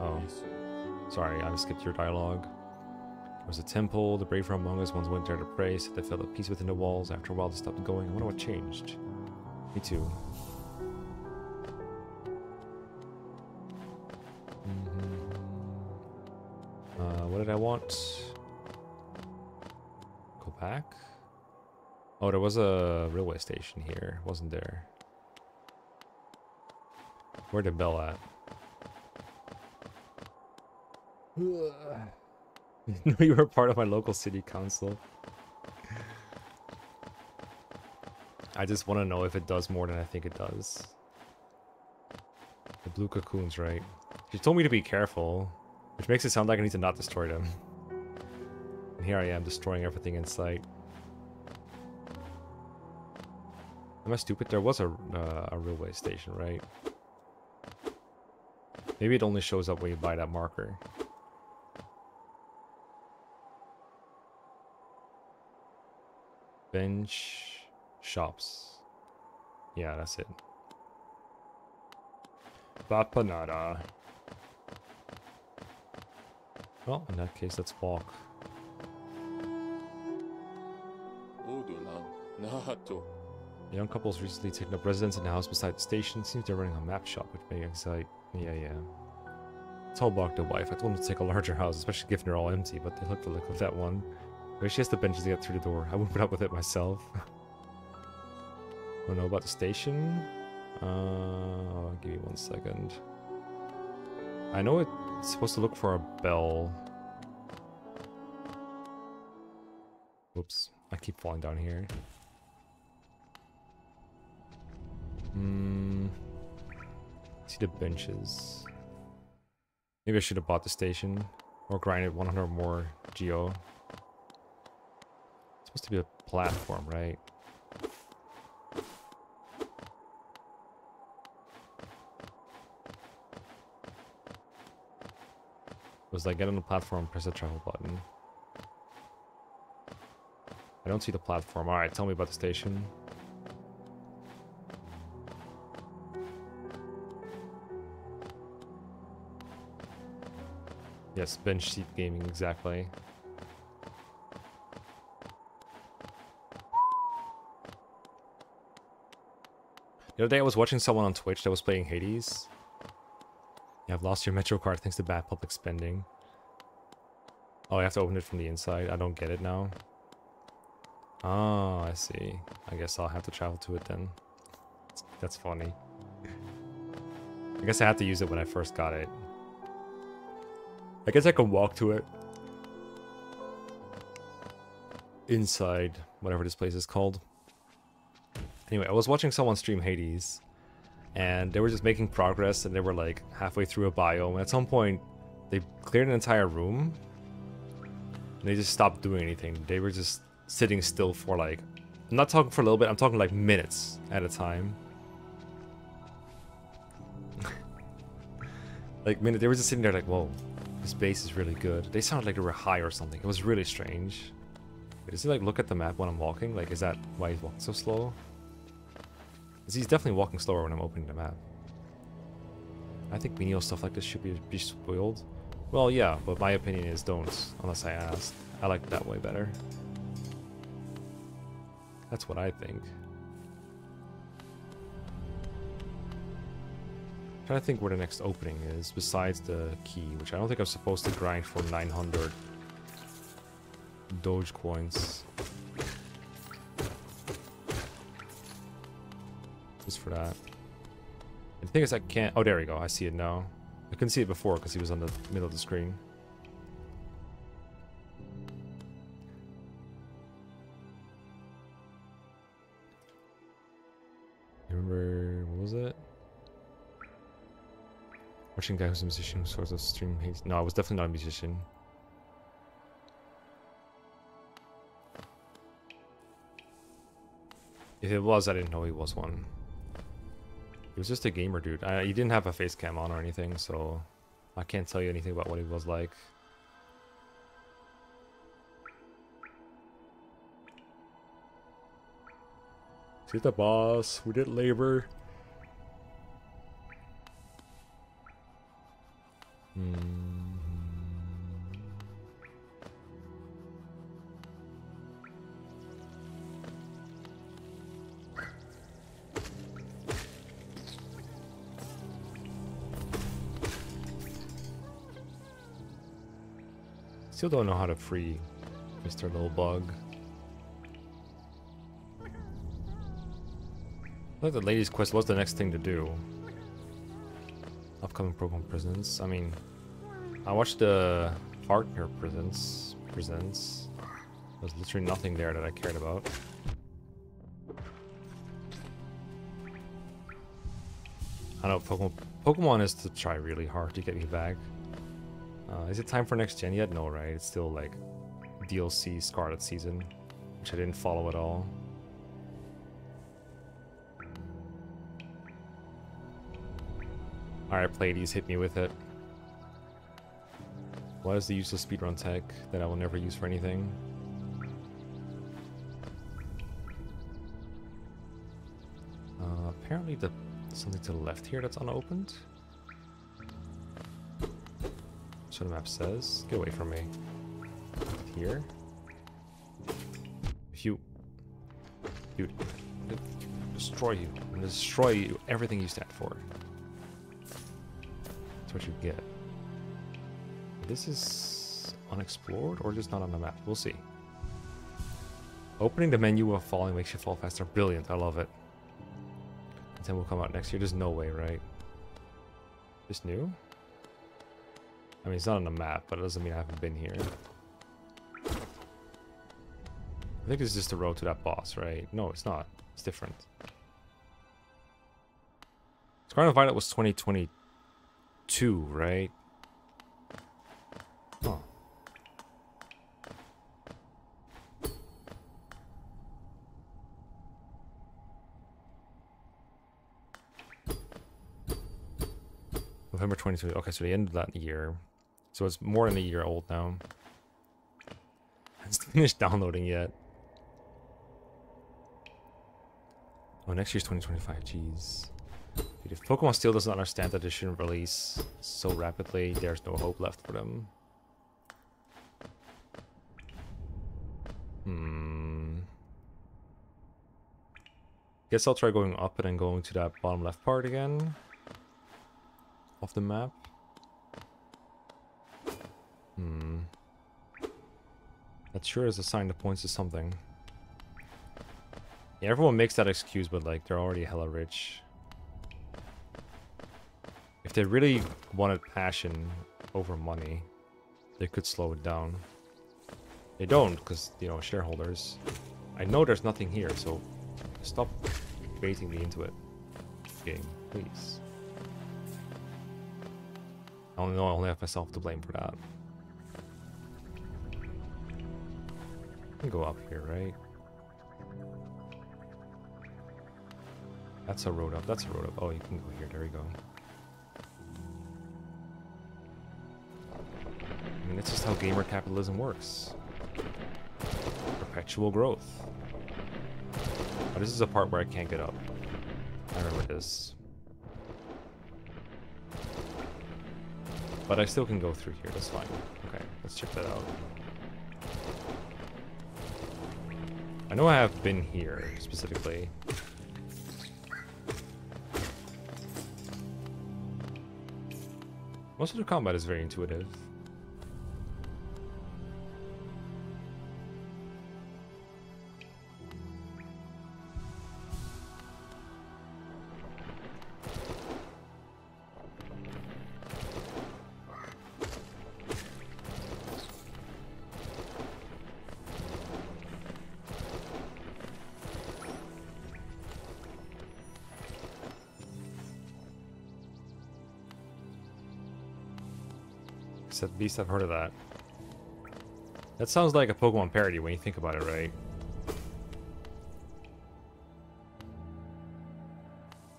Oh, sorry, I skipped your dialogue. There was a temple, the braver among us once went there to pray, said they felt at peace within the walls. After a while, they stopped going. I wonder what changed. Me too. Mhm. Uh, what did I want? Go back? Oh, there was a railway station here, wasn't there? Where the bell at? know you were part of my local city council. I just want to know if it does more than I think it does. The blue cocoons, right? She told me to be careful, which makes it sound like I need to not destroy them. And here I am destroying everything in sight. Am I stupid? There was a, uh, a railway station, right? Maybe it only shows up when you buy that marker. Bench shops. Yeah, that's it. Bapanada. Well, in that case, let's walk. Young couple's recently taken up residence in a house beside the station. Seems they're running a map shop, which may excite. Yeah, yeah. Bach the wife. I told him to take a larger house, especially given they're all empty, but they look the look of that one. Maybe she has the benches to get through the door. I wouldn't put up with it myself. Don't know about the station? Uh, give me one second. I know it's supposed to look for a bell. Whoops. I keep falling down here. Hmm. See the benches. Maybe I should have bought the station. Or grinded 100 more geo. Supposed to be a platform, right? Was like get on the platform, press the travel button. I don't see the platform. Alright, tell me about the station. Yes, bench seat gaming, exactly. The other day I was watching someone on Twitch that was playing Hades. You have lost your Metro card thanks to bad public spending. Oh, I have to open it from the inside. I don't get it now. Oh, I see. I guess I'll have to travel to it then. That's funny. I guess I had to use it when I first got it. I guess I can walk to it. Inside, whatever this place is called. Anyway, I was watching someone stream Hades. And they were just making progress and they were like halfway through a biome. And At some point, they cleared an entire room. And they just stopped doing anything. They were just sitting still for like... I'm not talking for a little bit, I'm talking like minutes at a time. like minute, they were just sitting there like, whoa, this base is really good. They sounded like they were high or something. It was really strange. Does he like look at the map when I'm walking? Like, is that why he's walking so slow? Because he's definitely walking slower when I'm opening the map. I think menial stuff like this should be, be spoiled. Well, yeah, but my opinion is don't, unless I ask. I like that way better. That's what I think. trying to think where the next opening is, besides the key, which I don't think I'm supposed to grind for 900 Doge coins. For that. The thing is I can't... Oh, there we go. I see it now. I couldn't see it before because he was on the middle of the screen. remember... What was it? Watching guy who's a musician who sort of stream. No, I was definitely not a musician. If it was, I didn't know he was one. Was just a gamer dude. I, he didn't have a face cam on or anything, so I can't tell you anything about what he was like. See the boss. We did labor. Hmm. Still don't know how to free Mr. Little Bug. Like the ladies' quest was the next thing to do. Upcoming Pokemon presents. I mean, I watched the partner presents. Presents. There's literally nothing there that I cared about. I know Pokemon. Pokemon is to try really hard to get me back. Uh, is it time for next gen yet? No, right? It's still like DLC Scarlet season, which I didn't follow at all. Alright, Pleiades, hit me with it. What is the useless speedrun tech that I will never use for anything? Uh, apparently the something to the left here that's unopened. The map says. Get away from me. Here. If you... Dude. Destroy you. I'm gonna destroy you. Everything you stand for. That's what you get. This is unexplored or just not on the map. We'll see. Opening the menu while falling makes you fall faster. Brilliant. I love it. And then we'll come out next year. There's no way, right? This new? I mean, it's not on the map, but it doesn't mean I haven't been here. I think it's just the road to that boss, right? No, it's not. It's different. Scarlet Violet was 2022, right? 2022. Okay, so they ended that year. So it's more than a year old now. It's finished downloading yet. Oh, next year's 2025. Jeez. Dude, if Pokemon still doesn't understand that they shouldn't release so rapidly, there's no hope left for them. Hmm. Guess I'll try going up and then going to that bottom left part again of the map. Hmm. That sure is a sign that points to something. Yeah, everyone makes that excuse, but like they're already hella rich. If they really wanted passion over money, they could slow it down. They don't, because, you know, shareholders. I know there's nothing here, so stop baiting me into it. Game, please. I only know I only have myself to blame for that. I can go up here, right? That's a road up. That's a road up. Oh, you can go here. There we go. I mean, that's just how gamer capitalism works. Perpetual growth. Oh, this is a part where I can't get up. I remember this. But I still can go through here. That's fine. Okay, let's check that out. I know I have been here, specifically. Most of the combat is very intuitive. At least I've heard of that. That sounds like a Pokemon parody when you think about it, right?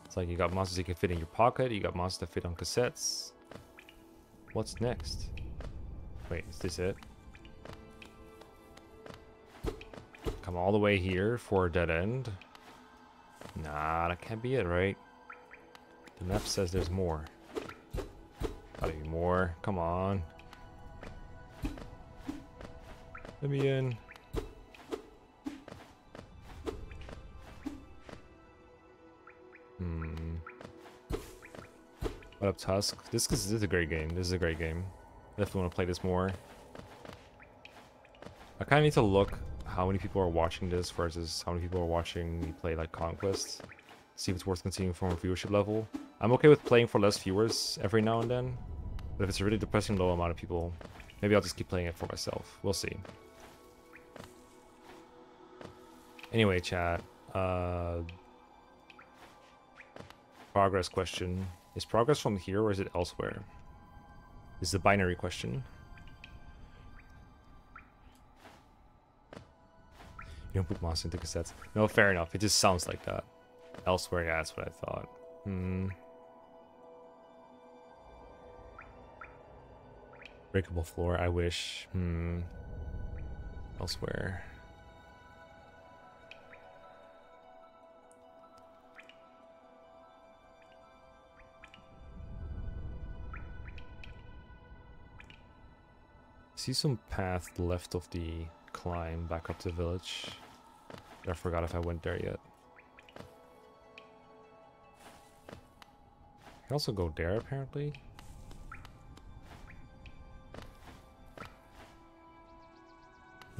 It's like you got monsters you can fit in your pocket, you got monsters that fit on cassettes. What's next? Wait, is this it? Come all the way here for a dead end? Nah, that can't be it, right? The map says there's more. Gotta be more. Come on. Let me in. Hmm. What up, Tusk? This, this is a great game. This is a great game. Definitely want to play this more. I kind of need to look how many people are watching this versus how many people are watching me play like Conquest. See if it's worth continuing from a viewership level. I'm okay with playing for less viewers every now and then. But if it's a really depressing low amount of people, maybe I'll just keep playing it for myself. We'll see. Anyway, chat. Uh, progress question. Is progress from here or is it elsewhere? This is a binary question. You don't put monster into cassettes. No, fair enough. It just sounds like that. Elsewhere, yeah, that's what I thought. Hmm. Breakable floor, I wish. Hmm. Elsewhere. see some path left of the climb back up to the village. I forgot if I went there yet. I can also go there apparently.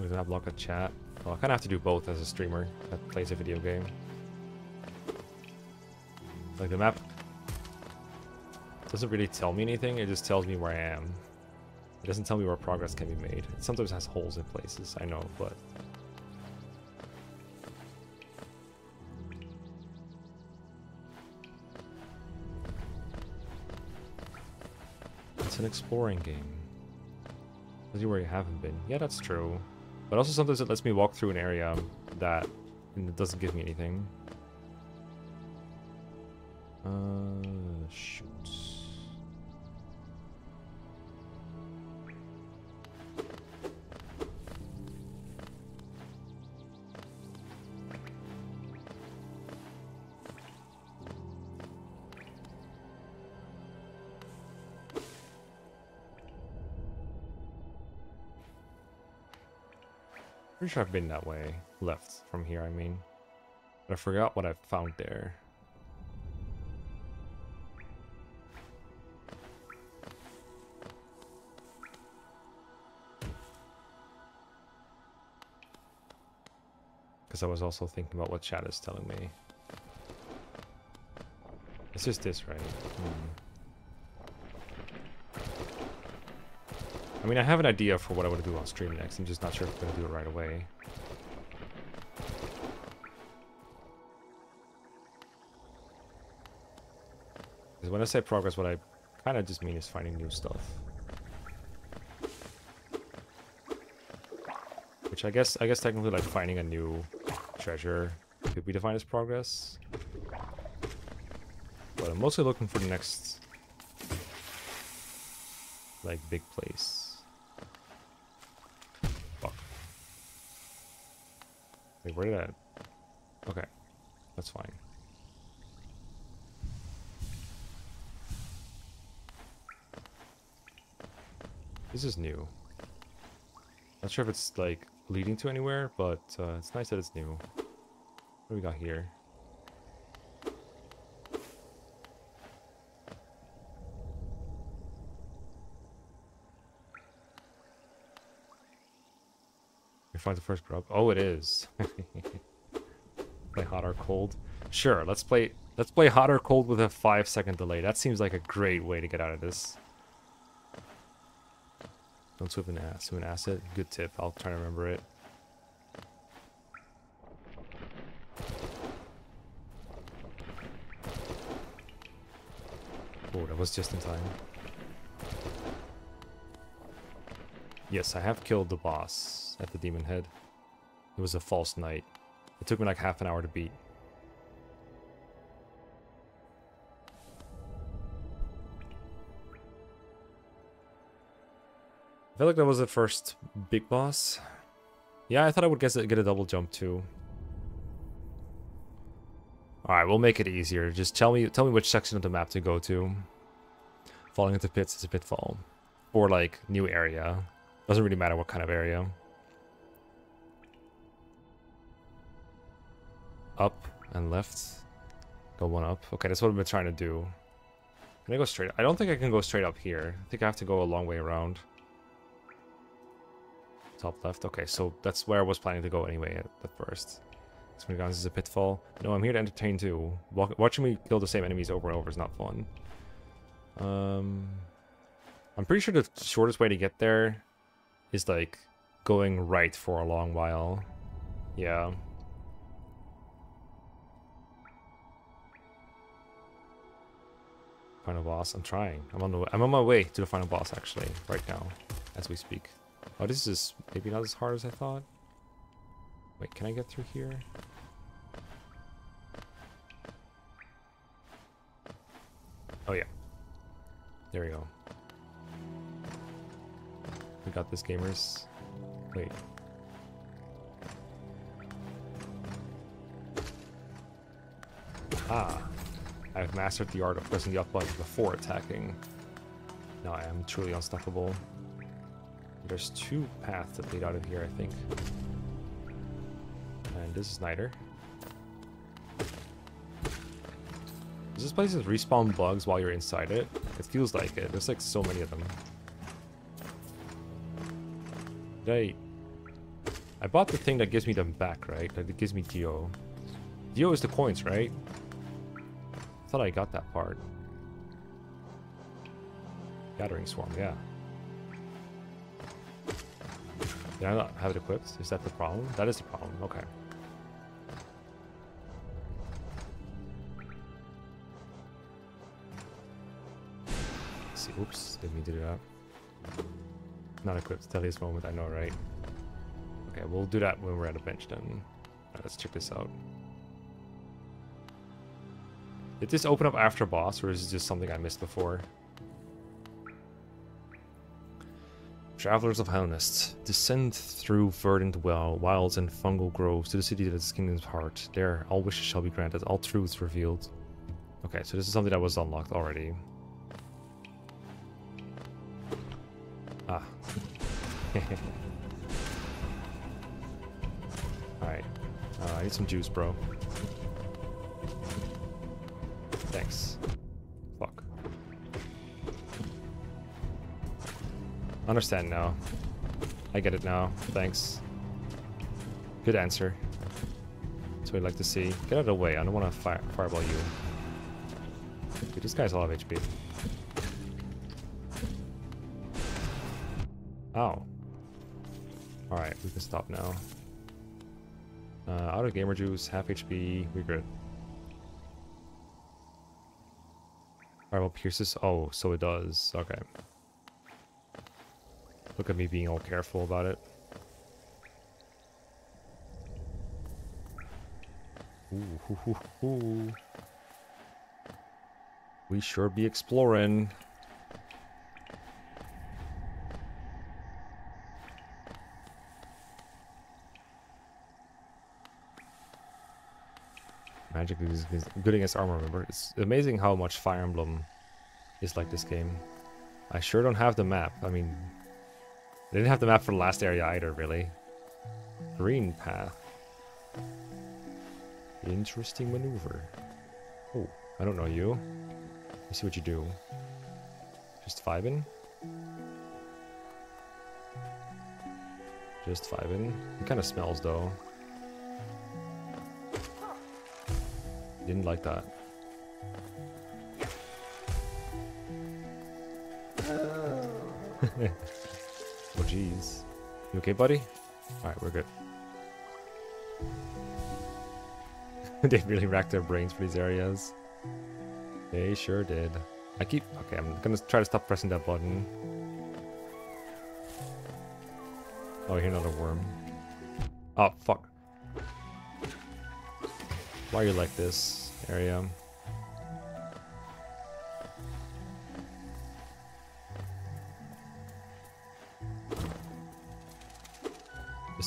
We're gonna block a chat. Well, I kind of have to do both as a streamer that plays a video game. Like the map doesn't really tell me anything, it just tells me where I am. It doesn't tell me where progress can be made. It sometimes has holes in places, I know, but... It's an exploring game. Tells you where you haven't been. Yeah, that's true. But also sometimes it lets me walk through an area that doesn't give me anything. Uh, shoot. Pretty sure I've been that way. Left from here, I mean. But I forgot what I found there. Because I was also thinking about what chat is telling me. It's just this, right? Hmm. I mean, I have an idea for what I want to do on stream next. I'm just not sure if I'm going to do it right away. Because when I say progress, what I kind of just mean is finding new stuff. Which I guess, I guess technically like finding a new treasure could be defined as progress. But I'm mostly looking for the next, like, big place. Wait, where did that... Okay. That's fine. This is new. Not sure if it's, like, leading to anywhere, but uh, it's nice that it's new. What do we got here? Find the first grub. Oh, it is. play hot or cold. Sure, let's play let's play hot or cold with a five second delay. That seems like a great way to get out of this. Don't swim an ass an acid. Good tip. I'll try to remember it. Oh, that was just in time. Yes, I have killed the boss at the demon head. It was a false knight. It took me like half an hour to beat. I feel like that was the first big boss. Yeah, I thought I would guess get a double jump too. Alright, we'll make it easier. Just tell me tell me which section of the map to go to. Falling into pits is a pitfall. Or like new area. Doesn't really matter what kind of area. Up and left. Go one up. Okay, that's what I've been trying to do. Can I go straight? I don't think I can go straight up here. I think I have to go a long way around. Top left. Okay, so that's where I was planning to go anyway at, at first. This is a pitfall. No, I'm here to entertain too. watching me kill the same enemies over and over is not fun. Um, I'm pretty sure the shortest way to get there is like going right for a long while. Yeah. Final boss. I'm trying. I'm on the. I'm on my way to the final boss actually right now, as we speak. Oh, this is maybe not as hard as I thought. Wait, can I get through here? Oh yeah. There we go. We got this, gamers. Wait. Ah. I've mastered the art of pressing the up button before attacking. Now I am truly unstoppable. There's two paths that lead out of here, I think. And this is Niter. Does this place just respawn bugs while you're inside it? It feels like it. There's like so many of them. Did I... I bought the thing that gives me them back, right? It gives me Geo. Geo is the coins, right? Thought I got that part. Gathering Swarm, yeah. Did I not have it equipped? Is that the problem? That is the problem, okay. Let's see, oops, didn't mean to do that. Not equipped, tell Tellius moment, I know, right? Okay, we'll do that when we're at a bench then. Alright, let's check this out. Did this open up after boss, or is it just something I missed before? Travelers of Hallownest, descend through verdant well, wilds and fungal groves to the city that is the kingdom's heart. There, all wishes shall be granted, all truths revealed. Okay, so this is something that was unlocked already. Ah. Alright. Uh, I need some juice, bro. Understand now. I get it now. Thanks. Good answer. That's what I'd like to see. Get out of the way. I don't want to fire fireball you. Dude, this guy's a lot of HP. Ow. Alright, we can stop now. Uh, out of gamer juice, half HP, we're good. Well, pierces. Oh, so it does. Okay. Look at me being all careful about it. Ooh, hoo, hoo, hoo. We sure be exploring. Magic is is good against armor, remember? It's amazing how much Fire Emblem is like this game. I sure don't have the map. I mean, I didn't have the map for the last area either, really. Greenpath. Interesting maneuver. Oh, I don't know you. Let me see what you do. Just vibing? Just vibing. It kind of smells, though. Didn't like that. Oh. jeez. You okay, buddy? Alright, we're good. they really racked their brains for these areas. They sure did. I keep... Okay, I'm gonna try to stop pressing that button. Oh, hear another worm. Oh, fuck. Why are you like this, area?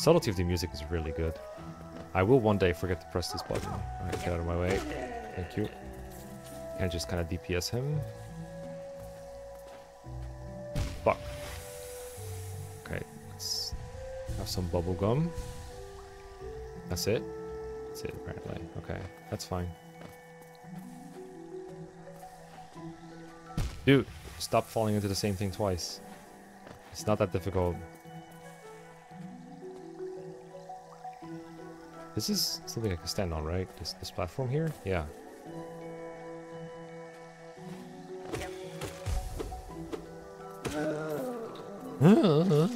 Subtlety of the music is really good. I will one day forget to press this button. Alright, get out of my way. Thank you. And just kind of DPS him. Fuck. Okay, let's have some bubble gum. That's it? That's it, apparently. Okay, that's fine. Dude, stop falling into the same thing twice. It's not that difficult. This is something I can stand on, right? This, this platform here? Yeah. Uh-huh.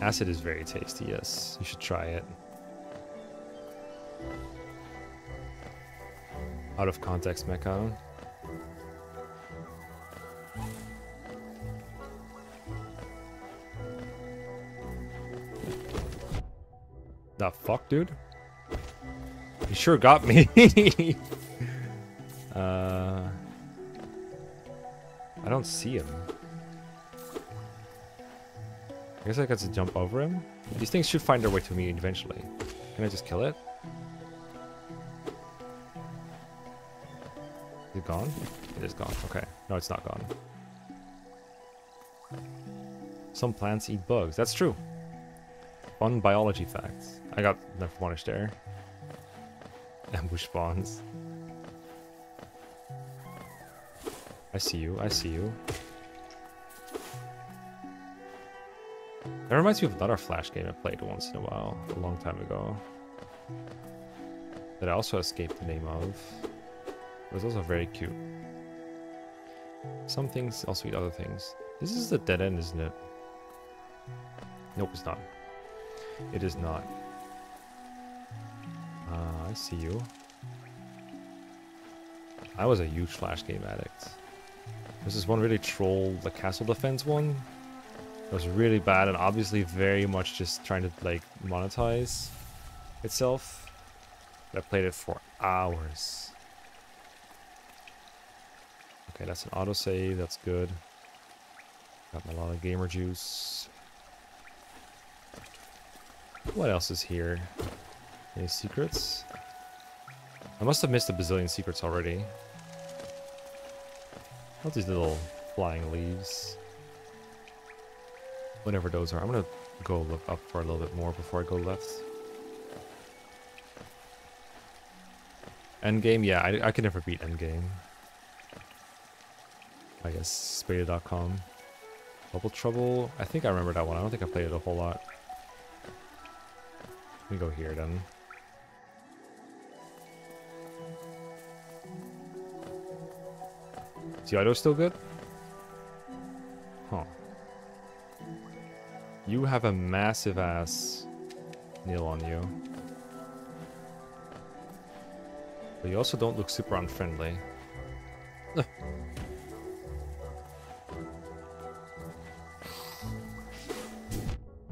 Acid is very tasty, yes. You should try it. Out of context Mekkah. Fuck, dude? You sure got me. uh, I don't see him. I guess I got to jump over him. These things should find their way to me eventually. Can I just kill it? It it gone? It is gone. Okay. No, it's not gone. Some plants eat bugs. That's true. Fun biology facts. I got enough punish there. Ambush spawns. I see you. I see you. That reminds me of another Flash game I played once in a while, a long time ago. That I also escaped the name of. It was also very cute. Some things also eat other things. This is a dead end, isn't it? Nope, it's not. It is not. Ah, I see you. I was a huge Flash game addict. This is one really troll, the castle defense one. It was really bad and obviously very much just trying to like monetize itself. I played it for hours. Okay, that's an autosave, that's good. Got a lot of gamer juice. What else is here? Any secrets? I must have missed a bazillion secrets already. What's these little flying leaves? Whatever those are. I'm gonna go look up for a little bit more before I go left. Endgame? Yeah, I, I can never beat Endgame. I guess Spada.com. Bubble Trouble? I think I remember that one. I don't think I played it a whole lot. Me go here then. Is the auto still good? Huh. You have a massive ass nail on you. But you also don't look super unfriendly. Ugh.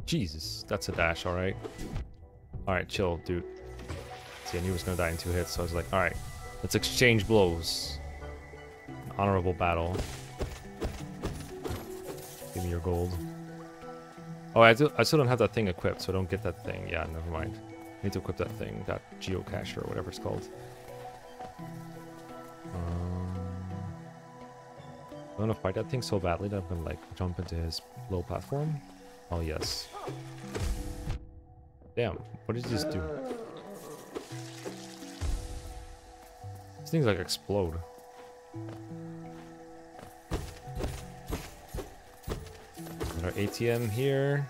Jesus, that's a dash, alright. Alright, chill, dude. See, I knew he was gonna die in two hits, so I was like, alright, let's exchange blows. Honorable battle. Give me your gold. Oh, I, do, I still don't have that thing equipped, so I don't get that thing. Yeah, never mind. I need to equip that thing, that geocacher or whatever it's called. Um, I want to fight that thing so badly that I'm gonna like jump into his low platform. Oh yes. Damn, what did this do? These things like explode. Our ATM here.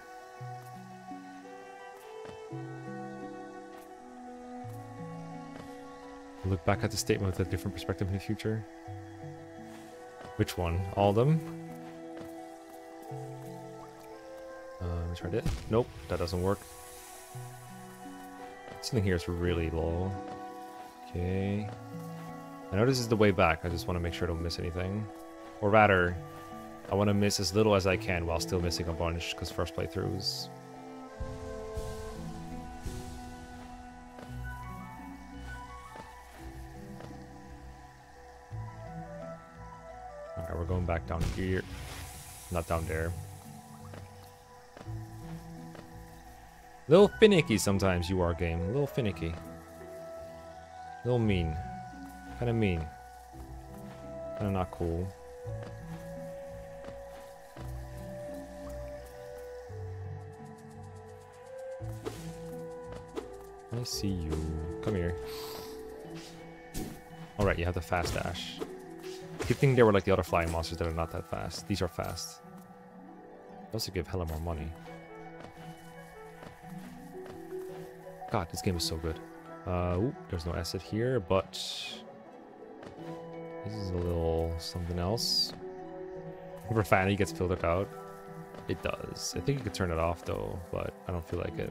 Look back at the statement with a different perspective in the future. Which one? All of them? Uh, we tried it. Nope, that doesn't work. Something here is really low. Okay. I know this is the way back. I just want to make sure I don't miss anything. Or rather, I want to miss as little as I can while still missing a bunch, because first playthroughs. Alright, we're going back down here. Not down there. Little finicky sometimes you are, game. A little finicky. A little mean. Kind of mean. Kind of not cool. I see you. Come here. Alright, you have the fast dash. Good thing they were like the other flying monsters that are not that fast. These are fast. They also give hella more money. God, this game is so good. Uh, ooh, there's no asset here, but this is a little something else. Fanny gets filtered out, it does. I think you could turn it off though, but I don't feel like it.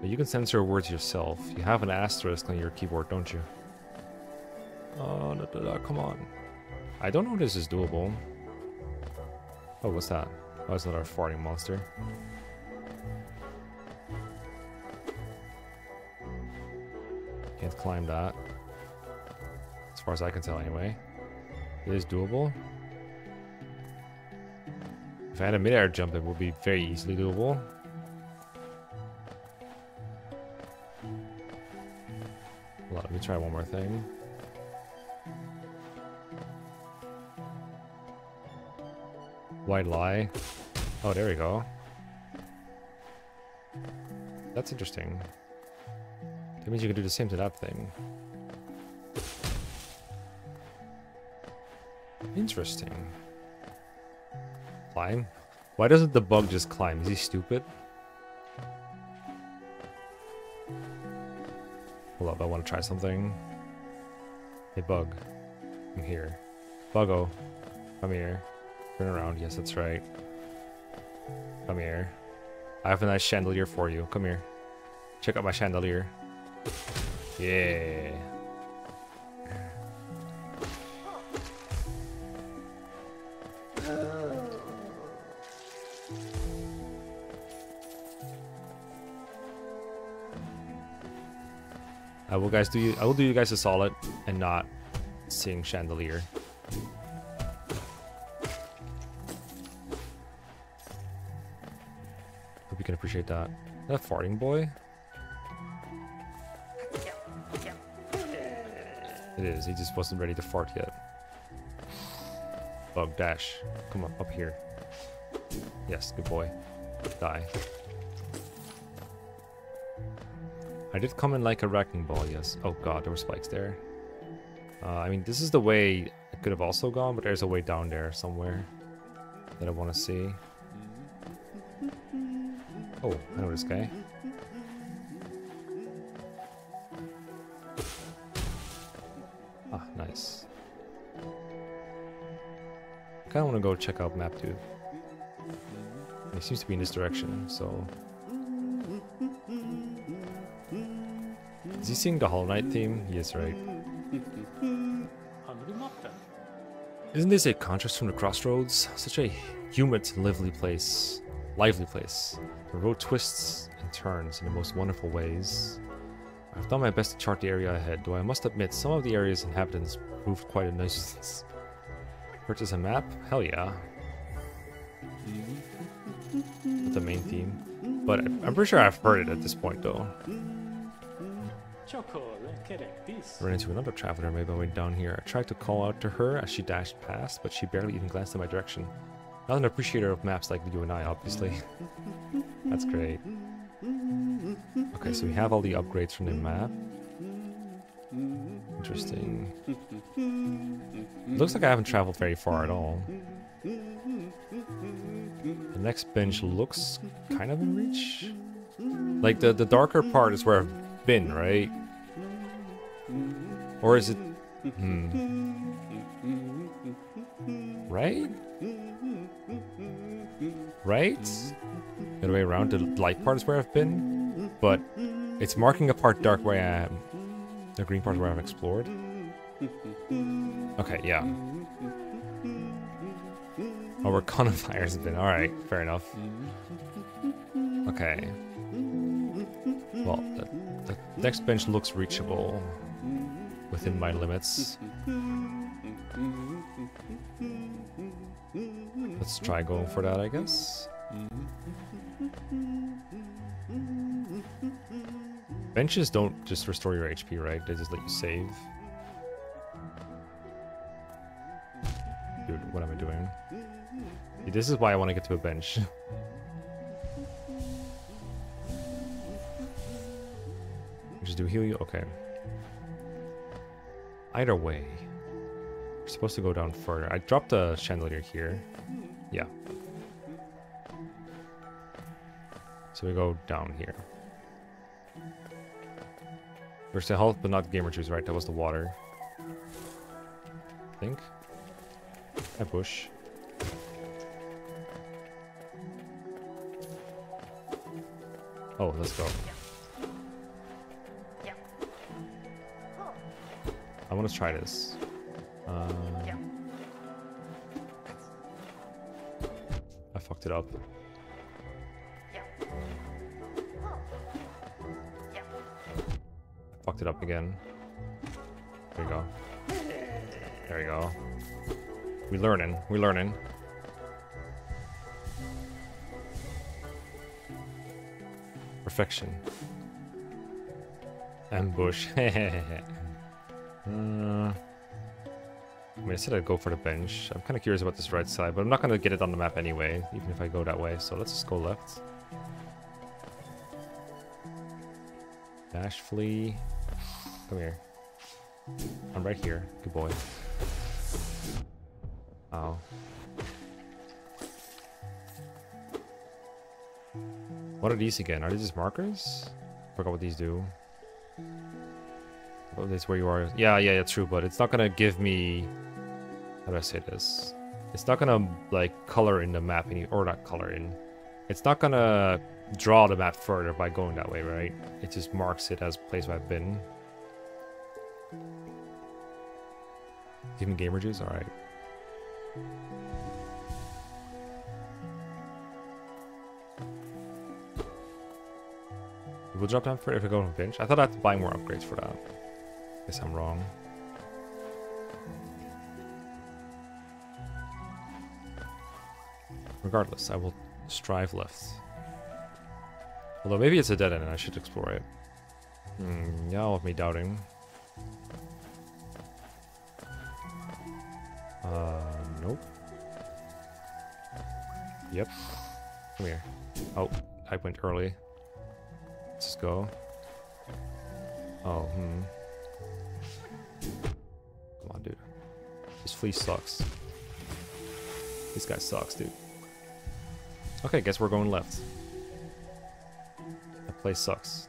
But you can censor words yourself. You have an asterisk on your keyboard, don't you? Oh, da, da, da, come on. I don't know if this is doable. Oh, what's that? Oh, it's another farting monster. Can't climb that. As far as I can tell, anyway. It is doable. If I had a midair jump, it would be very easily doable. Well, let me try one more thing. White lie. Oh, there we go. That's interesting. That means you can do the same to that thing. Interesting. Climb? Why doesn't the bug just climb? Is he stupid? Hold up, I want to try something. Hey, bug. I'm here. Buggo. Come here. Turn around. Yes, that's right. Come here. I have a nice chandelier for you. Come here. Check out my chandelier. Yeah. I will guys do you I will do you guys a solid and not sing chandelier. Hope you can appreciate that. That farting boy? It is. He just wasn't ready to fart yet. Bug dash. Come on, up here. Yes, good boy. Die. I did come in like a wrecking ball, yes. Oh god, there were spikes there. Uh, I mean, this is the way I could have also gone, but there's a way down there somewhere that I want to see. Oh, I know this guy. Kind of want to go check out map dude. It seems to be in this direction, so... Is he singing the Hollow Knight theme? Yes, right? Isn't this a contrast from the crossroads? Such a humid, lively place. Lively place. The road twists and turns in the most wonderful ways. I've done my best to chart the area ahead, though I must admit some of the area's inhabitants proved quite a nuisance. Purchase a map? Hell yeah. With the main theme. But I'm pretty sure I've heard it at this point, though. Ran into another traveler on my way down here. I tried to call out to her as she dashed past, but she barely even glanced in my direction. Not an appreciator of maps like you and I, obviously. That's great. Okay, so we have all the upgrades from the map. Interesting. Looks like I haven't traveled very far at all. The next bench looks kind of in reach. Like the, the darker part is where I've been, right? Or is it... Hmm. Right? Right? The other way around, the light part is where I've been, but it's marking a part dark where I am. The green part is where I've explored. Okay, yeah. Oh, where Cornifer's have been. Alright, fair enough. Okay. Well, the, the next bench looks reachable within my limits. Let's try going for that, I guess. Benches don't just restore your HP, right? They just let you save. This is why I want to get to a bench. Just do heal you? Okay. Either way. We're supposed to go down further. I dropped the chandelier here. Yeah. So we go down here. Where's the health, but not gamer juice, right? That was the water. I think. A bush. Let's go. I want to try this. Uh, I fucked it up. Fucked it up again. There we go. There we go. We learning. We learning. Perfection. Ambush. uh, I mean, I said I'd go for the bench. I'm kind of curious about this right side, but I'm not going to get it on the map anyway, even if I go that way. So let's just go left. Dash, flee. Come here. I'm right here. Good boy. Are these again? Are these just markers? Forgot what these do. Oh, this where you are. Yeah, yeah, yeah, true, but it's not gonna give me how do I say this? It's not gonna like color in the map any or not color in. It's not gonna draw the map further by going that way, right? It just marks it as place where I've been. Me gamer juice? Alright. We'll drop down for if I go from bench. I thought I had to buy more upgrades for that. Guess I'm wrong. Regardless, I will strive left. Although maybe it's a dead end and I should explore it. Hmm, yeah, with me doubting. Uh, nope. Yep. Come here. Oh, I went early. Let's go. Oh, hmm. Come on, dude. This fleece sucks. This guy sucks, dude. Okay, guess we're going left. That place sucks.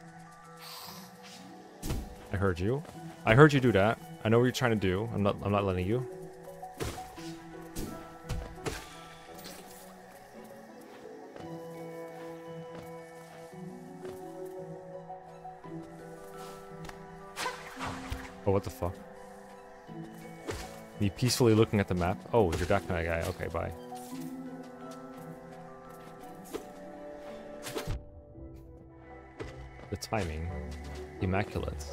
I heard you. I heard you do that. I know what you're trying to do. I'm not I'm not letting you. What the fuck? Me peacefully looking at the map. Oh, you're of guy. Okay, bye. The timing. Immaculate.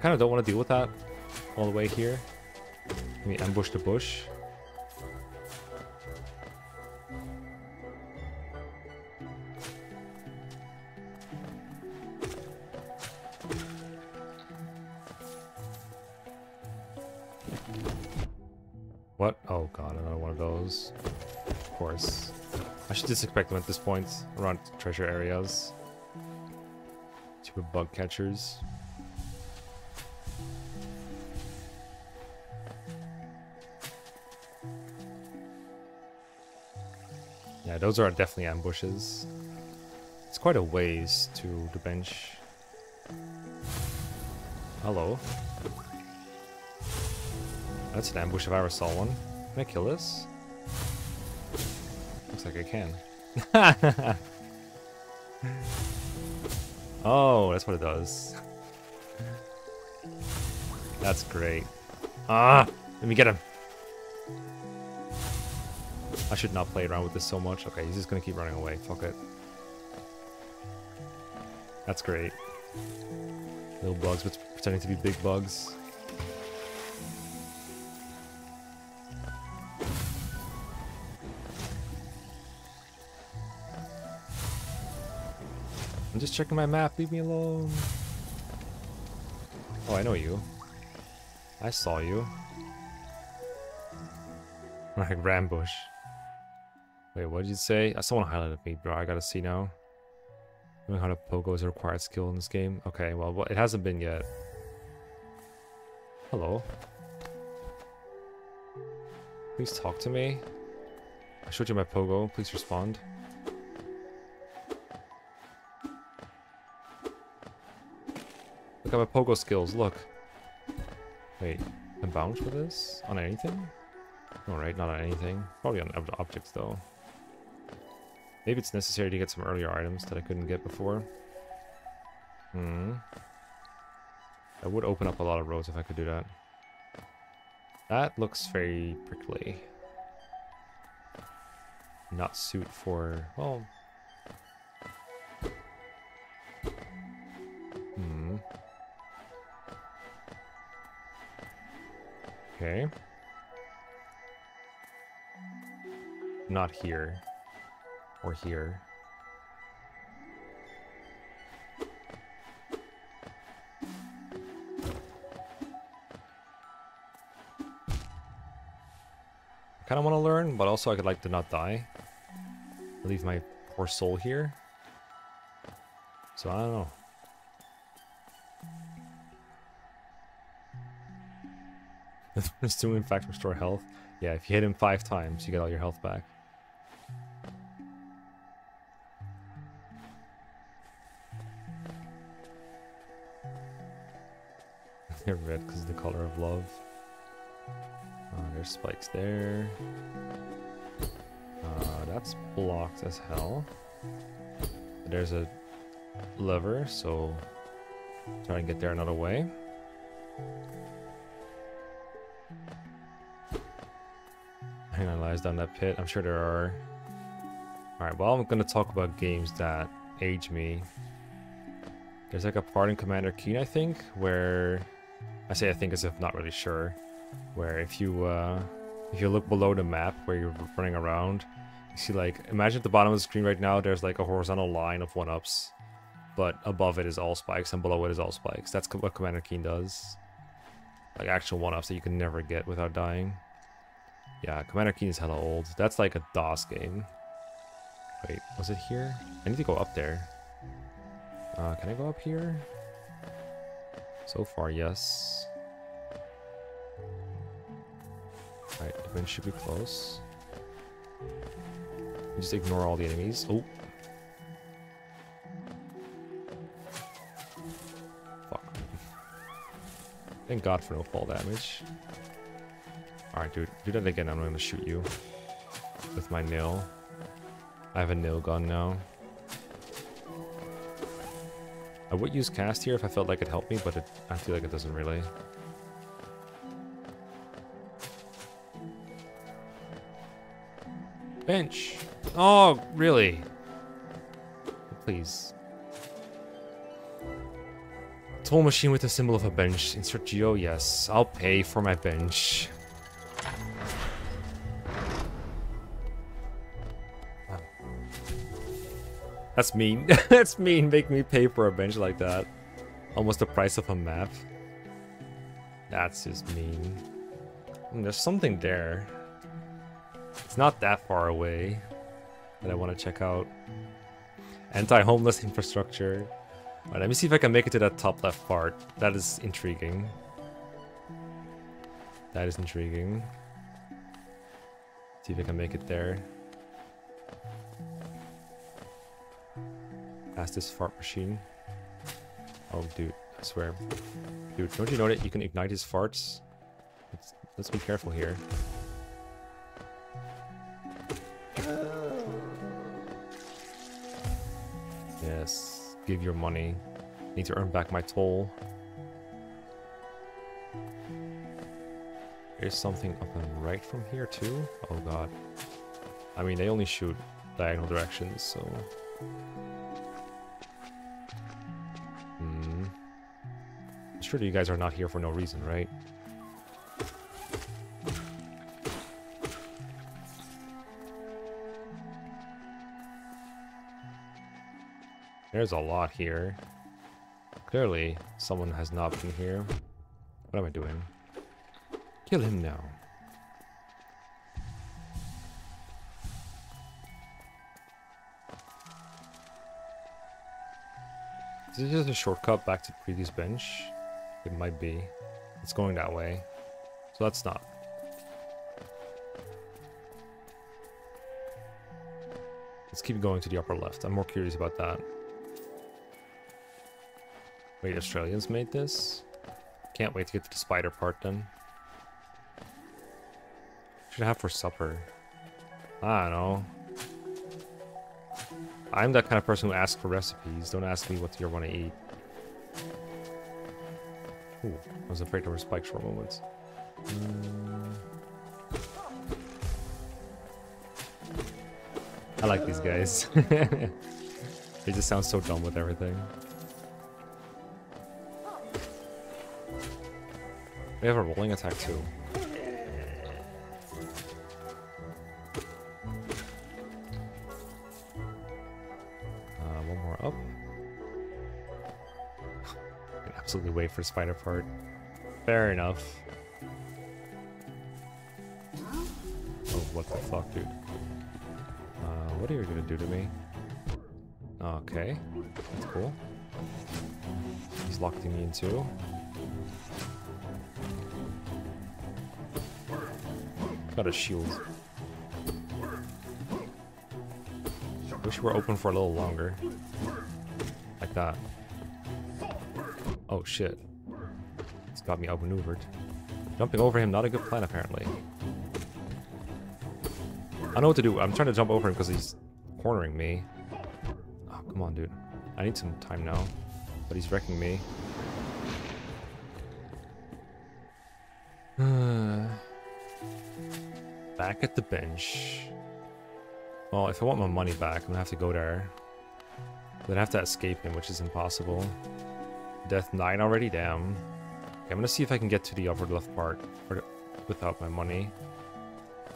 kind of don't want to deal with that all the way here. Let me ambush the bush. Should just expect them at this point, around treasure areas. Stupid bug catchers. Yeah, those are definitely ambushes. It's quite a ways to the bench. Hello. That's an ambush if I ever saw one. Can I kill this? Like I can. oh, that's what it does. That's great. Ah! Let me get him. I should not play around with this so much. Okay, he's just gonna keep running away. Fuck it. That's great. Little bugs, but pretending to be big bugs. Just checking my map. Leave me alone. Oh, I know you. I saw you. Like Rambush. Wait, what did you say? Uh, Someone highlighted me, bro. I gotta see now. Knowing how to pogo is a required skill in this game. Okay, well, it hasn't been yet. Hello. Please talk to me. I showed you my pogo. Please respond. At my pogo skills. Look. Wait, can bounce with this on anything? Alright, not on anything. Probably on ob- objects though. Maybe it's necessary to get some earlier items that I couldn't get before. Hmm. That would open up a lot of roads if I could do that. That looks very prickly. Not suit for... well... Okay. Not here. Or here. I kind of want to learn, but also I could like to not die. Leave my poor soul here. So I don't know. Do in fact restore health. Yeah, if you hit him five times, you get all your health back. They're red because of the color of love. Uh, there's spikes there. Uh, that's blocked as hell. There's a lever, so try and get there another way. Analyze down that pit. I'm sure there are. Alright, well, I'm going to talk about games that age me. There's like a part in Commander Keen, I think, where I say I think as if not really sure, where if you uh, if you look below the map where you're running around, you see like imagine at the bottom of the screen right now there's like a horizontal line of one ups, but above it is all spikes and below it is all spikes. That's what Commander Keen does. Like actual one ups that you can never get without dying. Yeah, Commander Keen is hella old. That's like a DOS game. Wait, was it here? I need to go up there. Uh, can I go up here? So far, yes. Alright, the wind should be close. Just ignore all the enemies. Oh. Fuck. Thank god for no fall damage. Alright, dude. Do that again, I'm gonna shoot you. With my nail. I have a nail gun now. I would use cast here if I felt like it helped me, but it, I feel like it doesn't really. Bench! Oh, really? Please. Tool machine with the symbol of a bench. Insert geo, yes. I'll pay for my bench. That's mean. That's mean. Make me pay for a bench like that. Almost the price of a map. That's just mean. Mm, there's something there. It's not that far away that I want to check out. Anti-homeless infrastructure. Let me see if I can make it to that top left part. That is intriguing. That is intriguing. See if I can make it there. Past this fart machine. Oh, dude, I swear. Dude, don't you know that you can ignite his farts? Let's, let's be careful here. Yes, give your money. Need to earn back my toll. There's something up and right from here too? Oh god. I mean, they only shoot diagonal directions, so... Surely you guys are not here for no reason, right? There's a lot here. Clearly, someone has not been here. What am I doing? Kill him now. Is this just a shortcut back to the previous bench? It might be. It's going that way. So let's not. Let's keep going to the upper left. I'm more curious about that. Wait, Australians made this? Can't wait to get to the spider part then. Should have for supper? I don't know. I'm that kind of person who asks for recipes. Don't ask me what you want to eat. Ooh, I was afraid there were spikes for a moment. Mm. I like these guys. they just sound so dumb with everything. We have a rolling attack too. Absolutely wait for spider part. Fair enough. Oh what the fuck, dude? Uh, what are you gonna do to me? Okay, that's cool. He's locked me in too. Got a shield. Wish we were open for a little longer. Like that. Oh shit. It's got me outmaneuvered. Jumping over him, not a good plan apparently. I know what to do. I'm trying to jump over him because he's cornering me. Oh, come on, dude. I need some time now. But he's wrecking me. Back at the bench. Well, if I want my money back, I'm gonna have to go there. Then I have to escape him, which is impossible. Death 9 already? Damn. Okay, I'm gonna see if I can get to the upper left part or without my money.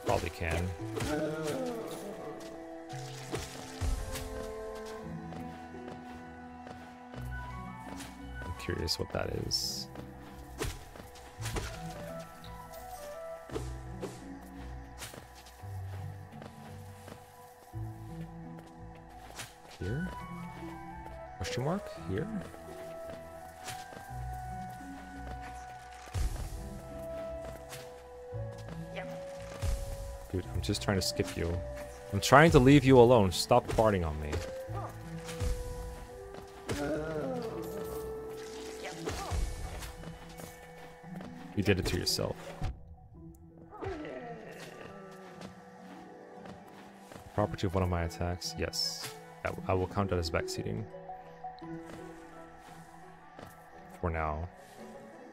Probably can. I'm curious what that is. Here? Question mark? Here? Just trying to skip you. I'm trying to leave you alone. Stop farting on me. You did it to yourself. Property of one of my attacks? Yes. I, will count that as backseating. For now.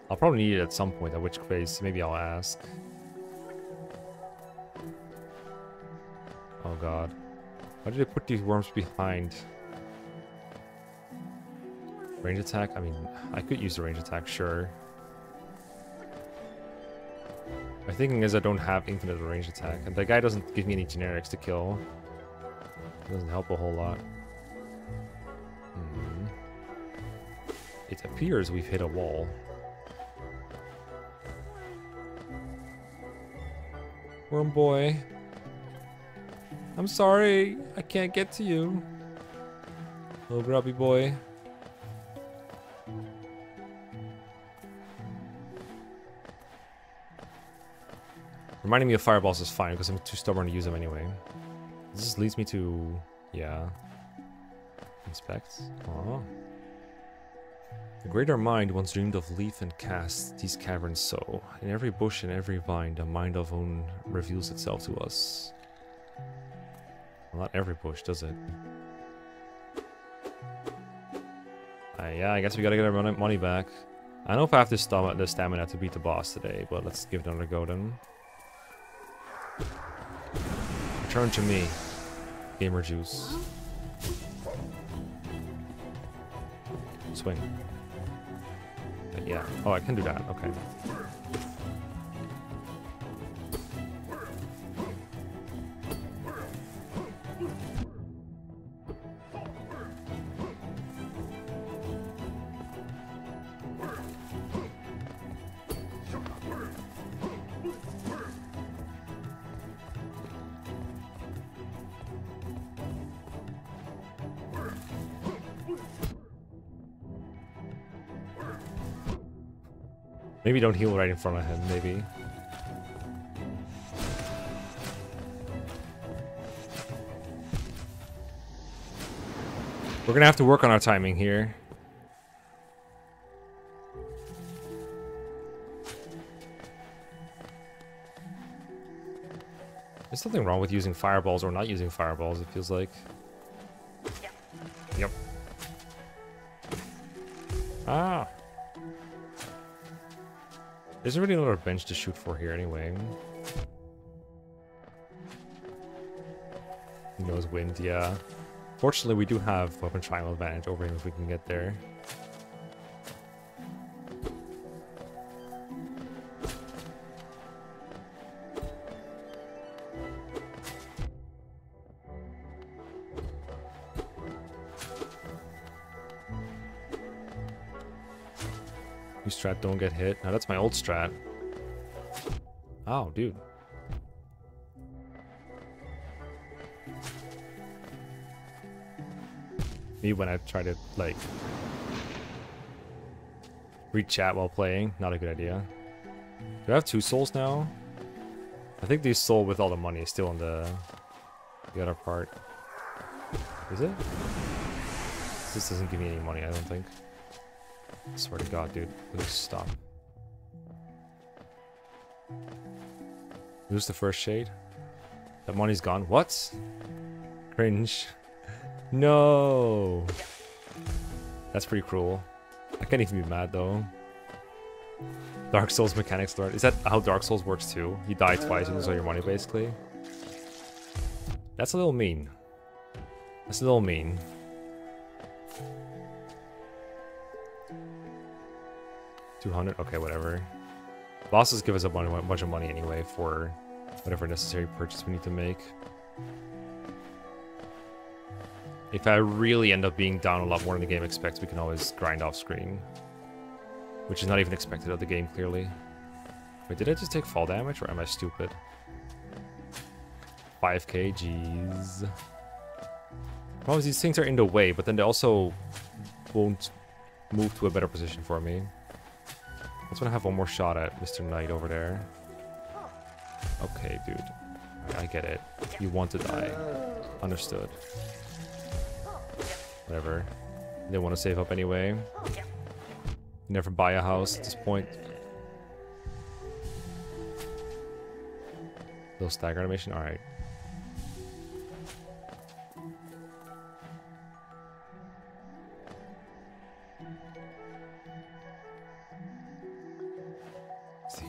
I'll probably need it at some point, at which case maybe I'll ask. God. Why did they put these worms behind? Range attack? I mean, I could use the range attack, sure. My thinking is I don't have infinite range attack, and the guy doesn't give me any generics to kill. It doesn't help a whole lot. Hmm. It appears we've hit a wall. Worm boy. I'm sorry, I can't get to you. Little grubby boy. Reminding me of fireballs is fine because I'm too stubborn to use them anyway. This leads me to... yeah. Inspect. Aww. The greater mind once dreamed of leaf and cast these caverns so. In every bush and every vine, the mind of own reveals itself to us. Well, not every bush, does it? Uh, yeah, I guess we gotta get our money back. I don't know if I have the, stam the stamina to beat the boss today, but let's give it another go then. Return to me, Gamer Juice. Swing. But yeah. Oh, I can do that. Okay. Maybe don't heal right in front of him, maybe. We're gonna have to work on our timing here. There's something wrong with using fireballs or not using fireballs, it feels like. There's already another bench to shoot for here anyway. Knows wind, yeah. Fortunately, we do have weapon triangle advantage over him if we can get there. New strat don't get hit. Now that's my old strat. Oh, dude. Me when I try to, like, read chat while playing. Not a good idea. Do I have two souls now? I think the soul with all the money is still on the, the other part. Is it? This doesn't give me any money, I don't think. I swear to god, dude. Please stop. Lose the first shade? That money's gone. What? Cringe. No! That's pretty cruel. I can't even be mad though. Dark Souls mechanics learned. Is that how Dark Souls works too? You die twice and lose all your money basically? That's a little mean. That's a little mean. Two hundred? Okay, whatever. Bosses give us a bunch of money anyway for whatever necessary purchase we need to make. If I really end up being down a lot more than the game expects, we can always grind off screen. Which is not even expected of the game, clearly. Wait, did I just take fall damage, or am I stupid? 5k, jeez. Problem these things are in the way, but then they also won't move to a better position for me. Just want to have one more shot at Mr. Knight over there. Okay, dude. I get it. You want to die. Understood. Whatever. They want to save up anyway. Never buy a house at this point. Little stagger animation? Alright.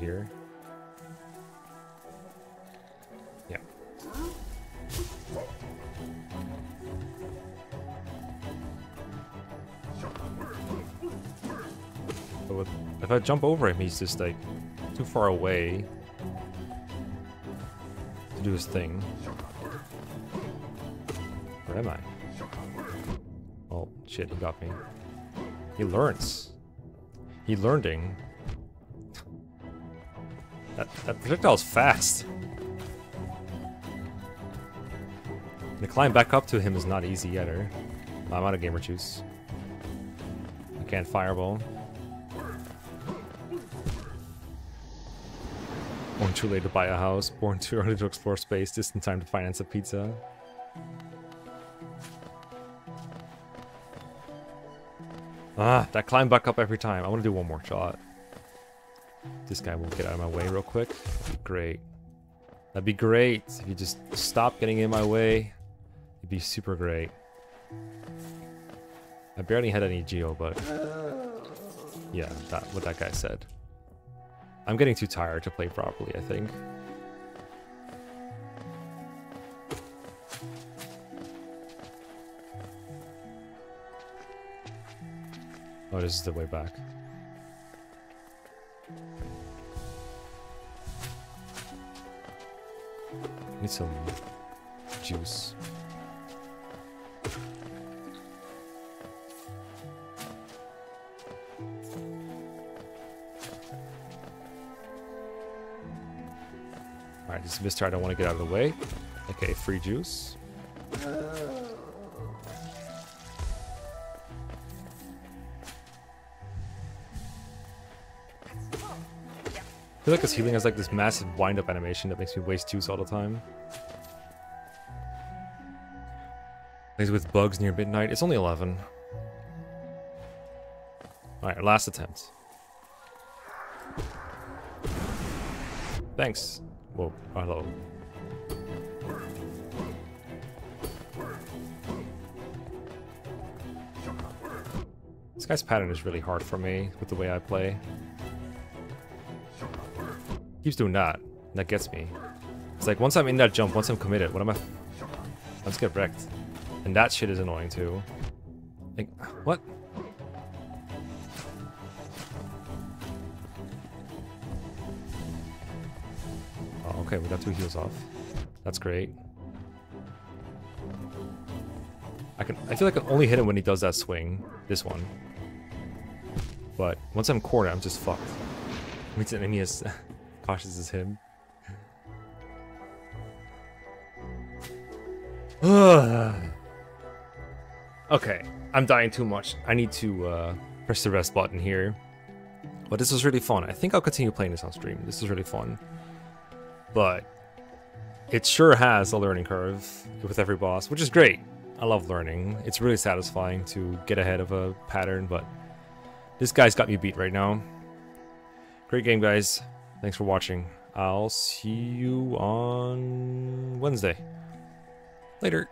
Here. Yeah. But if I jump over him, he's just like too far away to do his thing. Where am I? Oh, shit, he got me. He learns. He learning. That, that projectile's fast. To climb back up to him is not easy either. I'm out of gamer juice. I can't fireball. Born too late to buy a house. Born too early to explore space. Just in time to finance a pizza. Ah, that climb back up every time. I want to do one more shot. This guy won't get out of my way real quick. That'd great. That'd be great if you just stop getting in my way. It'd be super great. I barely had any geo, but yeah, that what that guy said. I'm getting too tired to play properly, I think. Oh, this is the way back. Need some juice. Alright, this is Mr. I don't want to get out of the way. Okay, free juice. Feel like his healing has like this massive wind-up animation that makes me waste juice all the time. Plays with bugs near midnight. It's only 11. Alright, last attempt. Thanks. Whoa, oh, uh, hello. This guy's pattern is really hard for me with the way I play. Keeps doing that. That gets me. It's like once I'm in that jump, once I'm committed, what am I? Let's get wrecked. And that shit is annoying too. Like, what? Oh, okay, we got two heals off. That's great. I can. I feel like I can only hit him when he does that swing. This one. But once I'm cornered, I'm just fucked. Means an enemy cautious as him. okay, I'm dying too much. I need to uh, press the rest button here. But this was really fun. I think I'll continue playing this on stream. This is really fun. But it sure has a learning curve with every boss, which is great. I love learning. It's really satisfying to get ahead of a pattern, but this guy's got me beat right now. Great game, guys. Thanks for watching. I'll see you on Wednesday. Later.